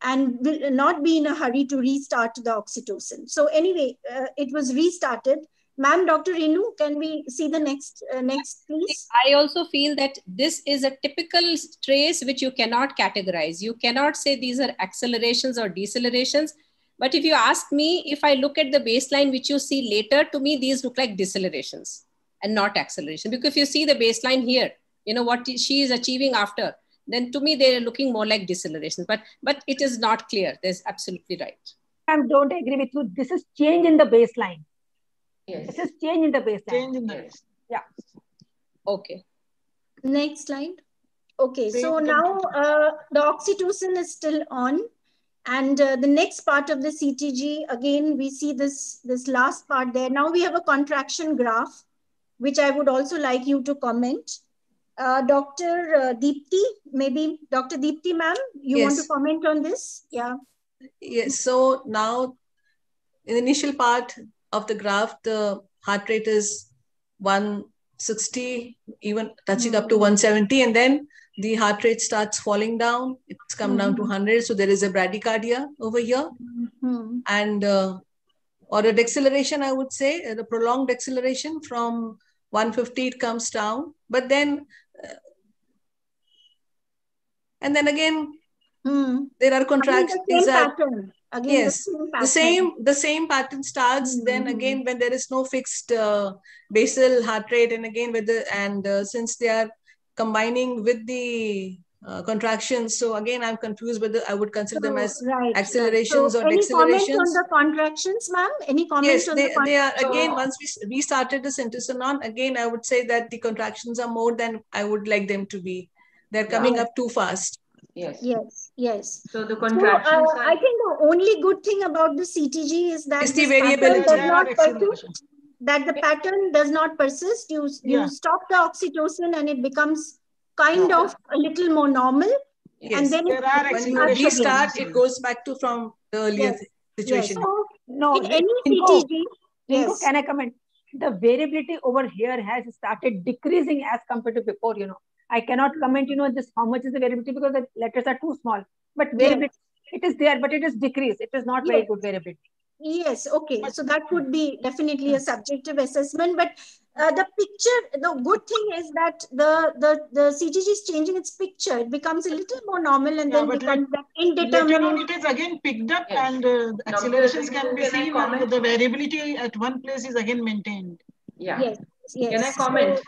and will not be in a hurry to restart the oxytocin. So anyway, uh, it was restarted. Ma'am, Dr. Renu, can we see the next uh, next please? I also feel that this is a typical trace which you cannot categorize. You cannot say these are accelerations or decelerations. But if you ask me, if I look at the baseline which you see later, to me, these look like decelerations and not acceleration. Because if you see the baseline here, you know what she is achieving after, then to me, they're looking more like deceleration. But, but it is not clear. There's absolutely right. I don't agree with you. This is change in the baseline. Yes. This is change in the baseline. Change in the Yes. Yeah. Okay. Next slide. Okay, so now uh, the oxytocin is still on. And uh, the next part of the CTG, again, we see this, this last part there. Now we have a contraction graph, which I would also like you to comment. Uh, Dr. Uh, Deepti, maybe Dr. Deepti, ma'am, you want to comment on this? Yeah. Yes. So now, in the initial part of the graph, the heart rate is 160, even touching up to 170, and then the heart rate starts falling down. It's come down to 100. So there is a bradycardia over here, Hmm. and uh, or a deceleration, I would say, uh, the prolonged deceleration from 150 it comes down, but then, uh, and then again, Hmm. there are the same These are- pattern. Again, yes the same the pattern. same the same pattern starts then Mhm. again when there is no fixed uh, basal heart rate and again with the and uh, since they are combining with the uh, contractions so again i'm confused whether i would consider them So, as right, right. accelerations So or any comment on the contractions, ma'am? Any comments yes on they, the they are again once we restarted the syntocinon again i would say that the contractions are more than i would like them to be they're coming Yeah. up too fast Yes. Yes, yes. So the So contractions uh, are I think the only good thing about the CTG is that It's the variability. does not persist. That the pattern does not persist. You you Yeah. stop the oxytocin and it becomes kind of a little more normal, yes and then There are when you restart it goes back to from the earlier Yes, yes. situation So No, in any Rinku, CTG, Rinku, yes. can I comment? The variability over here has started decreasing as compared to before, you know. I cannot comment, you know, this how much is the variability because the letters are too small. But variability, it is there, but it is decreased. It is not very good variability. Yes, okay. So that could be definitely a subjective assessment, but uh, the picture, the good thing is that the, the, the CTG is changing its picture. It becomes a little more normal and Yeah, then but becomes that Later on, indeterminate. it is again picked up Yes. and uh, the accelerations Ritu, can be can seen and the variability at one place is again maintained. yeah. Yes, yes. Can I comment? So,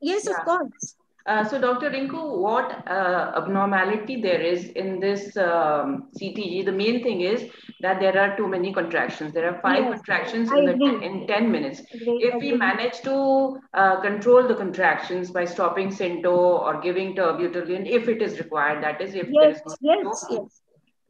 yes, Yeah. of course. Uh, so, Dr. Rinku, what uh, abnormality there is in this um, CTG? The main thing is that there are too many contractions. There are five Yes, contractions in, the, in 10 minutes. If we manage to uh, control the contractions by stopping Cinto or giving terbutaline, if it is required, that is, if there is no yes, yes.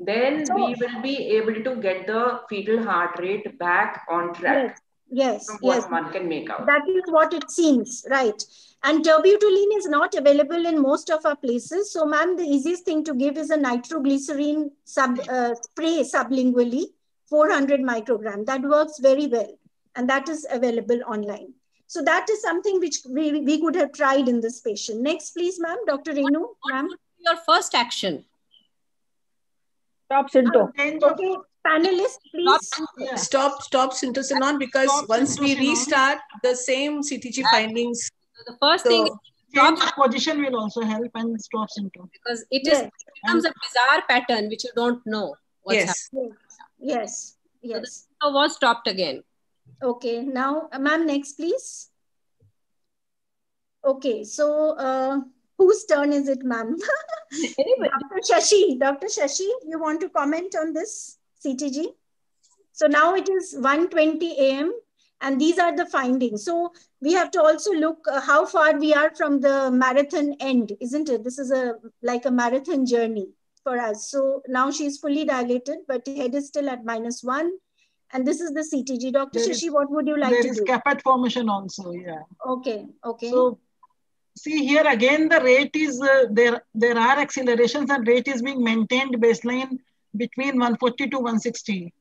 then So- we will be able to get the fetal heart rate back on track Yes, yes, from what yes. one can make out. That is what it seems, right? And terbutaline is not available in most of our places. So, ma'am, the easiest thing to give is a nitroglycerine sub uh, spray sublingually, 400 microgram. That works very well, and that is available online. So that is something which we, we could have tried in this patient. Next, please, ma'am, Dr. Renu, ma'am. Your first action. Stop Cinto. Okay, panelists, please. Stop, stop stop, Syntocinon because once we restart, the same CTG findings. The first So- thing is Change of position will also help and stop symptom. because it is it becomes a bizarre pattern which you don't know what's Yes. happening. Yes, yes. So was stopped again. Okay, now, uh, ma'am, next, please. Okay, so uh, whose turn is it, ma'am? Dr. Shashi, Dr. Shashi, you want to comment on this CTG? So now it is 1.20 a.m. and these are the findings. So we have to also look uh, how far we are from the marathon end, isn't it? This is a like a marathon journey for us. So now she's fully dilated, but head is still at minus one. And this is the CTG. Dr. There Shashi, is- what would you like There to is do? caput formation also, yeah. Okay, okay. So see here again, the rate is, uh, there, there are accelerations and rate is being maintained baseline between 140 to 160.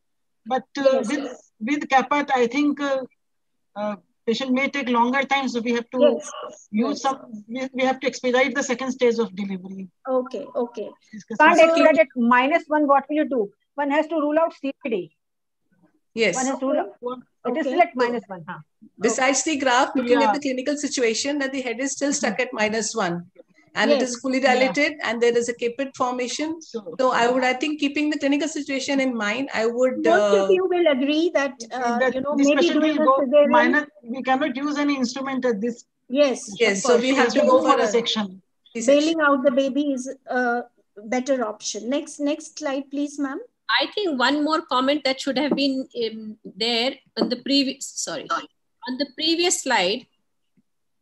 But uh, Yes, with, yes. With caput, I think uh, uh, patient may take longer time. So we have to Yes, use yes. some, we, we have to expedite the second stage of delivery. Okay, okay. Can't So- expedite at minus one. What will you do? One has to rule out CPD. Yes. One has to rule out. It is Okay. still at minus one. Huh? Besides the graph, looking Yeah. at the clinical situation, that the head is still stuck at minus one. And it is Yes. fully Yeah. dilated and there is a caput formation. So, So I would, I think, keeping the clinical situation in mind, I would. Most Uh, of you will agree that, uh, that you know, this maybe patient doing will go minor, we cannot use any instrument at this. Yes, yes, so we have to go for a a section. C-section. Bailing out the baby is a better option. Next, next slide, please, ma'am. I think one more comment that should have been um, there on the previous, sorry, on the previous slide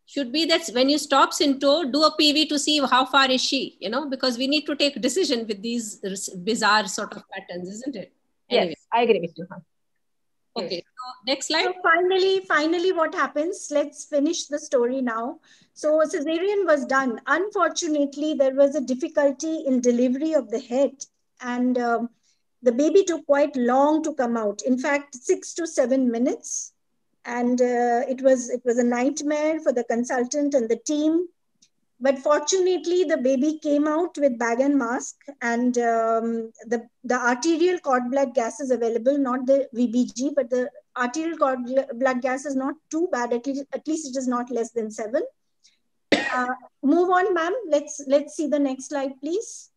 should be that when you stop Cinto, do a PV to see how far is she, you know, because we need to take decision with these bizarre sort of patterns, isn't it? Anyway, Yes, I agree with you. Huh? okay. So next slide. So finally, finally, what happens? Let's finish the story now. So cesarean was done. Unfortunately, there was a difficulty in delivery of the head, and um, the baby took quite long to come out. In fact, six to seven minutes, and uh, it was it was a nightmare for the consultant and the team. But fortunately, the baby came out with bag and mask, and um, the the arterial cord blood gas is available, not the VBG, but the arterial cord blood gas is not too bad. At least at least it is not less than seven. Uh, move on, ma'am. Let's let's see the next slide, please.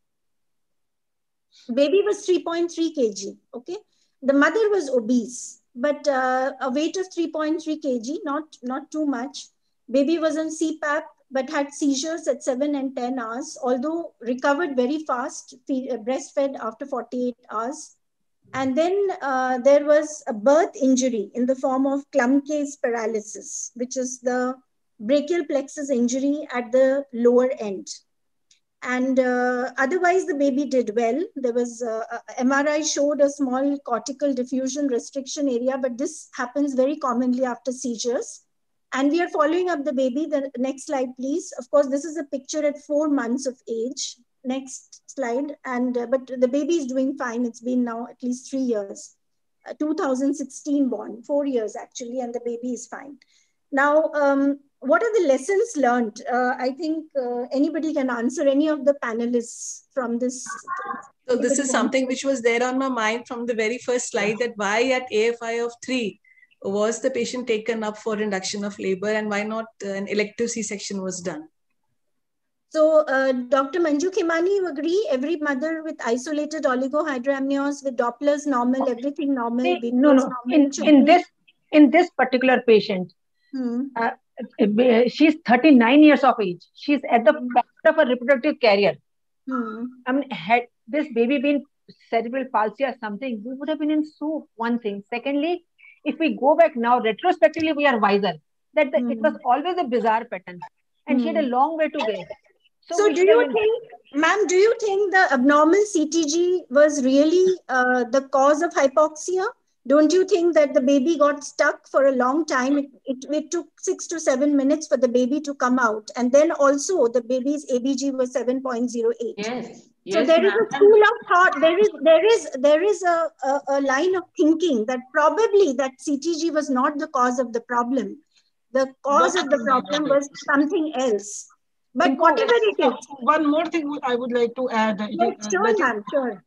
Baby was 3.3 kg. Okay, the mother was obese, but uh, a weight of 3.3 kg, not not too much. Baby was on CPAP, but had seizures at 7 and 10 hours, although recovered very fast, uh, breastfed after 48 hours. And then uh, there was a birth injury in the form of Klumpke's paralysis, which is the brachial plexus injury at the lower end. And uh, otherwise, the baby did well. There was uh, MRI showed a small cortical diffusion restriction area, but this happens very commonly after seizures. And we are following up the baby. The next slide, please. Of course, this is a picture at four months of age. Next slide. And uh, but the baby is doing fine. It's been now at least three years. Uh, 2016 born, four years actually, and the baby is fine. Now, um, what are the lessons learned? Uh, I think uh, anybody can answer any of the panelists from this. So this is something which was there on my mind from the very first slide that why at AFI of three was the patient taken up for induction of labor and why not uh, an elective C-section was done. So, uh, Dr. Manju Khemani, you agree? Every mother with isolated oligohydramnios, with Dopplers normal, everything normal, no, no. normal, In, in this in this particular patient, Hmm. uh, she's 39 years of age. She's at the back of her reproductive career. Hmm. I mean, had this baby been cerebral palsy or something, we would have been in soup. One thing. Secondly, if we go back now, retrospectively, we are wiser that the, it was always a bizarre pattern, and she had a long way to go. So, we do you think, ma'am, do you think the abnormal CTG was really uh, the cause of hypoxia? Don't you think that the baby got stuck for a long time? It, it, it took six to seven minutes for the baby to come out. And then also the baby's ABG was 7.08. Yes. So Yes, there is ma'am. a school of thought. There is there is there is a, a, a line of thinking that probably that CTG was not the cause of the problem. The cause of the problem was something else. But whatever it is, One more thing I would like to add. Yes, sure, that is- ma'am, sure.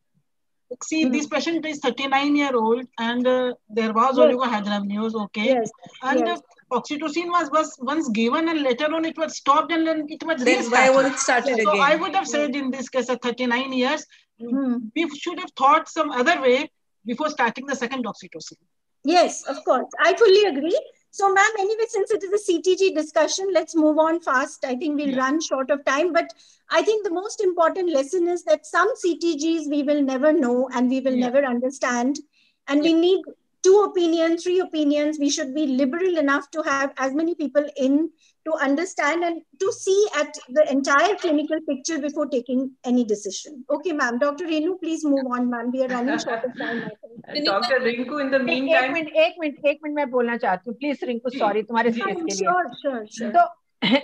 See, this patient is 39 year old and uh, there was Yes. oligohydramnios, okay? Yes, And yes. uh, oxytocin was, was once given and later on it was stopped and then it was Then why restarted. was it started so again? I would have said in this case at 39 years, Hmm. we should have thought some other way before starting the second oxytocin. Yes, of course. I fully agree. So, ma'am, anyway, since it is a CTG discussion, let's move on fast. I think we'll run short of time. But I think the most important lesson is that some CTGs we will never know and we will never understand. And we need two opinions, three opinions. We should be liberal enough to have as many people in to understand and to see at the entire clinical picture before taking any decision. Okay, ma'am. Dr. Renu, please move on, ma'am. We are running short of time. I think. Dr. Rinku, in the एक meantime, minute एक minute एक minute मैं बोलना चाहती हूँ please Rinku sorry तुम्हारे space के लिए Sure, sure, sure. so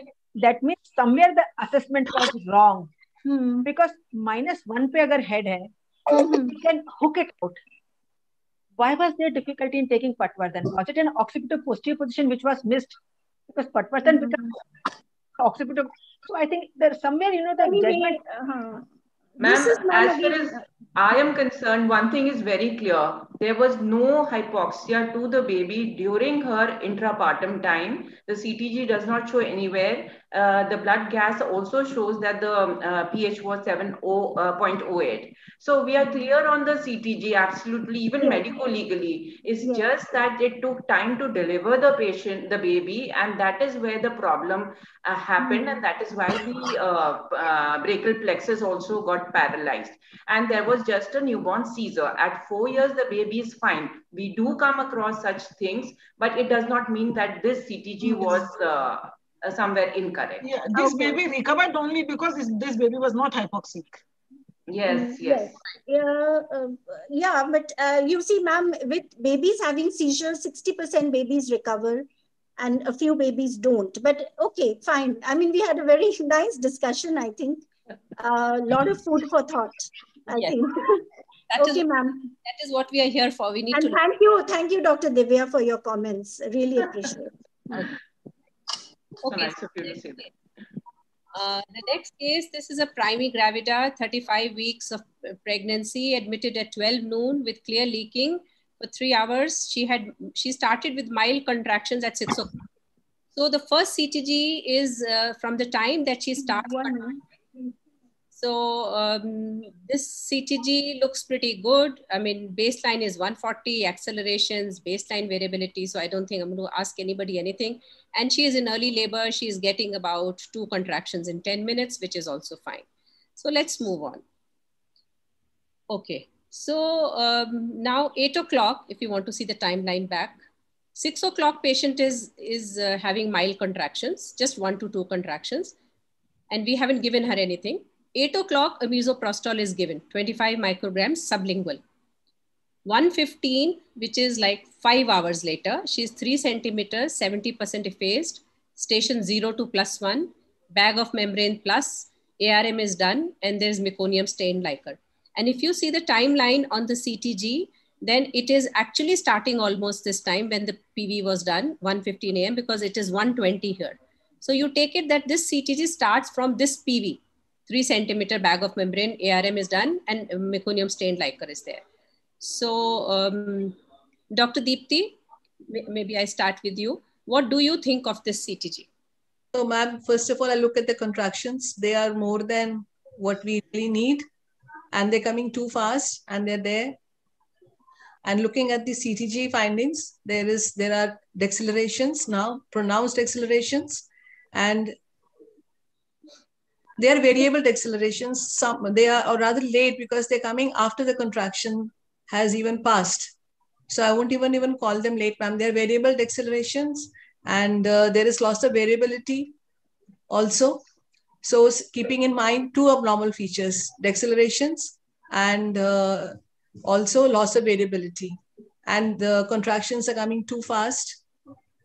that means somewhere the assessment was wrong Hmm. because minus one पे अगर head है we can hook it out why was there difficulty in taking patwardhan was it an occipital posterior position which was missed because patwardhan becomes occipital so I think there's somewhere you know the Anyway, judgment uh-huh. Ma'am, This is, ma'am, as far as I am concerned, one thing is very clear. There was no hypoxia to the baby during her intrapartum time. The CTG does not show anywhere. Uh, the blood gas also shows that the uh, pH was 7.08. So we are clear on the CTG, absolutely, even medico-legally. It's just that it took time to deliver the patient, the baby, and that is where the problem uh, happened, and that is why the uh, uh, brachial plexus also got paralyzed. And there was just a newborn seizure. At four years, the baby is fine. We do come across such things, but it does not mean that this CTG was uh, uh, somewhere incorrect. Yeah, this baby recovered only because this, this baby was not hypoxic. Yes, yes. Yeah, uh, yeah, but uh, you see, ma'am, with babies having seizures, 60% babies recover and a few babies don't. But okay, fine. I mean, we had a very nice discussion, I think. A lot of food for thought, I Yes. think. That is- okay, ma'am. That is what we are here for. We need And to. thank you, thank you, Dr. Divya, for your comments. Really appreciate it. So nice of you to say that. Uh, the next case, this is a primi gravida, 35 weeks of pregnancy, admitted at 12 noon with clear leaking for three hours. She had she started with mild contractions at six o'clock. So the first CTG is uh, from the time that she starts. So um, this CTG looks pretty good. I mean, baseline is 140 accelerations, baseline variability. So I don't think I'm going to ask anybody anything. And she is in early labor. She is getting about two contractions in 10 minutes, which is also fine. So let's move on. Okay. So um, now eight o'clock, if you want to see the timeline back, six o'clock patient is, is uh, having mild contractions, just one to two contractions. And we haven't given her anything. 8 o'clock, a misoprostol is given, 25 micrograms sublingual. 115, which is like five hours later, she's three centimeters, 70% effaced, station zero to plus one, bag of membrane plus, ARM is done, and there's meconium stained liquor. And if you see the timeline on the CTG, then it is actually starting almost this time when the PV was done, 1.15 a.m., because it is 120 here. So you take it that this CTG starts from this PV, three centimeter bag of membrane, ARM is done, and meconium stained liquor is there. So, um, Dr. Deepti, maybe I start with you. What do you think of this CTG? So, ma'am, first of all, I look at the contractions. They are more than what we really need, and they're coming too fast, and they're there. And looking at the CTG findings, there is there are decelerations now, pronounced decelerations, and they are variable decelerations. Some they are or rather late because they're coming after the contraction has even passed. So I won't even even call them late, ma'am. They're variable decelerations, and uh, there is loss of variability also. So keeping in mind two abnormal features, decelerations and uh, also loss of variability. And the contractions are coming too fast,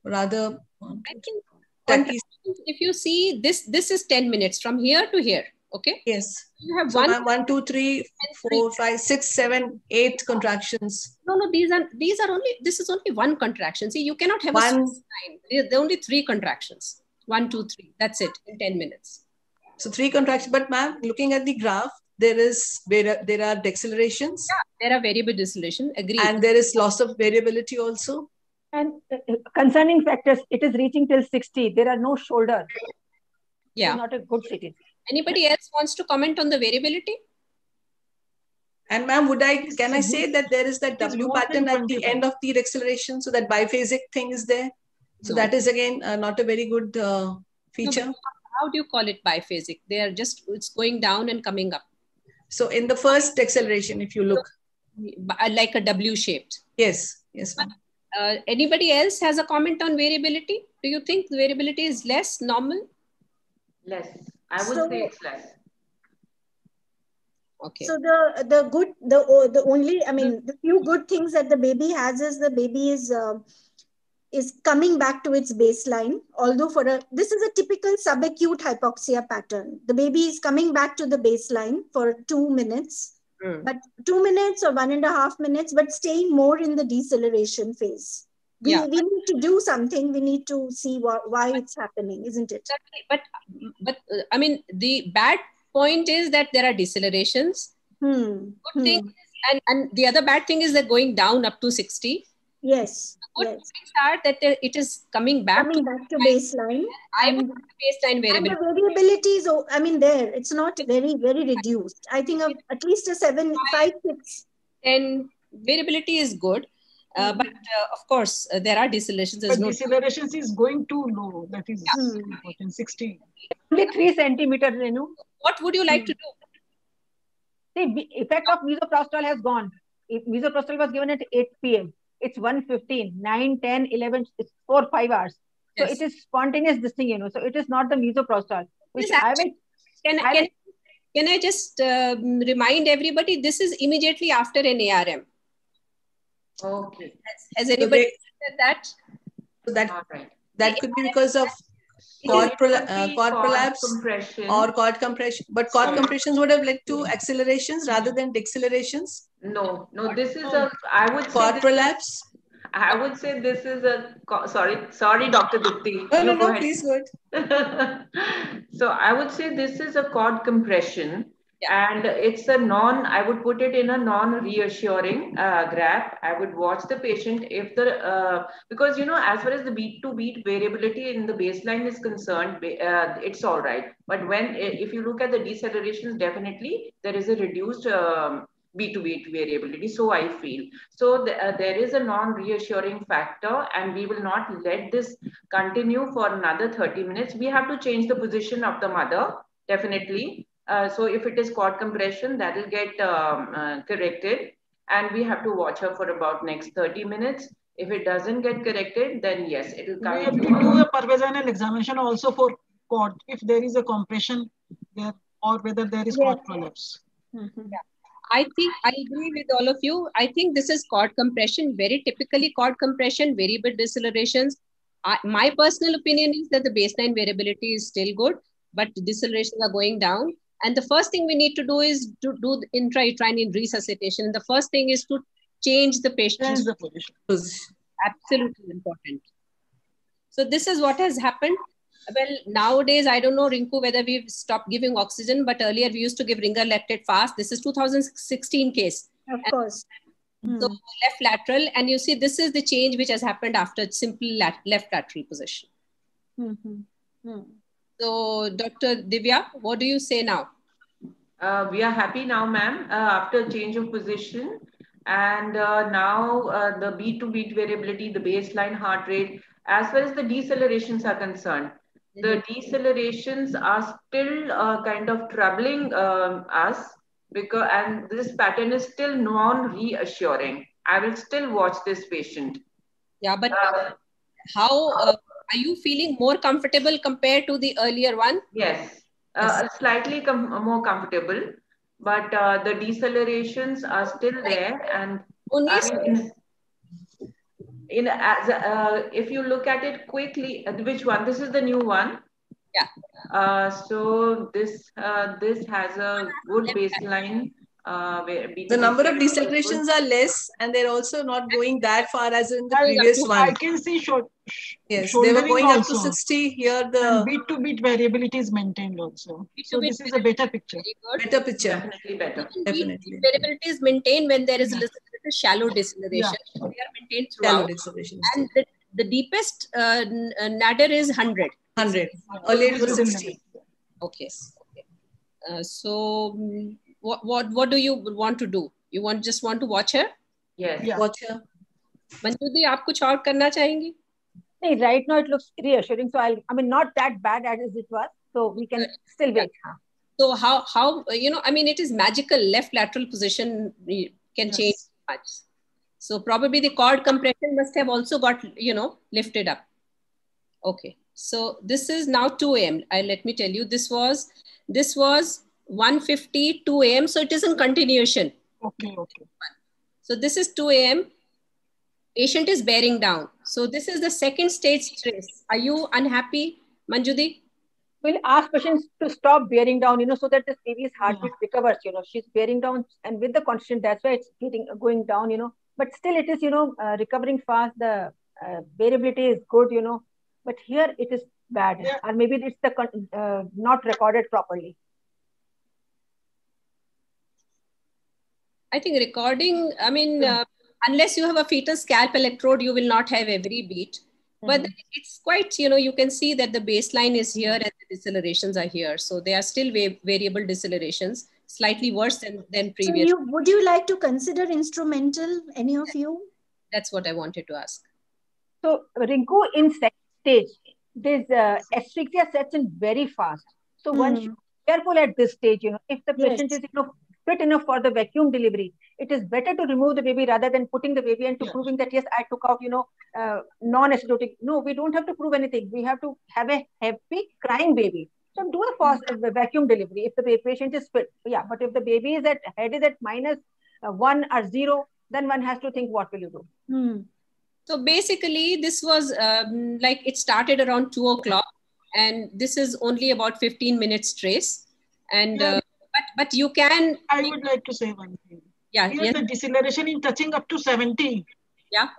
rather. I think if you see this, this is 10 minutes from here to here. Okay. Yes. You have So one, one, two, three, four, five, six, seven, eight contractions. No, no, these are these are only this is only one contraction. See, you cannot have a One-. There are only three contractions. One, two, three. That's it in 10 minutes. So three contractions. But ma'am, looking at the graph, there is there there are decelerations. yeah, There are variable deceleration. agree And there is loss of variability also. And uh, uh, concerning factors, it is reaching till 60. There are no shoulder. Yeah. It's not a good city. Anybody else wants to comment on the variability? And ma'am, would I can I say that there is that W pattern at the end of the acceleration, so that biphasic thing is there? So No. that is again uh, not a very good uh, feature. No, how do you call it biphasic? They are just it's going down and coming up. So in the first acceleration, if you look, Like a W shaped. yes, yes, ma'am. Uh, anybody else has a comment on variability? Do you think the variability is less normal? Less. I would So- say it's less. Okay. So the the good the the only I mean the few good things that the baby has is the baby is uh, is coming back to its baseline. Although for a this is a typical subacute hypoxia pattern. The baby is coming back to the baseline for two minutes, but two minutes or one and a half minutes, but staying more in the deceleration phase. We, Yeah. we need to do something. We need to see wh- why it's happening, isn't it? But but uh, I mean the bad point is that there are decelerations. Hmm. Good thing is, and, and the other bad thing is they're going down up to 60. Yes. Good yes. things are that uh, it is coming back Coming back to baseline. I would put the baseline And the variability. variability is, o- I mean, there, it's not very, very reduced. I think of at least a seven, five, six. And variability is good. Uh, but uh, of course, uh, there are decelerations. There's But no decelerations is going too low. That is important. 60. Only three centimeters, Renu. What would you like to do? The effect of misoprostol has gone. If misoprostol was given at 8 p.m., it's 1.15, 9, 10, 11, it's 4, 5 hours. So Yes. it is spontaneous this thing, you know. So it is not the misoprostol. Which Yes, I actually, will, Can, I can, can I just um, remind everybody this is immediately after an ARM? Okay. Has anybody said that? So that All right. that could be because of cord, could uh, cord cord prolapse compression. or cord compression. But cord Sorry. compressions would have led to accelerations rather than decelerations. No, no, this is a, I would say. Cord this- prolapse. I would say this is a, sorry, sorry, Dr. Deepti. No, You no, go no, please go ahead. So I would say this is a cord compression and it's a non, I would put it in a non-reassuring uh, graph. I would watch the patient if the, uh, because you know, as far as the beat to beat variability in the baseline is concerned, uh, it's all right. But when, if you look at the decelerations, definitely there is a reduced um, beat to beat variability. So I feel. So th- uh, there is a non-reassuring factor and we will not let this continue for another 30 minutes. We have to change the position of the mother, definitely. Uh, so if it is cord compression, that will get um, uh, corrected and we have to watch her for about next 30 minutes. If it doesn't get corrected, then yes, it will We come have to do a pervaginal examination also for cord if there is a compression there or whether there is cord prolapse. I think I agree with all of you. I think this is cord compression, very typically cord compression, variable decelerations. I, my personal opinion is that the baseline variability is still good, but decelerations are going down. And the first thing we need to do is to do the intrauterine resuscitation. The first thing is to change the patient's position. absolutely important. So this is what has happened. Well, nowadays, I don't know, Rinku, whether we've stopped giving oxygen, but earlier we used to give ringer lactate fast. This is 2016 case. Of course. So left lateral, and you see this is the change which has happened after simple lat- left lateral position. So, Dr. Divya, what do you say now? Uh, we are happy now, ma'am, uh, after change of position. And uh, now uh, the beat to beat variability, the baseline heart rate, as well as the decelerations are concerned, the decelerations are still uh, kind of troubling um, us because, and this pattern is still non-reassuring. I will still watch this patient. Yeah, but how uh, are you feeling more comfortable compared to the earlier one? Yes, uh, slightly com more comfortable, but uh, the decelerations are still there. And I mean, in, in as uh, if you look at it quickly, uh, which one? This is the new one. Yeah. Uh, so this uh, this has a good baseline. Uh, where the number of decelerations are less and they're also not going that far as in the previous one. I can see short. Yes, they were going up to 60. Here the And beat to beat variability is maintained also. So this is a better picture. better picture. Definitely better. Definitely. Variability is maintained when there is a little bit of shallow deceleration. They are maintained Shallow throughout. deceleration. And the, the deepest uh, n- uh, nadir is 100. 100. Earlier it was 60. Okay. okay. Uh, so mm, what, what what do you want to do? You want just want to watch her? Yes. Watch her. Manju दी आप कुछ और करना चाहेंगी? Nee, right now it looks reassuring. So I'll, I mean, not that bad as it was. So we can still wait. So how how you know? I mean, it is magical. Left lateral position eh, can change so probably the cord compression must have also got you know lifted up. Okay. So this is now 2 a.m. I let me tell you, this was this was 1:50 2 a.m. So it is in continuation. Okay, okay. So this is 2 a.m. Patient is bearing down. So this is the second stage stress. Are you unhappy, Manjudi? We'll ask patients to stop bearing down, you know, so that this baby's heartbeat recovers. You know, she's bearing down, and with the constant, that's why it's getting going down. You know, but still, it is you know uh, recovering fast. The uh, variability is good. You know, but here it is bad, or maybe it's the con- uh, not recorded properly. I think recording, I mean, uh, unless you have a fetal scalp electrode, you will not have every beat. But it's quite, you know, you can see that the baseline is here and the decelerations are here. So they are still va- variable decelerations, slightly worse than, than So previous. you, would you like to consider instrumental, any of you? That's what I wanted to ask. So Rinku, in second stage, this uh, asphyxia sets in very fast. So one should be careful at this stage. You know, if the patient Yes. is you know fit enough for the vacuum delivery, it is better to remove the baby rather than putting the baby and to proving that yes, I took out you know uh, non-acidotic. No, we don't have to prove anything. We have to have a happy crying baby. So do a fast uh, vacuum delivery if the pa- patient is fit. Yeah, but if the baby is at head is at minus uh, one or zero, then one has to think what will you do. So basically, this was um, like it started around two o'clock, and this is only about 15 minutes trace. And uh, but but you can. I would like to say one thing. Yeah. Here yes. the deceleration is touching up to 70. Yeah.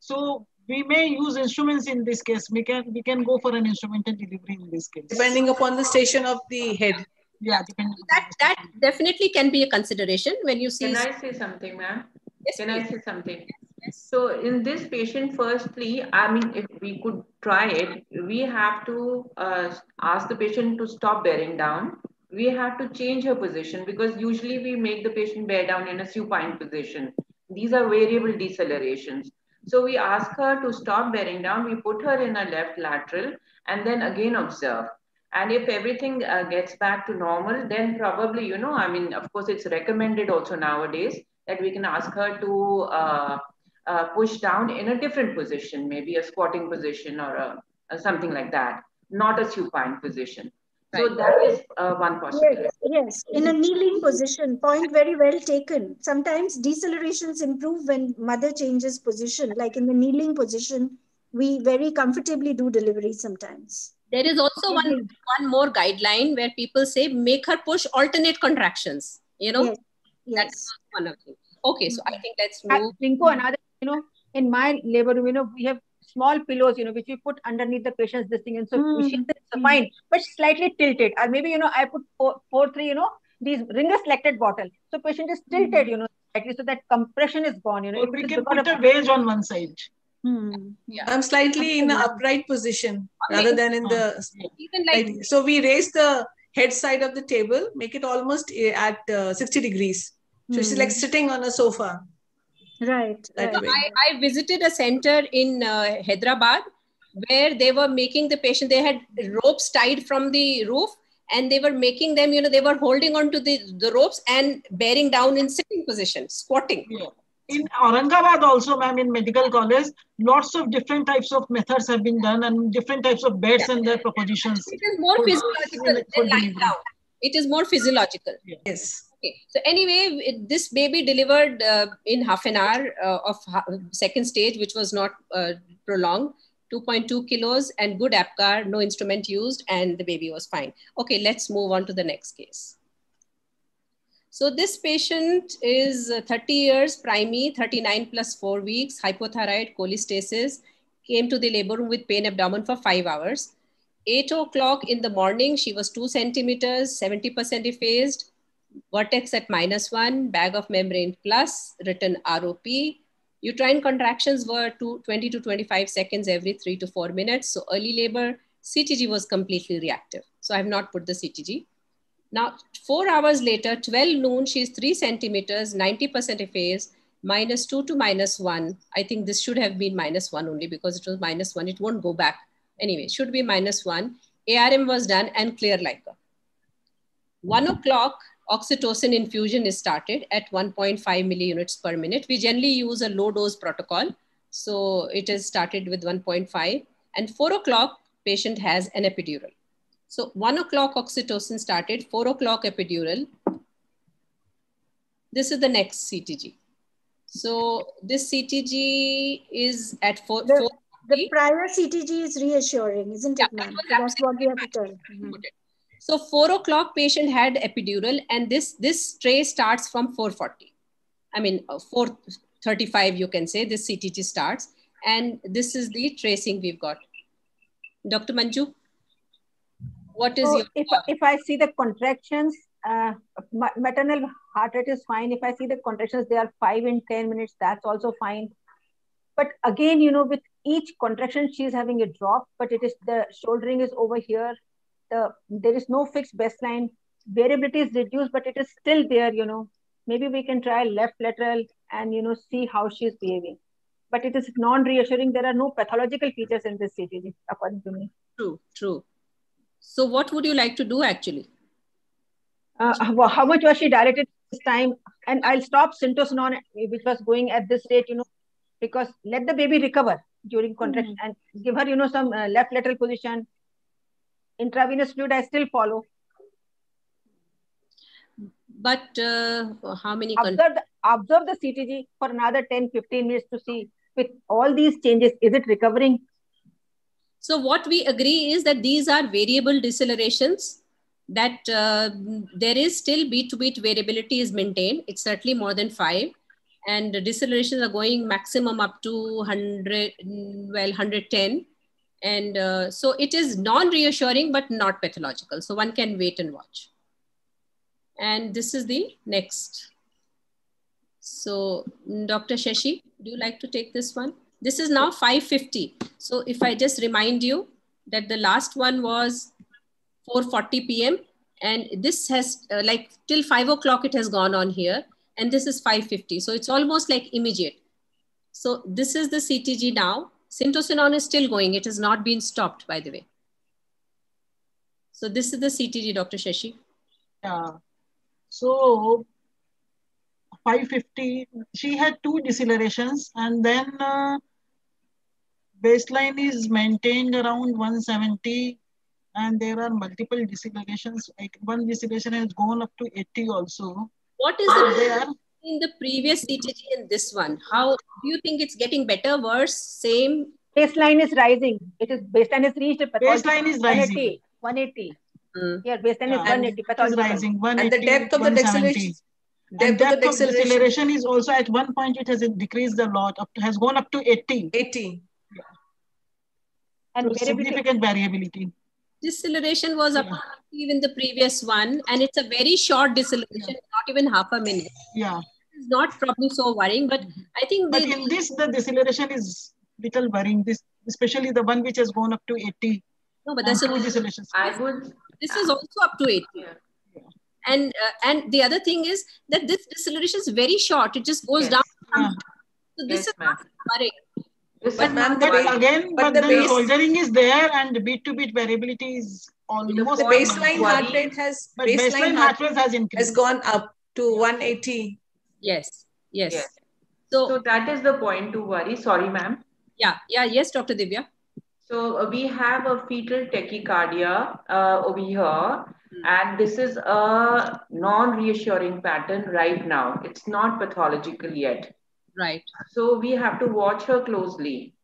So we may use instruments in this case. We can we can go for an instrumental delivery in this case. Depending upon the station of the head. Yeah, depending. That that definitely can be a consideration when you see. Can I say something, ma'am? Yes, Can I say something? So in this patient, firstly, I mean, if we could try it, we have to uh, ask the patient to stop bearing down. We have to change her position because usually we make the patient bear down in a supine position. These are variable decelerations. So we ask her to stop bearing down. We put her in a left lateral and then again observe. And if everything uh, gets back to normal, then probably, you know, I mean, of course, it's recommended also nowadays that we can ask her to uh, uh, push down in a different position, maybe a squatting position or a, something like that, not a supine position. So that is uh, one possibility. Yes, yes. In a kneeling position, point very well taken. Sometimes decelerations improve when mother changes position. Like in the kneeling position, we very comfortably do delivery sometimes. There is also one one more guideline where people say make her push alternate contractions. You know, that's one of them. Okay, so I think let's move. Rinku, another, you know, in my labor room, you know, we have small pillows, you know, which we put underneath the patient's this thing. And so Mm. she is fine, but slightly tilted. Or maybe, you know, I put four, four three, you know, these Ringer lactate bottle. So patient is tilted, you know, slightly, so that compression is gone, you know. Or If we it is can because put a wedge on one side. Hmm. Yeah. I'm slightly in an upright position rather than in the. Even like like- so we raise the head side of the table, make it almost eh, at uh, 60 degrees. So she's like Hmm. sitting on a sofa. Right. So. I, I visited a center in uh, Hyderabad where they were making the patient, they had ropes tied from the roof and they were making them, you know, they were holding on to the, the ropes and bearing down in sitting position, squatting. Yeah. In Aurangabad also, ma'am, in medical college, lots of different types of methods have been done and different types of beds Yeah. and their propositions. It is more physiological than lying down. It is more physiological. Yes. Okay. So anyway, this baby delivered uh, in half an hour uh, of second stage, which was not uh, prolonged. 2.2 kilos and good APGAR, no instrument used, and the baby was fine. Okay, let's move on to the next case. So this patient is uh, 30 years, primi, 39 plus four weeks, hypothyroid, cholestasis, came to the labor room with pain abdomen for five hours. Eight o'clock in the morning, she was two centimeters, 70% effaced, vertex at minus one, bag of membrane plus, written ROP. Uterine contractions were two, 20 to 25 seconds every three to four minutes. So early labor, CTG was completely reactive. So I have not put the CTG. Now, four hours later, 12 noon, she's three centimeters, 90% effaced, minus two to minus one. I think this should have been minus one only because it was minus one. It won't go back. Anyway, should be minus one. ARM was done and clear liquor. One o'clock, oxytocin infusion is started at 1.5 milliunits per minute. We generally use a low dose protocol. So it is started with 1.5 and four o'clock patient has an epidural. So one o'clock oxytocin started, four o'clock epidural. This is the next CTG. So this CTG is at four. The, four the prior CTG is reassuring, isn't it, ma'am? That's what we have to tell. Mm-hmm. So four o'clock patient had epidural and this, this tray starts from 440. I mean, uh, 435, you can say this CTG starts. And this is the tracing we've got. Dr. Manju, what is So your if, if I see the contractions, uh, maternal heart rate is fine. If I see the contractions, they are five in 10 minutes, that's also fine. But again, you know, with each contraction, she's having a drop, but it is the shouldering is over here. The, there is no fixed baseline. Variability is reduced, but it is still there, you know. Maybe we can try left lateral and, you know, see how she's behaving. But it is non-reassuring. There are no pathological features in this CTG, according to me. True, true. So what would you like to do actually? uh, how much was she dilated this time? And I'll stop syntocinon, which was going at this rate, you know, because let the baby recover during contraction and give her, you know, some uh, left lateral position. Intravenous fluid, I still follow. But uh, how many? Observe the, observe the CTG for another 10, 15 minutes to see with all these changes, is it recovering? So what we agree is that these are variable decelerations, that uh, there is still beat to beat variability is maintained. It's certainly more than five. And the decelerations are going maximum up to 100, well, 110. And uh, so it is non-reassuring, but not pathological. So one can wait and watch. And this is the next. So Dr. Shashi, do you like to take this one? This is now 550. So if I just remind you that the last one was 4.40 p.m. and this has uh, like till 5 o'clock it has gone on here and this is 5.50. So it's almost like immediate. So this is the CTG now. Syntocinon is still going. It has not been stopped, by the way. So this is the CTG, Dr. Shashi. Yeah. So 550, she had two decelerations and then uh, baseline is maintained around 170 and there are multiple decelerations. Like one deceleration has gone up to 80 also. What is So the they are in the previous CTG and this one? How do you think it's getting better, worse, same? Baseline is rising. It is baseline is reached. Baseline is rising. 180. 180. Mm. Here, baseline is 180. It is pathological. rising. And the depth of the 170. deceleration, And depth of the depth of deceleration, deceleration is also at one point it has decreased a lot, up to, has gone up to 80. 80. And So variability. significant variability. Deceleration was up to even the previous one, and it's a very short deceleration, not even half a minute. Yeah. It's not probably so worrying, but I think But they, in this, the deceleration is little worrying. This, especially the one which has gone up to 80. no, but that's a two decelerations. I would. this is also up to 80 and uh, and the other thing is that this deceleration is very short it just goes Yes. down Yeah. So this Yes, is not worrying. This But is not the But worrying. again, but but the the base- shouldering is there and beat to beat variability is almost the what baseline heart rate has baseline baseline heart heart rate has increased has gone up to 180. Yes, yes. Yes. So, So that is the point to worry. Sorry, ma'am. yeah, yeah, yes, Dr. Divya. So uh, we have a fetal tachycardia uh, over here, and this is a non-reassuring pattern right now. It's not pathological yet. Right. So we have to watch her closely,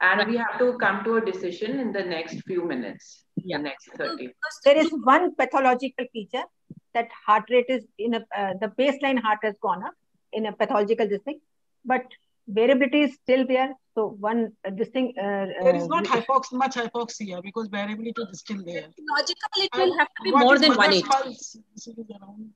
and we have to come to a decision in the next few minutes, Yeah. the next 30. There is one pathological feature that heart rate is in a uh, the baseline heart has gone up in a pathological this thing, but variability is still there. So one uh, this thing. Uh, There is uh, not hypox much hypoxia because variability is still there. Logical, it will have to be what more than mother's 180. pulse? This is around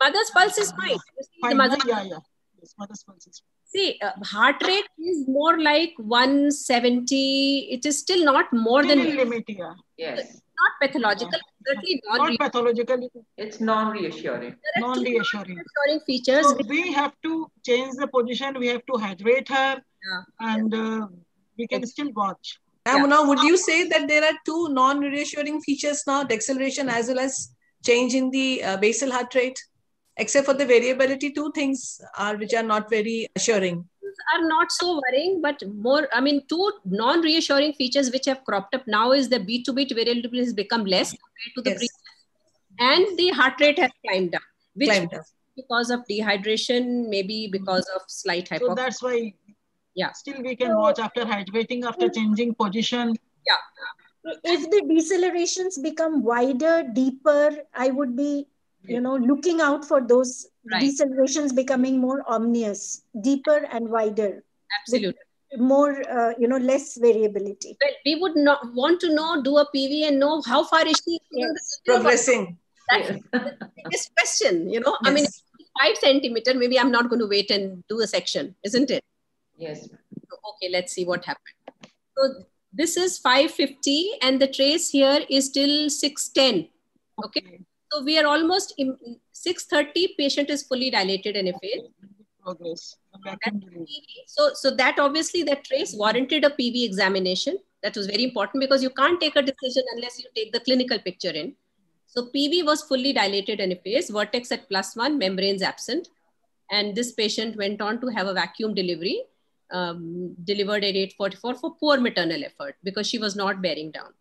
Mother's pulse is fine. You the fine. mother, Yeah, yeah. Yes, mother's pulse is see uh, heart rate is more like 170. It is still not more still than in limit. Yeah, Yes, not pathological, certainly non not pathological, it's non-reassuring. non-reassuring. reassuring features. So we have to change the position. We have to hydrate her, Yeah. and uh, we can still watch. Now, Yeah. now, would you say that there are two non-reassuring features now, deceleration as well as change in the uh, basal heart rate? Except for the variability, two things are which are not very assuring. are not so worrying, but more, I mean, two non reassuring features which have cropped up now is the beat to beat variability has become less compared to the Yes. previous, and the heart rate has climbed up, which Climbed up. because of dehydration, maybe because of slight hypoxia. So that's why Yeah. still we can watch after hydrating, after changing position. Yeah. If the decelerations become wider, deeper, I would be, you know, looking out for those Right. decelerations becoming more ominous, deeper and wider, Absolutely. more, uh, you know, less variability. Well, we would not want to know, do a PV and know how far is she Progressing. That's the biggest question, you know. I mean, five centimeter, maybe I'm not going to wait and do a section, isn't it? Yes. Okay, let's see what happened. So this is 550 and the trace here is still 610. Okay. So we are almost in 630 patient is fully dilated and effaced. Progress. So, so that obviously that trace warranted a PV examination. That was very important because you can't take a decision unless you take the clinical picture in. So PV was fully dilated and effaced, vertex at plus one, membranes absent. And this patient went on to have a vacuum delivery, um, delivered at 844 for poor maternal effort because she was not bearing down.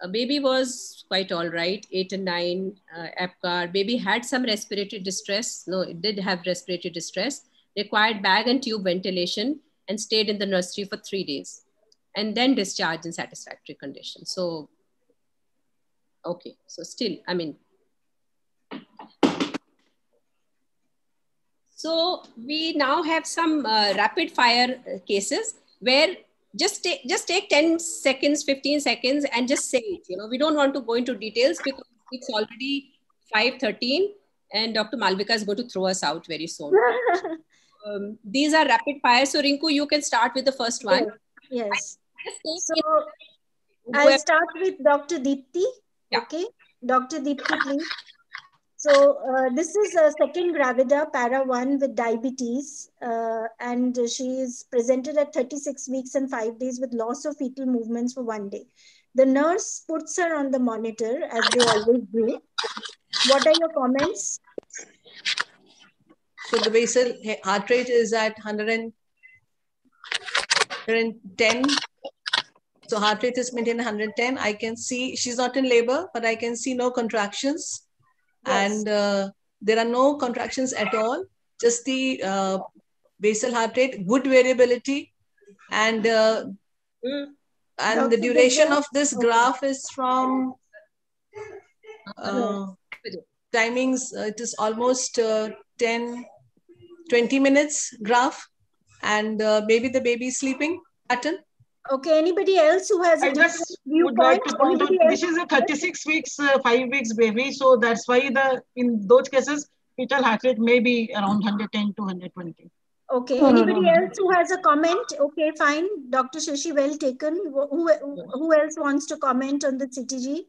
A baby was quite all right, eight and nine, uh, APGAR. Baby had some respiratory distress. No, it did have respiratory distress, required bag and tube ventilation and stayed in the nursery for three days and then discharged in satisfactory condition. So, okay, so still, I mean, so we now have some uh, rapid fire cases where just take just take 10 seconds 15 seconds and just say it you know we don't want to go into details because it's already 513 and dr malvika is going to throw us out very soon um, these are rapid fire so rinku you can start with the first one Yes. So I'll start with Dr. Deepti. Yeah. Okay. Dr. Deepti, please. So uh, this is a second gravida, para one with diabetes, uh, and she is presented at 36 weeks and five days with loss of fetal movements for one day. The nurse puts her on the monitor as they always do. What are your comments? So the basal heart rate is at 100 110. So heart rate is maintained 110. I can see she's not in labor, but I can see no contractions. And uh, there are no contractions at all. Just the uh, basal heart rate, good variability. And uh, and the duration Divya? of this graph is from uh, timings, uh, it is almost uh, 10, 20 minutes graph. And uh, maybe the baby is sleeping pattern. Okay, anybody else who has a I different just would like to point out this is a 36 weeks, uh, five weeks baby. So that's why the in those cases, fetal heart rate may be around 110 to 120. Okay, No, no, anybody no, no. else who has a comment? Okay, fine. Dr. Shashi, well taken. Who, who, who else wants to comment on the CTG?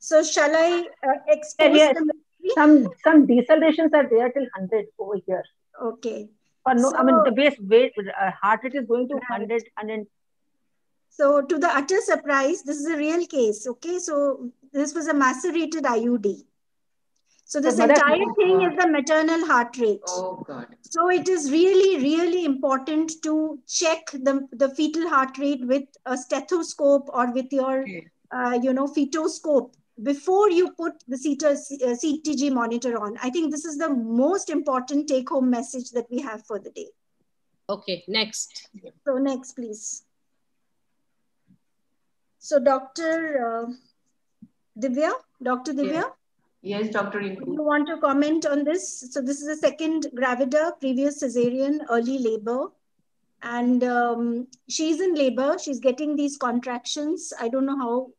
So shall I uh, expose yes. the Some some decelerations are there till 100 over here. Okay. Or no, I mean So- the base weight uh, heart rate is going to 100 and So to the utter surprise, this is a real case. Okay, so this was a macerated IUD. So this mother- entire Oh, thing God. is the maternal heart rate. Oh God. So it is really, really important to check the, the fetal heart rate with a stethoscope or with your, uh, you know, fetoscope before you put the CT, uh, CTG monitor on. I think this is the most important take-home message that we have for the day. Okay, next. So next, please. So Dr. Uh, Divya, Dr. Divya, Yes, Dr. Rinku. you want to comment on this? So this is a second gravida, previous cesarean, early labor. And um, she's in labor. She's getting these contractions. I don't know how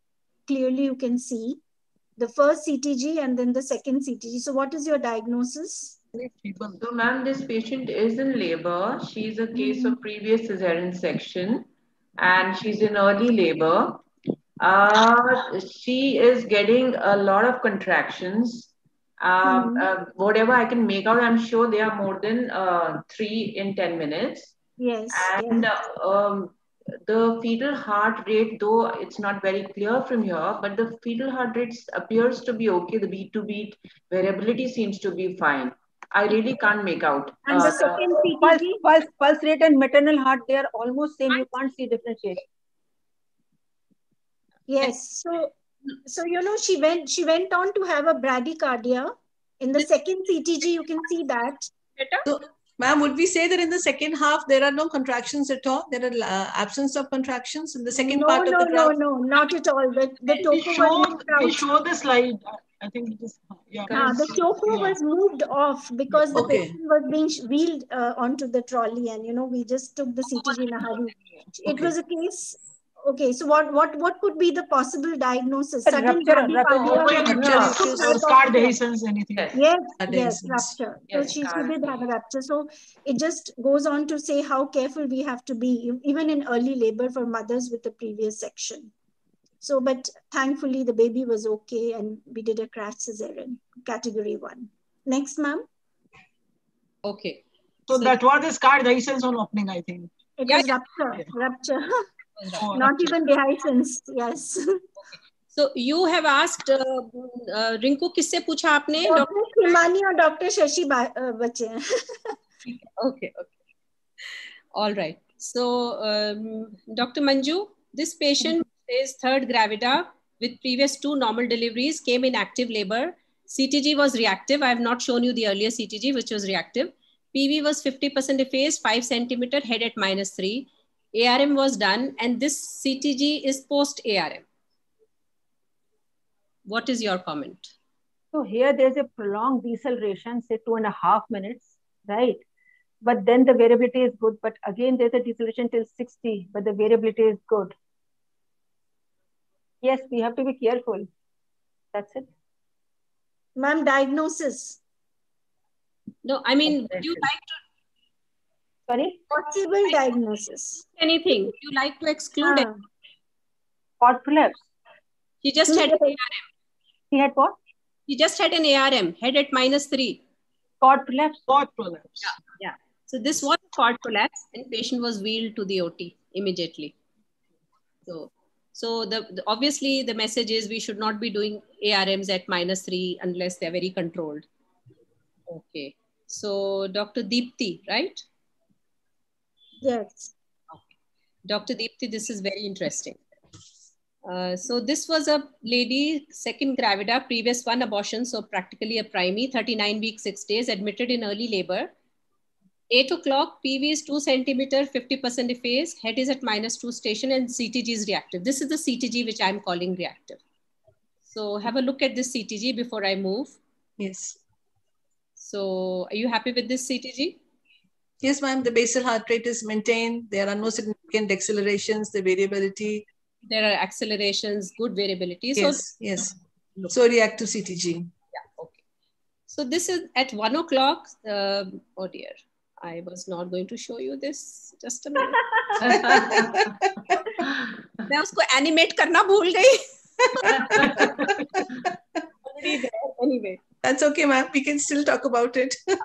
clearly you can see. The first CTG and then the second CTG. So what is your diagnosis? So, ma'am, this patient is in labor. She's a case of previous cesarean section and she's in early labor. Uh, she is getting a lot of contractions. Um, Mhm. uh, whatever I can make out, I'm sure they are more than uh, three in 10 minutes. Yes. And uh, um, the fetal heart rate, though it's not very clear from here, but the fetal heart rate appears to be okay. The beat to beat variability seems to be fine. I really can't make out. And the uh, second pulse, CTG? pulse, pulse rate and maternal heart, they are almost same. You can't see differentiation. Yes. So, so you know, she went she went on to have a bradycardia. In the second CTG, you can see that. So, ma'am, would we say that in the second half there are no contractions at all? There are uh, absence of contractions in the second No, part no, of the no, graph? no, not at all. The the We toco was show, moved we show the slide. I think it is, yeah. Ah, the toco was moved off because the Okay. patient was being wheeled uh, onto the trolley, and you know we just took the CTG in a hurry. It Okay. was a case. Okay, so what what what could be the possible diagnosis? Sudden rupture, bradycardia rupture, with Rupture, some issues, type of- scar dehiscence, anything. Yes, yes, dehiscence. rupture. So Yes, she, she scar did have a rupture. So it just goes on to say how careful we have to be, even in early labor for mothers with the previous section. So, but thankfully the baby was okay and we did a crash cesarean, category one. Next, ma'am. Okay. So that was the scar dehiscence on opening, I think. It Yeah, was yeah. rupture, rupture. Oh, Not even dehiscence, yes. So you have asked uh, uh, Rinku किससे पूछा आपने doctor शिमानी और doctor Shashi बा- अ, बचे हैं Okay, okay. All right. So, um, Dr. Manju, this patient is third gravida with previous two normal deliveries, came in active labor. CTG was reactive. I have not shown you the earlier CTG, which was reactive. PV was 50% effaced, 5 centimeter, head at minus 3. ARM was done, and this CTG is post ARM. What is your comment? So here there's a prolonged deceleration, say two and a half minutes, right? But then the variability is good. But again, there's a deceleration till 60, but the variability is good. Yes, we have to be careful. That's it. Ma'am, diagnosis. No, I mean, would you like to Sorry? Possible diagnosis. anything? Would you like to exclude it? Ah. Cord prolapse. He just had an ARM. He had what? He just had an ARM, head at minus three. Cord prolapse. Cord prolapse. Yeah. yeah. So this was a cord prolapse and patient was wheeled to the OT immediately. So, so the, the obviously the message is we should not be doing ARMs at minus three unless they're very controlled. Okay. So Dr. Deepti, right? Yes. Okay. Dr. Deepti, this is very interesting. Uh, so this was a lady, second gravida, previous one abortion, so practically a primi, 39 weeks, six days, admitted in early labor. 8 o'clock, PV is 2 centimeter, 50% effaced, head is at minus 2 station, and CTG is reactive. This is the CTG which I'm calling reactive. So have a look at this CTG before I move. Yes. So are you happy with this CTG? Yes, ma'am. The basal heart rate is maintained. There are no significant accelerations. The variability. There are accelerations, good variability. So Yes, yes. So reactive CTG. So this is at one o'clock. Um oh dear, I was not going to show you this. Just a minute. मैं उसको animate करना भूल गई. Already there. Anyway. That's okay, ma'am. We can still talk about it.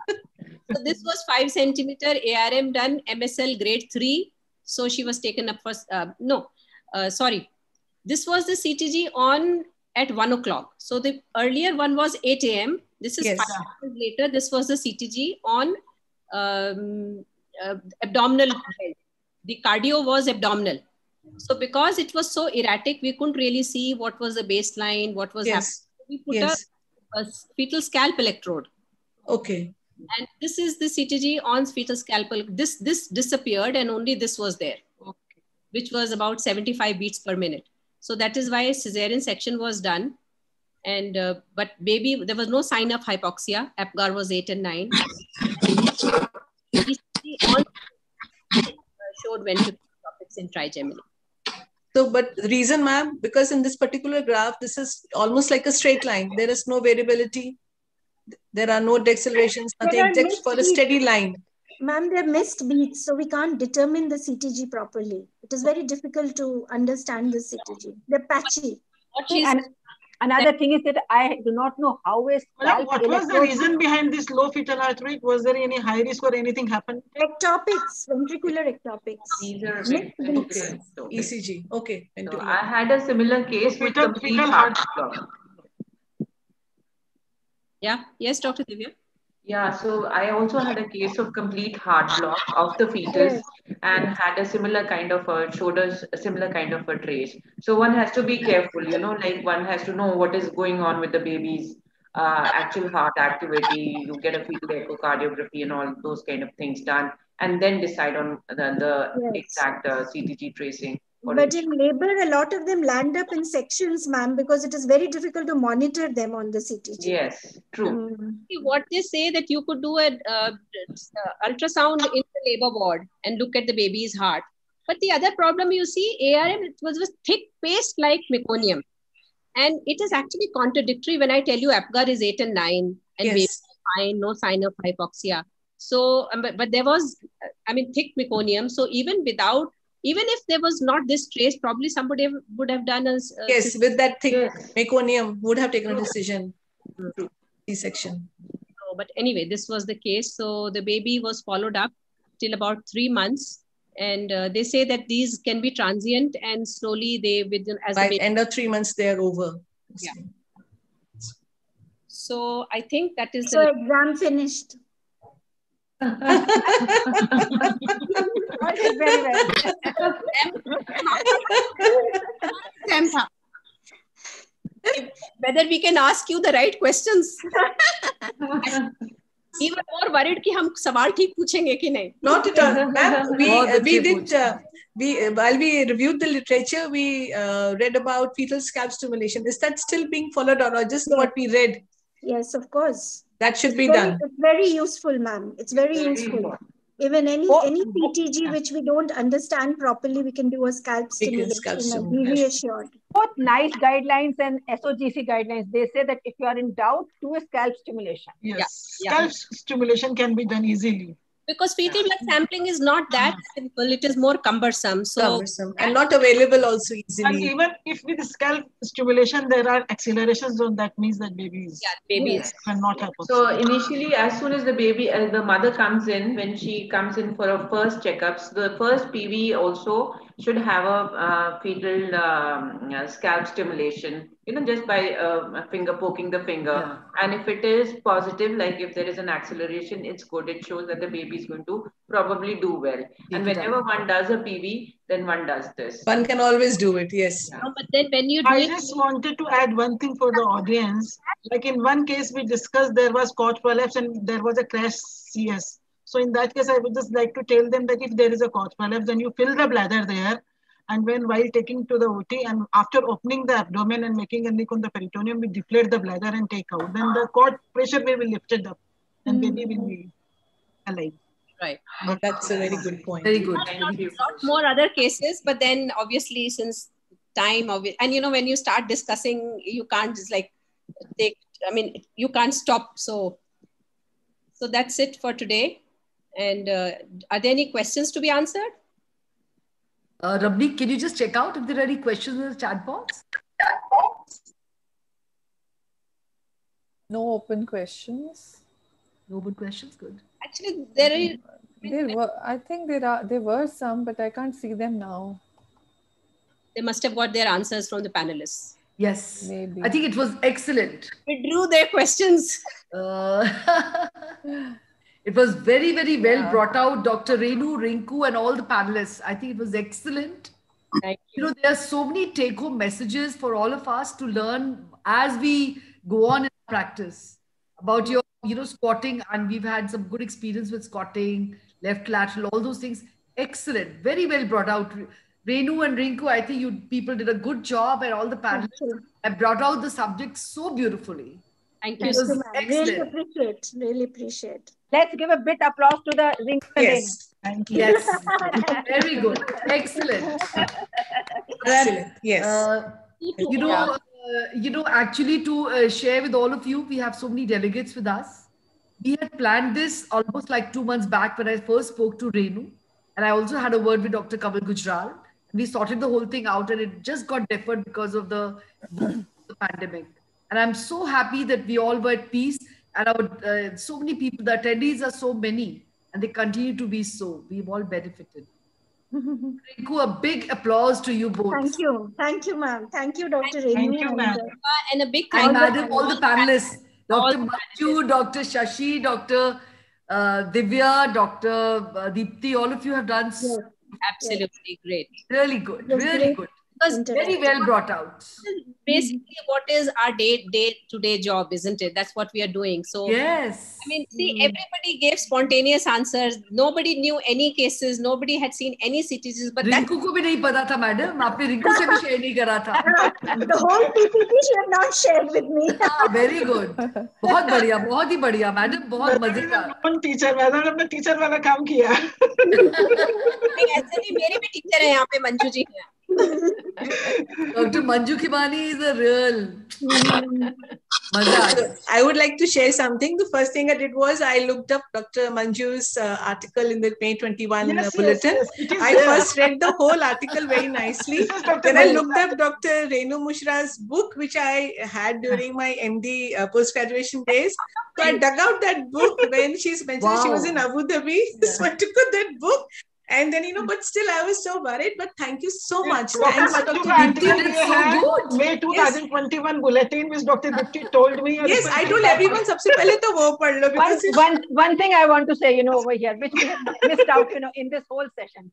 so this was five centimeter ARM done, MSL grade three. So she was taken up for, uh, no, uh, sorry. This was the CTG on at one o'clock. So the earlier one was 8 a.m. This is Yes. five hours later. This was the CTG on um, uh, abdominal. health. The cardio was abdominal. So because it was so erratic, we couldn't really see what was the baseline, what was Yes. happening. We put Yes. a, a fetal scalp electrode Okay. And this is the CTG on fetal scalpel. This this disappeared, and only this was there, which was about 75 beats per minute. So that is why cesarean section was done. And uh, but baby, there was no sign of hypoxia. Apgar was eight and nine. Showed ventricular in trigeminal. So, but reason, ma'am, because in this particular graph, this is almost like a straight line. There is no variability. There are no decelerations, nothing, are just for a steady line. Ma'am, they're missed beats, so we can't determine the CTG properly. It is very difficult to understand the CTG. They're patchy. And another thing is that I do not know how a Madam, scalp what was the reason behind this low fetal heart rate? Was there any high risk or anything happened? Ectopics, ventricular ectopics. These are Mixed beats. okay. ECG. Okay. so I had a similar case with Fetal- complete fetal heart heart- block. Yeah. Yes, Dr. Divya. Yeah, so I also had a case of complete heart block of the fetus and had a similar kind of a showed us a similar kind of a trace. So one has to be careful, you know, like one has to know what is going on with the baby's uh, actual heart activity. You get a fetal echocardiography and all those kind of things done, and then decide on the, the Yes. exact uh, CTG tracing. For But in labor, a lot of them land up in sections, ma'am, because it is very difficult to monitor them on the CTG. Yes, true. Mm. What they say that you could do an uh, uh, ultrasound in the labor ward and look at the baby's heart. But the other problem you see, ARM it was a thick paste like meconium. And it is actually contradictory when I tell you APGAR is 8 and 9 and Yes. baby is fine, no sign of hypoxia. So, um, but, but there was, uh, I mean, thick meconium. So even without, even if there was not this trace, probably somebody would have done a, s- a Yes, with that thick Yes. meconium, would have taken a decision to C-section. So, but anyway, this was the case. So the baby was followed up till about three months. And uh, they say that these can be transient and slowly they, within as the By baby. end of three months, they are over. Yeah. So I think that is So the. exam finished. That is very well. Sampa Whether we can ask you the right questions. We were more worried कि हम सवाल ठीक पूछेंगे कि नहीं. Not at all. Ma'am, we, बहुत uh, we अच्छे did, uh, we, uh, while we reviewed the literature, we uh, read about fetal scalp stimulation. Is that still being followed or or just what we read? Yes, of course. That should be Very- done. It's very useful, ma'am. It's very Very useful. important. Even any Oh, any CTG which we don't understand properly, we can do a scalp stimulation scalp and be reassured. Both NICE guidelines and SOGC guidelines, they say that if you are in doubt, do a scalp stimulation. Yes. yeah. Scalp stimulation can be done easily. Because fetal blood sampling is not that simple. It is more cumbersome. So Cumbersome and not available also easily And even if with scalp stimulation, there are accelerations on that means that baby is yeah, baby is. cannot happen So initially, as soon as the baby, uh, the mother comes in, when she comes in for her first checkups, the first PV also should have a uh, fetal um, uh, scalp stimulation, you know, just by uh, finger poking the finger. And if it is positive, like if there is an acceleration, it's good. It shows that the baby is going to probably do well. And whenever one does a PV, then one does this. One can always do it, yes. No, but then when you do I it, just wanted to add one thing for the audience. Like in one case, we discussed there was cord prolapse and there was a crash CS. So in that case, I would just like to tell them that if there is a cord prolapse, then you fill the bladder there. And when while taking to the OT and after opening the abdomen and making a leak on the peritoneum, we deflate the bladder and take out. Then the cord pressure will be lifted up and baby will be alive. right. That's a very good point. Very good. Thank you. More other cases, but then obviously since time of it, and you know when you start discussing, you can't just like take. I mean, you can't stop. So, so that's it for today. And uh, are there any questions to be answered? Uh, Rabni, can you just check out if there are any questions in the chat box? No open questions. No good questions. Good. Actually, there is. There were, I think there are, there were some, but I can't see them now. They must have got their answers from the panelists. Yes, maybe. I think it was excellent. Withdrew their questions. Uh, it was very, very well Yeah. brought out, Dr. Renu, Rinku, and all the panelists. I think it was excellent. Thank you. you know, there are so many take home messages for all of us to learn as we go on in practice about your, you know, squatting. And we've had some good experience with squatting, left lateral, all those things. Excellent. Very well brought out. Renu and Rinku, I think you people did a good job, and all the panelists have brought out the subject so beautifully. Thank Thank It was you, ma'am. Really appreciate. Really appreciate. Let's give a bit applause to the ring. Yes. Thank you. Yes. Very good. Excellent. Excellent. Yes. Uh, you know, uh, you know, actually, to uh, share with all of you, we have so many delegates with us. We had planned this almost like two months back when I first spoke to Renu, and I also had a word with Dr. Kanwal Gujral. We sorted the whole thing out, and it just got deferred because of the, the pandemic. And I'm so happy that we all were at peace, and our uh, so many people, the attendees are so many, and they continue to be so. We've all benefited. Rinku, a big applause to you both. Thank you. Thank you, ma'am. Thank you, Dr. Renu. Thank you, and, ma'am. And a big And thank you madam, all the panelists, Dr. Manju, Dr. Shashi, Dr. Uh, Divya, Dr. uh, Deepti, all of you have done so Absolutely great. really good, really great good. Because Very well brought out. basically what is our day day to day job isn't it that's what we are doing so Yes. i mean see everybody gave spontaneous answers nobody knew any cases nobody had seen any cities but that Rinku को भी नहीं पता था madam आपने रिंकू से भी share नहीं करा था the whole PPT she have not shared with me. Very good बहुत बढ़िया बहुत ही बढ़िया मैडम बहुत मजे का कौन टीचर मैडम ने अपना टीचर वाला काम किया नहीं, ऐसे नहीं मेरे भी टीचर है यहाँ पे मंजू जी हैं Dr. Manju Khemani is a real. Mm-hmm. I would like to share something. The first thing I did was I looked up Dr. Manju's uh, article in the May 21 uh, yes, bulletin. Yes, yes. I first read the whole article very nicely. then I looked up Dr. Renu Mishra's book, which I had during my MD uh, post graduation days. So I dug out that book when she's mentioned wow. she was in Abu Dhabi. Yeah. So I took out that book and then you know but still i was so worried but thank you so much Thank dr. Dr. So good. may 2021 yes. bulletin which dr Deepti told me yes i told everyone सबसे to तो वो पढ़ लो one, one, one thing i want to say you know over here which we have missed out you know in this whole session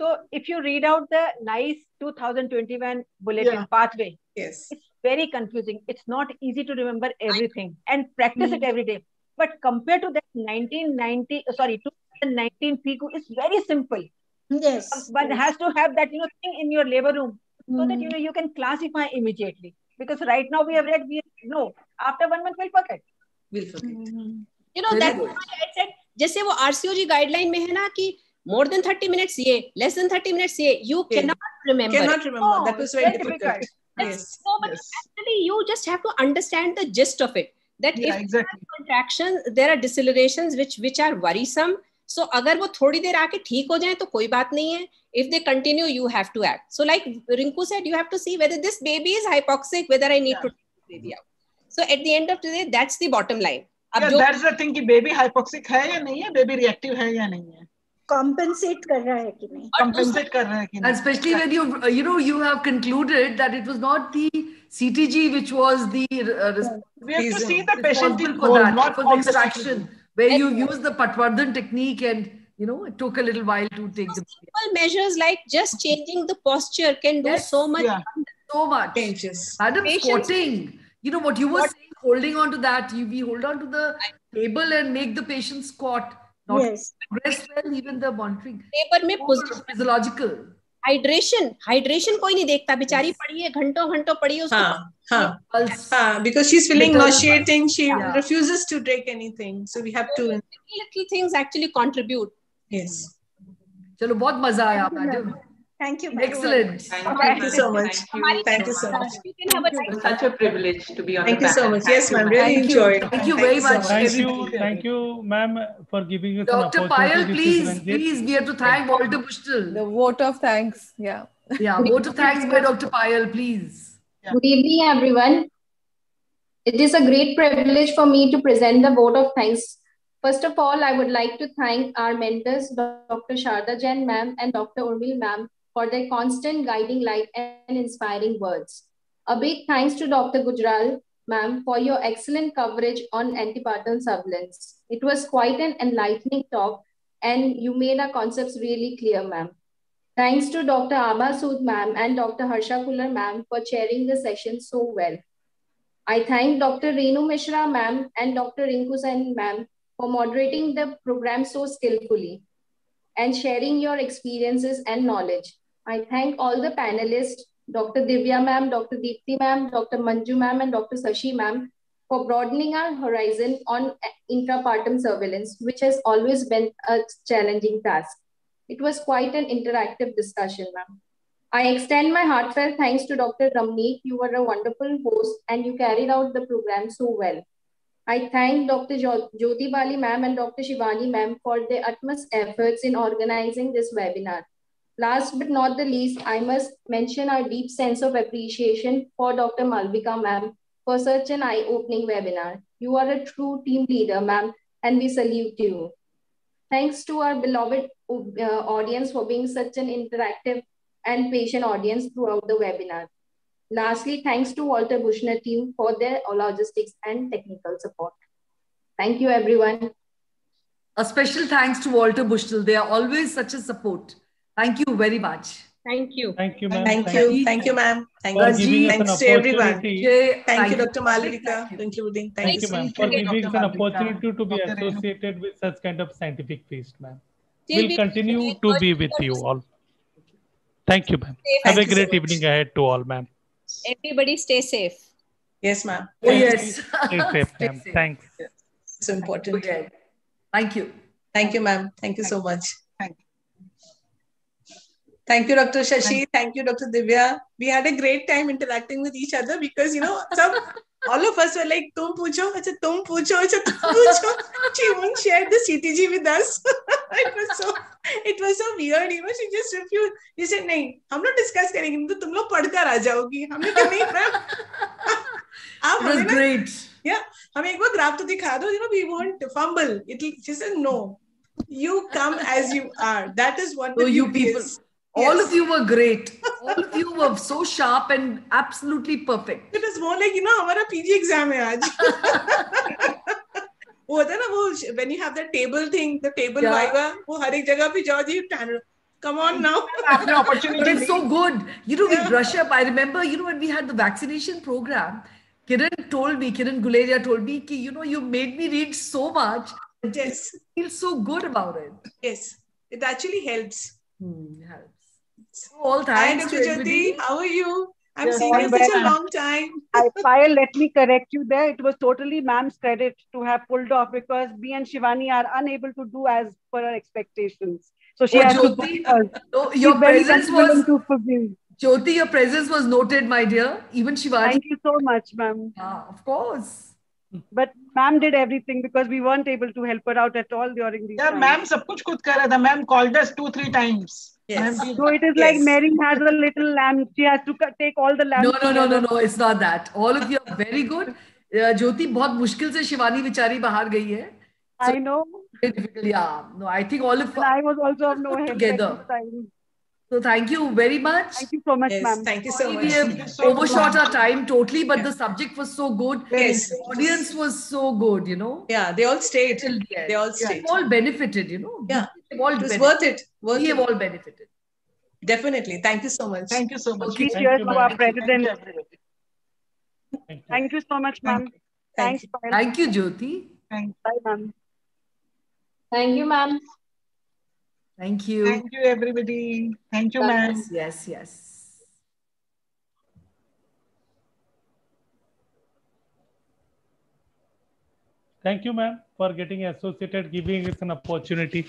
so if you read out the nice 2021 bulletin yeah. pathway yes it's very confusing it's not easy to remember everything and practice mm. it hmm. every day but compared to that 1990 sorry the 19 FIGO is very simple. Yes. Um, one yes. has to have that, you know, thing in your labor room mm. so that, hmm. you know, you can classify immediately. Because right now we have read, we know, after one month we'll forget. We'll forget. Mm. You know, that's why I said, जैसे वो RCOG RCOG में है ना कि more than 30 minutes ये less than 30 minutes ये you yeah. cannot remember cannot remember oh, that was very, very difficult, difficult. yes no but yes. actually you just have to understand the gist of it that yeah, if exactly. there are contractions there are decelerations which which are worrisome so so, अगर वो थोड़ी देर आके ठीक हो जाए तो कोई बात नहीं है। If they continue you have to act so like Rinku said you have to see whether this baby is hypoxic whether I need to baby out so at the end of the that's the bottom line अब जो that's the thing कि baby hypoxic है या नहीं है baby reactive है या नहीं है। कॉम्पेंसेट कर रहा है कि नहीं? where you use the Patwardhan technique and you know it took a little while to take the simple measures like just changing the posture can do yes, so much yeah. so much. changes. Madam squatting. You know what you were what? saying holding on to that you we hold on to the table and make the patient squat not yes. well even the monitoring. Paper may physiological. Hydration hydration कोई नहीं देखता बिचारी पड़ी है घंटों घंटों पड़ी है उसको because she is feeling nauseating she refuses to drink anything so we have to little things actually contribute yes चलो बहुत मज़ा आया Thank you. ma'am. Excellent. Thank you so much. Thank you so much. you can have a It was such a privilege to be on Thank the panel. Thank you so much. Yes, Thank ma'am. Really Thank you. enjoyed. Thank you very so much. Thank you, thank you, ma'am, for giving us Dr. an Payal, opportunity. This please, is Ranjit. please, we have to thank Walter Bushnell. The vote of thanks. Yeah. Yeah, vote of thanks by Dr. Payal, please. Good evening, everyone. It is a great privilege for me to present the vote of thanks First of all, I would like to thank our mentors, Dr. Sharda Jain ma'am and Dr. Urmil ma'am for their constant guiding light and inspiring words. A big thanks to Dr. Gujral ma'am for your excellent coverage on antepartum surveillance. It was quite an enlightening talk and you made our concepts really clear, ma'am. Thanks to Dr. Aba Sood ma'am and Dr. Harsha Khullar ma'am for chairing the session so well. I thank Dr. Renu Mishra ma'am and Dr. Rinku Sen ma'am for moderating the program so skillfully and sharing your experiences and knowledge. I thank all the panelists, Dr. Divya ma'am, Dr. Deepti ma'am, Dr. Manju ma'am, and Dr. Shashi ma'am for broadening our horizon on intrapartum surveillance, which has always been a challenging task. It was quite an interactive discussion, ma'am. I extend my heartfelt thanks to Dr. Ramneek. You were a wonderful host and you carried out the program so well. I thank Dr. Jyoti Bali ma'am and Dr. Shivani ma'am for their utmost efforts in organizing this webinar. Last but not the least, I must mention our deep sense of appreciation for Dr. Malvika ma'am for such an eye-opening webinar. You are a true team leader, ma'am, and we salute you. Thanks to our beloved uh, audience for being such an interactive and patient audience throughout the webinar. Lastly, thanks to Walter Bushnell team for their logistics and technical support. Thank you, everyone. A special thanks to Walter Bushnell. They are always such a support. Thank you very much. Thank you. Thank you, ma'am. Thank, you. Thank you, ma'am. Thank you. Thanks to everyone. Thank, thank you, Dr. Malvika, including. Thank, thank you, ma'am, for giving us an opportunity to be associated with such kind of scientific feast, ma'am. We'll continue to be with you all. Thank you, ma'am. Have a great evening ahead to all, ma'am. Everybody stay safe. Yes, ma'am. Oh, yes. Stay safe, ma'am. Thanks. It's important. Thank you. Thank you, ma'am. Thank you so much. Thank you, Dr. Shashi. Thank you, Dr. Divya. We had a great time interacting with each other because, you know, some all of us were like, tum pucho, acha, tum pucho, acha, tum pucho. She won't share the CTG with us. it was so it was so weird, you know. She just refused. She said, नहीं, हम लोग discuss करेंगे तो तुम लोग पढ़कर आ जाओगी हमने कहा नहीं मैम आप It was great. Yeah, हमें एक बार ग्राफ तो दिखा दो, you know, we won't fumble. It, she said, no, you come as you are. That is what the So you beauty people, is. all of you were great. All of you were so sharp and absolutely perfect. It was more like, you know, हमारा PG exam है आज. वो होता है ना वो when you have that table thing, the table Yeah. viva, वो हर एक जगह पे जाओ जी tanner. Come on now. But it's so good. You know, we brush up. I remember, you know, when we had the vaccination program, Kiran told me, Kiran Guleria told me, ki, you know, you made me read so much. Yes. I feel so good about it. Yes, it actually helps. Hmm, helps. All time. Hi, Dr. how are you? I'm yes, seeing you such a long time. I, I let me correct you there. It was totally ma'am's credit to have pulled off because me and Shivani are unable to do as per our expectations. So she oh, has Jyoti, to. Uh, no, your presence was. To Jyoti, your presence was noted, my dear. Even Shivani. Thank you so much, ma'am. Yeah, of course. But ma'am did everything because we weren't able to help her out at all during these. Yeah, ma'am, sab kuch khud kar raha tha. Ma'am called us two, three times. Yes. So it is yes. like Mary has a little lamb. She has to take all the lamb. No, no, no, no, no. It's not that. All of you are very good. Uh, Jyoti बहुत मुश्किल से शिवानी बेचारी बाहर गई है. I know. Very difficult. Yeah. No, I think all of And I was also of no help together. This time. So thank you very much. Thank you so much, Yes, ma'am. thank you so We much. have overshot our time totally, but the subject was so good. Yes. The audience was so good, you know. Yeah, they all stayed. Till the end. They all Yeah, stayed. We've all benefited, you know. Yeah. We've all It was benefited. worth it. Worth we it. have all benefited. Definitely. Thank you so much. Thank you so much. Three Thank cheers you, to our president. Thank you. Thank you so much, ma'am. Thanks, Payal. Thank you, Jyoti. Bye, ma'am. Thank you, ma'am. Thank you. Thank you, everybody. Thank you, ma'am. Yes, yes, yes. Thank you, ma'am, for getting associated, giving us an opportunity.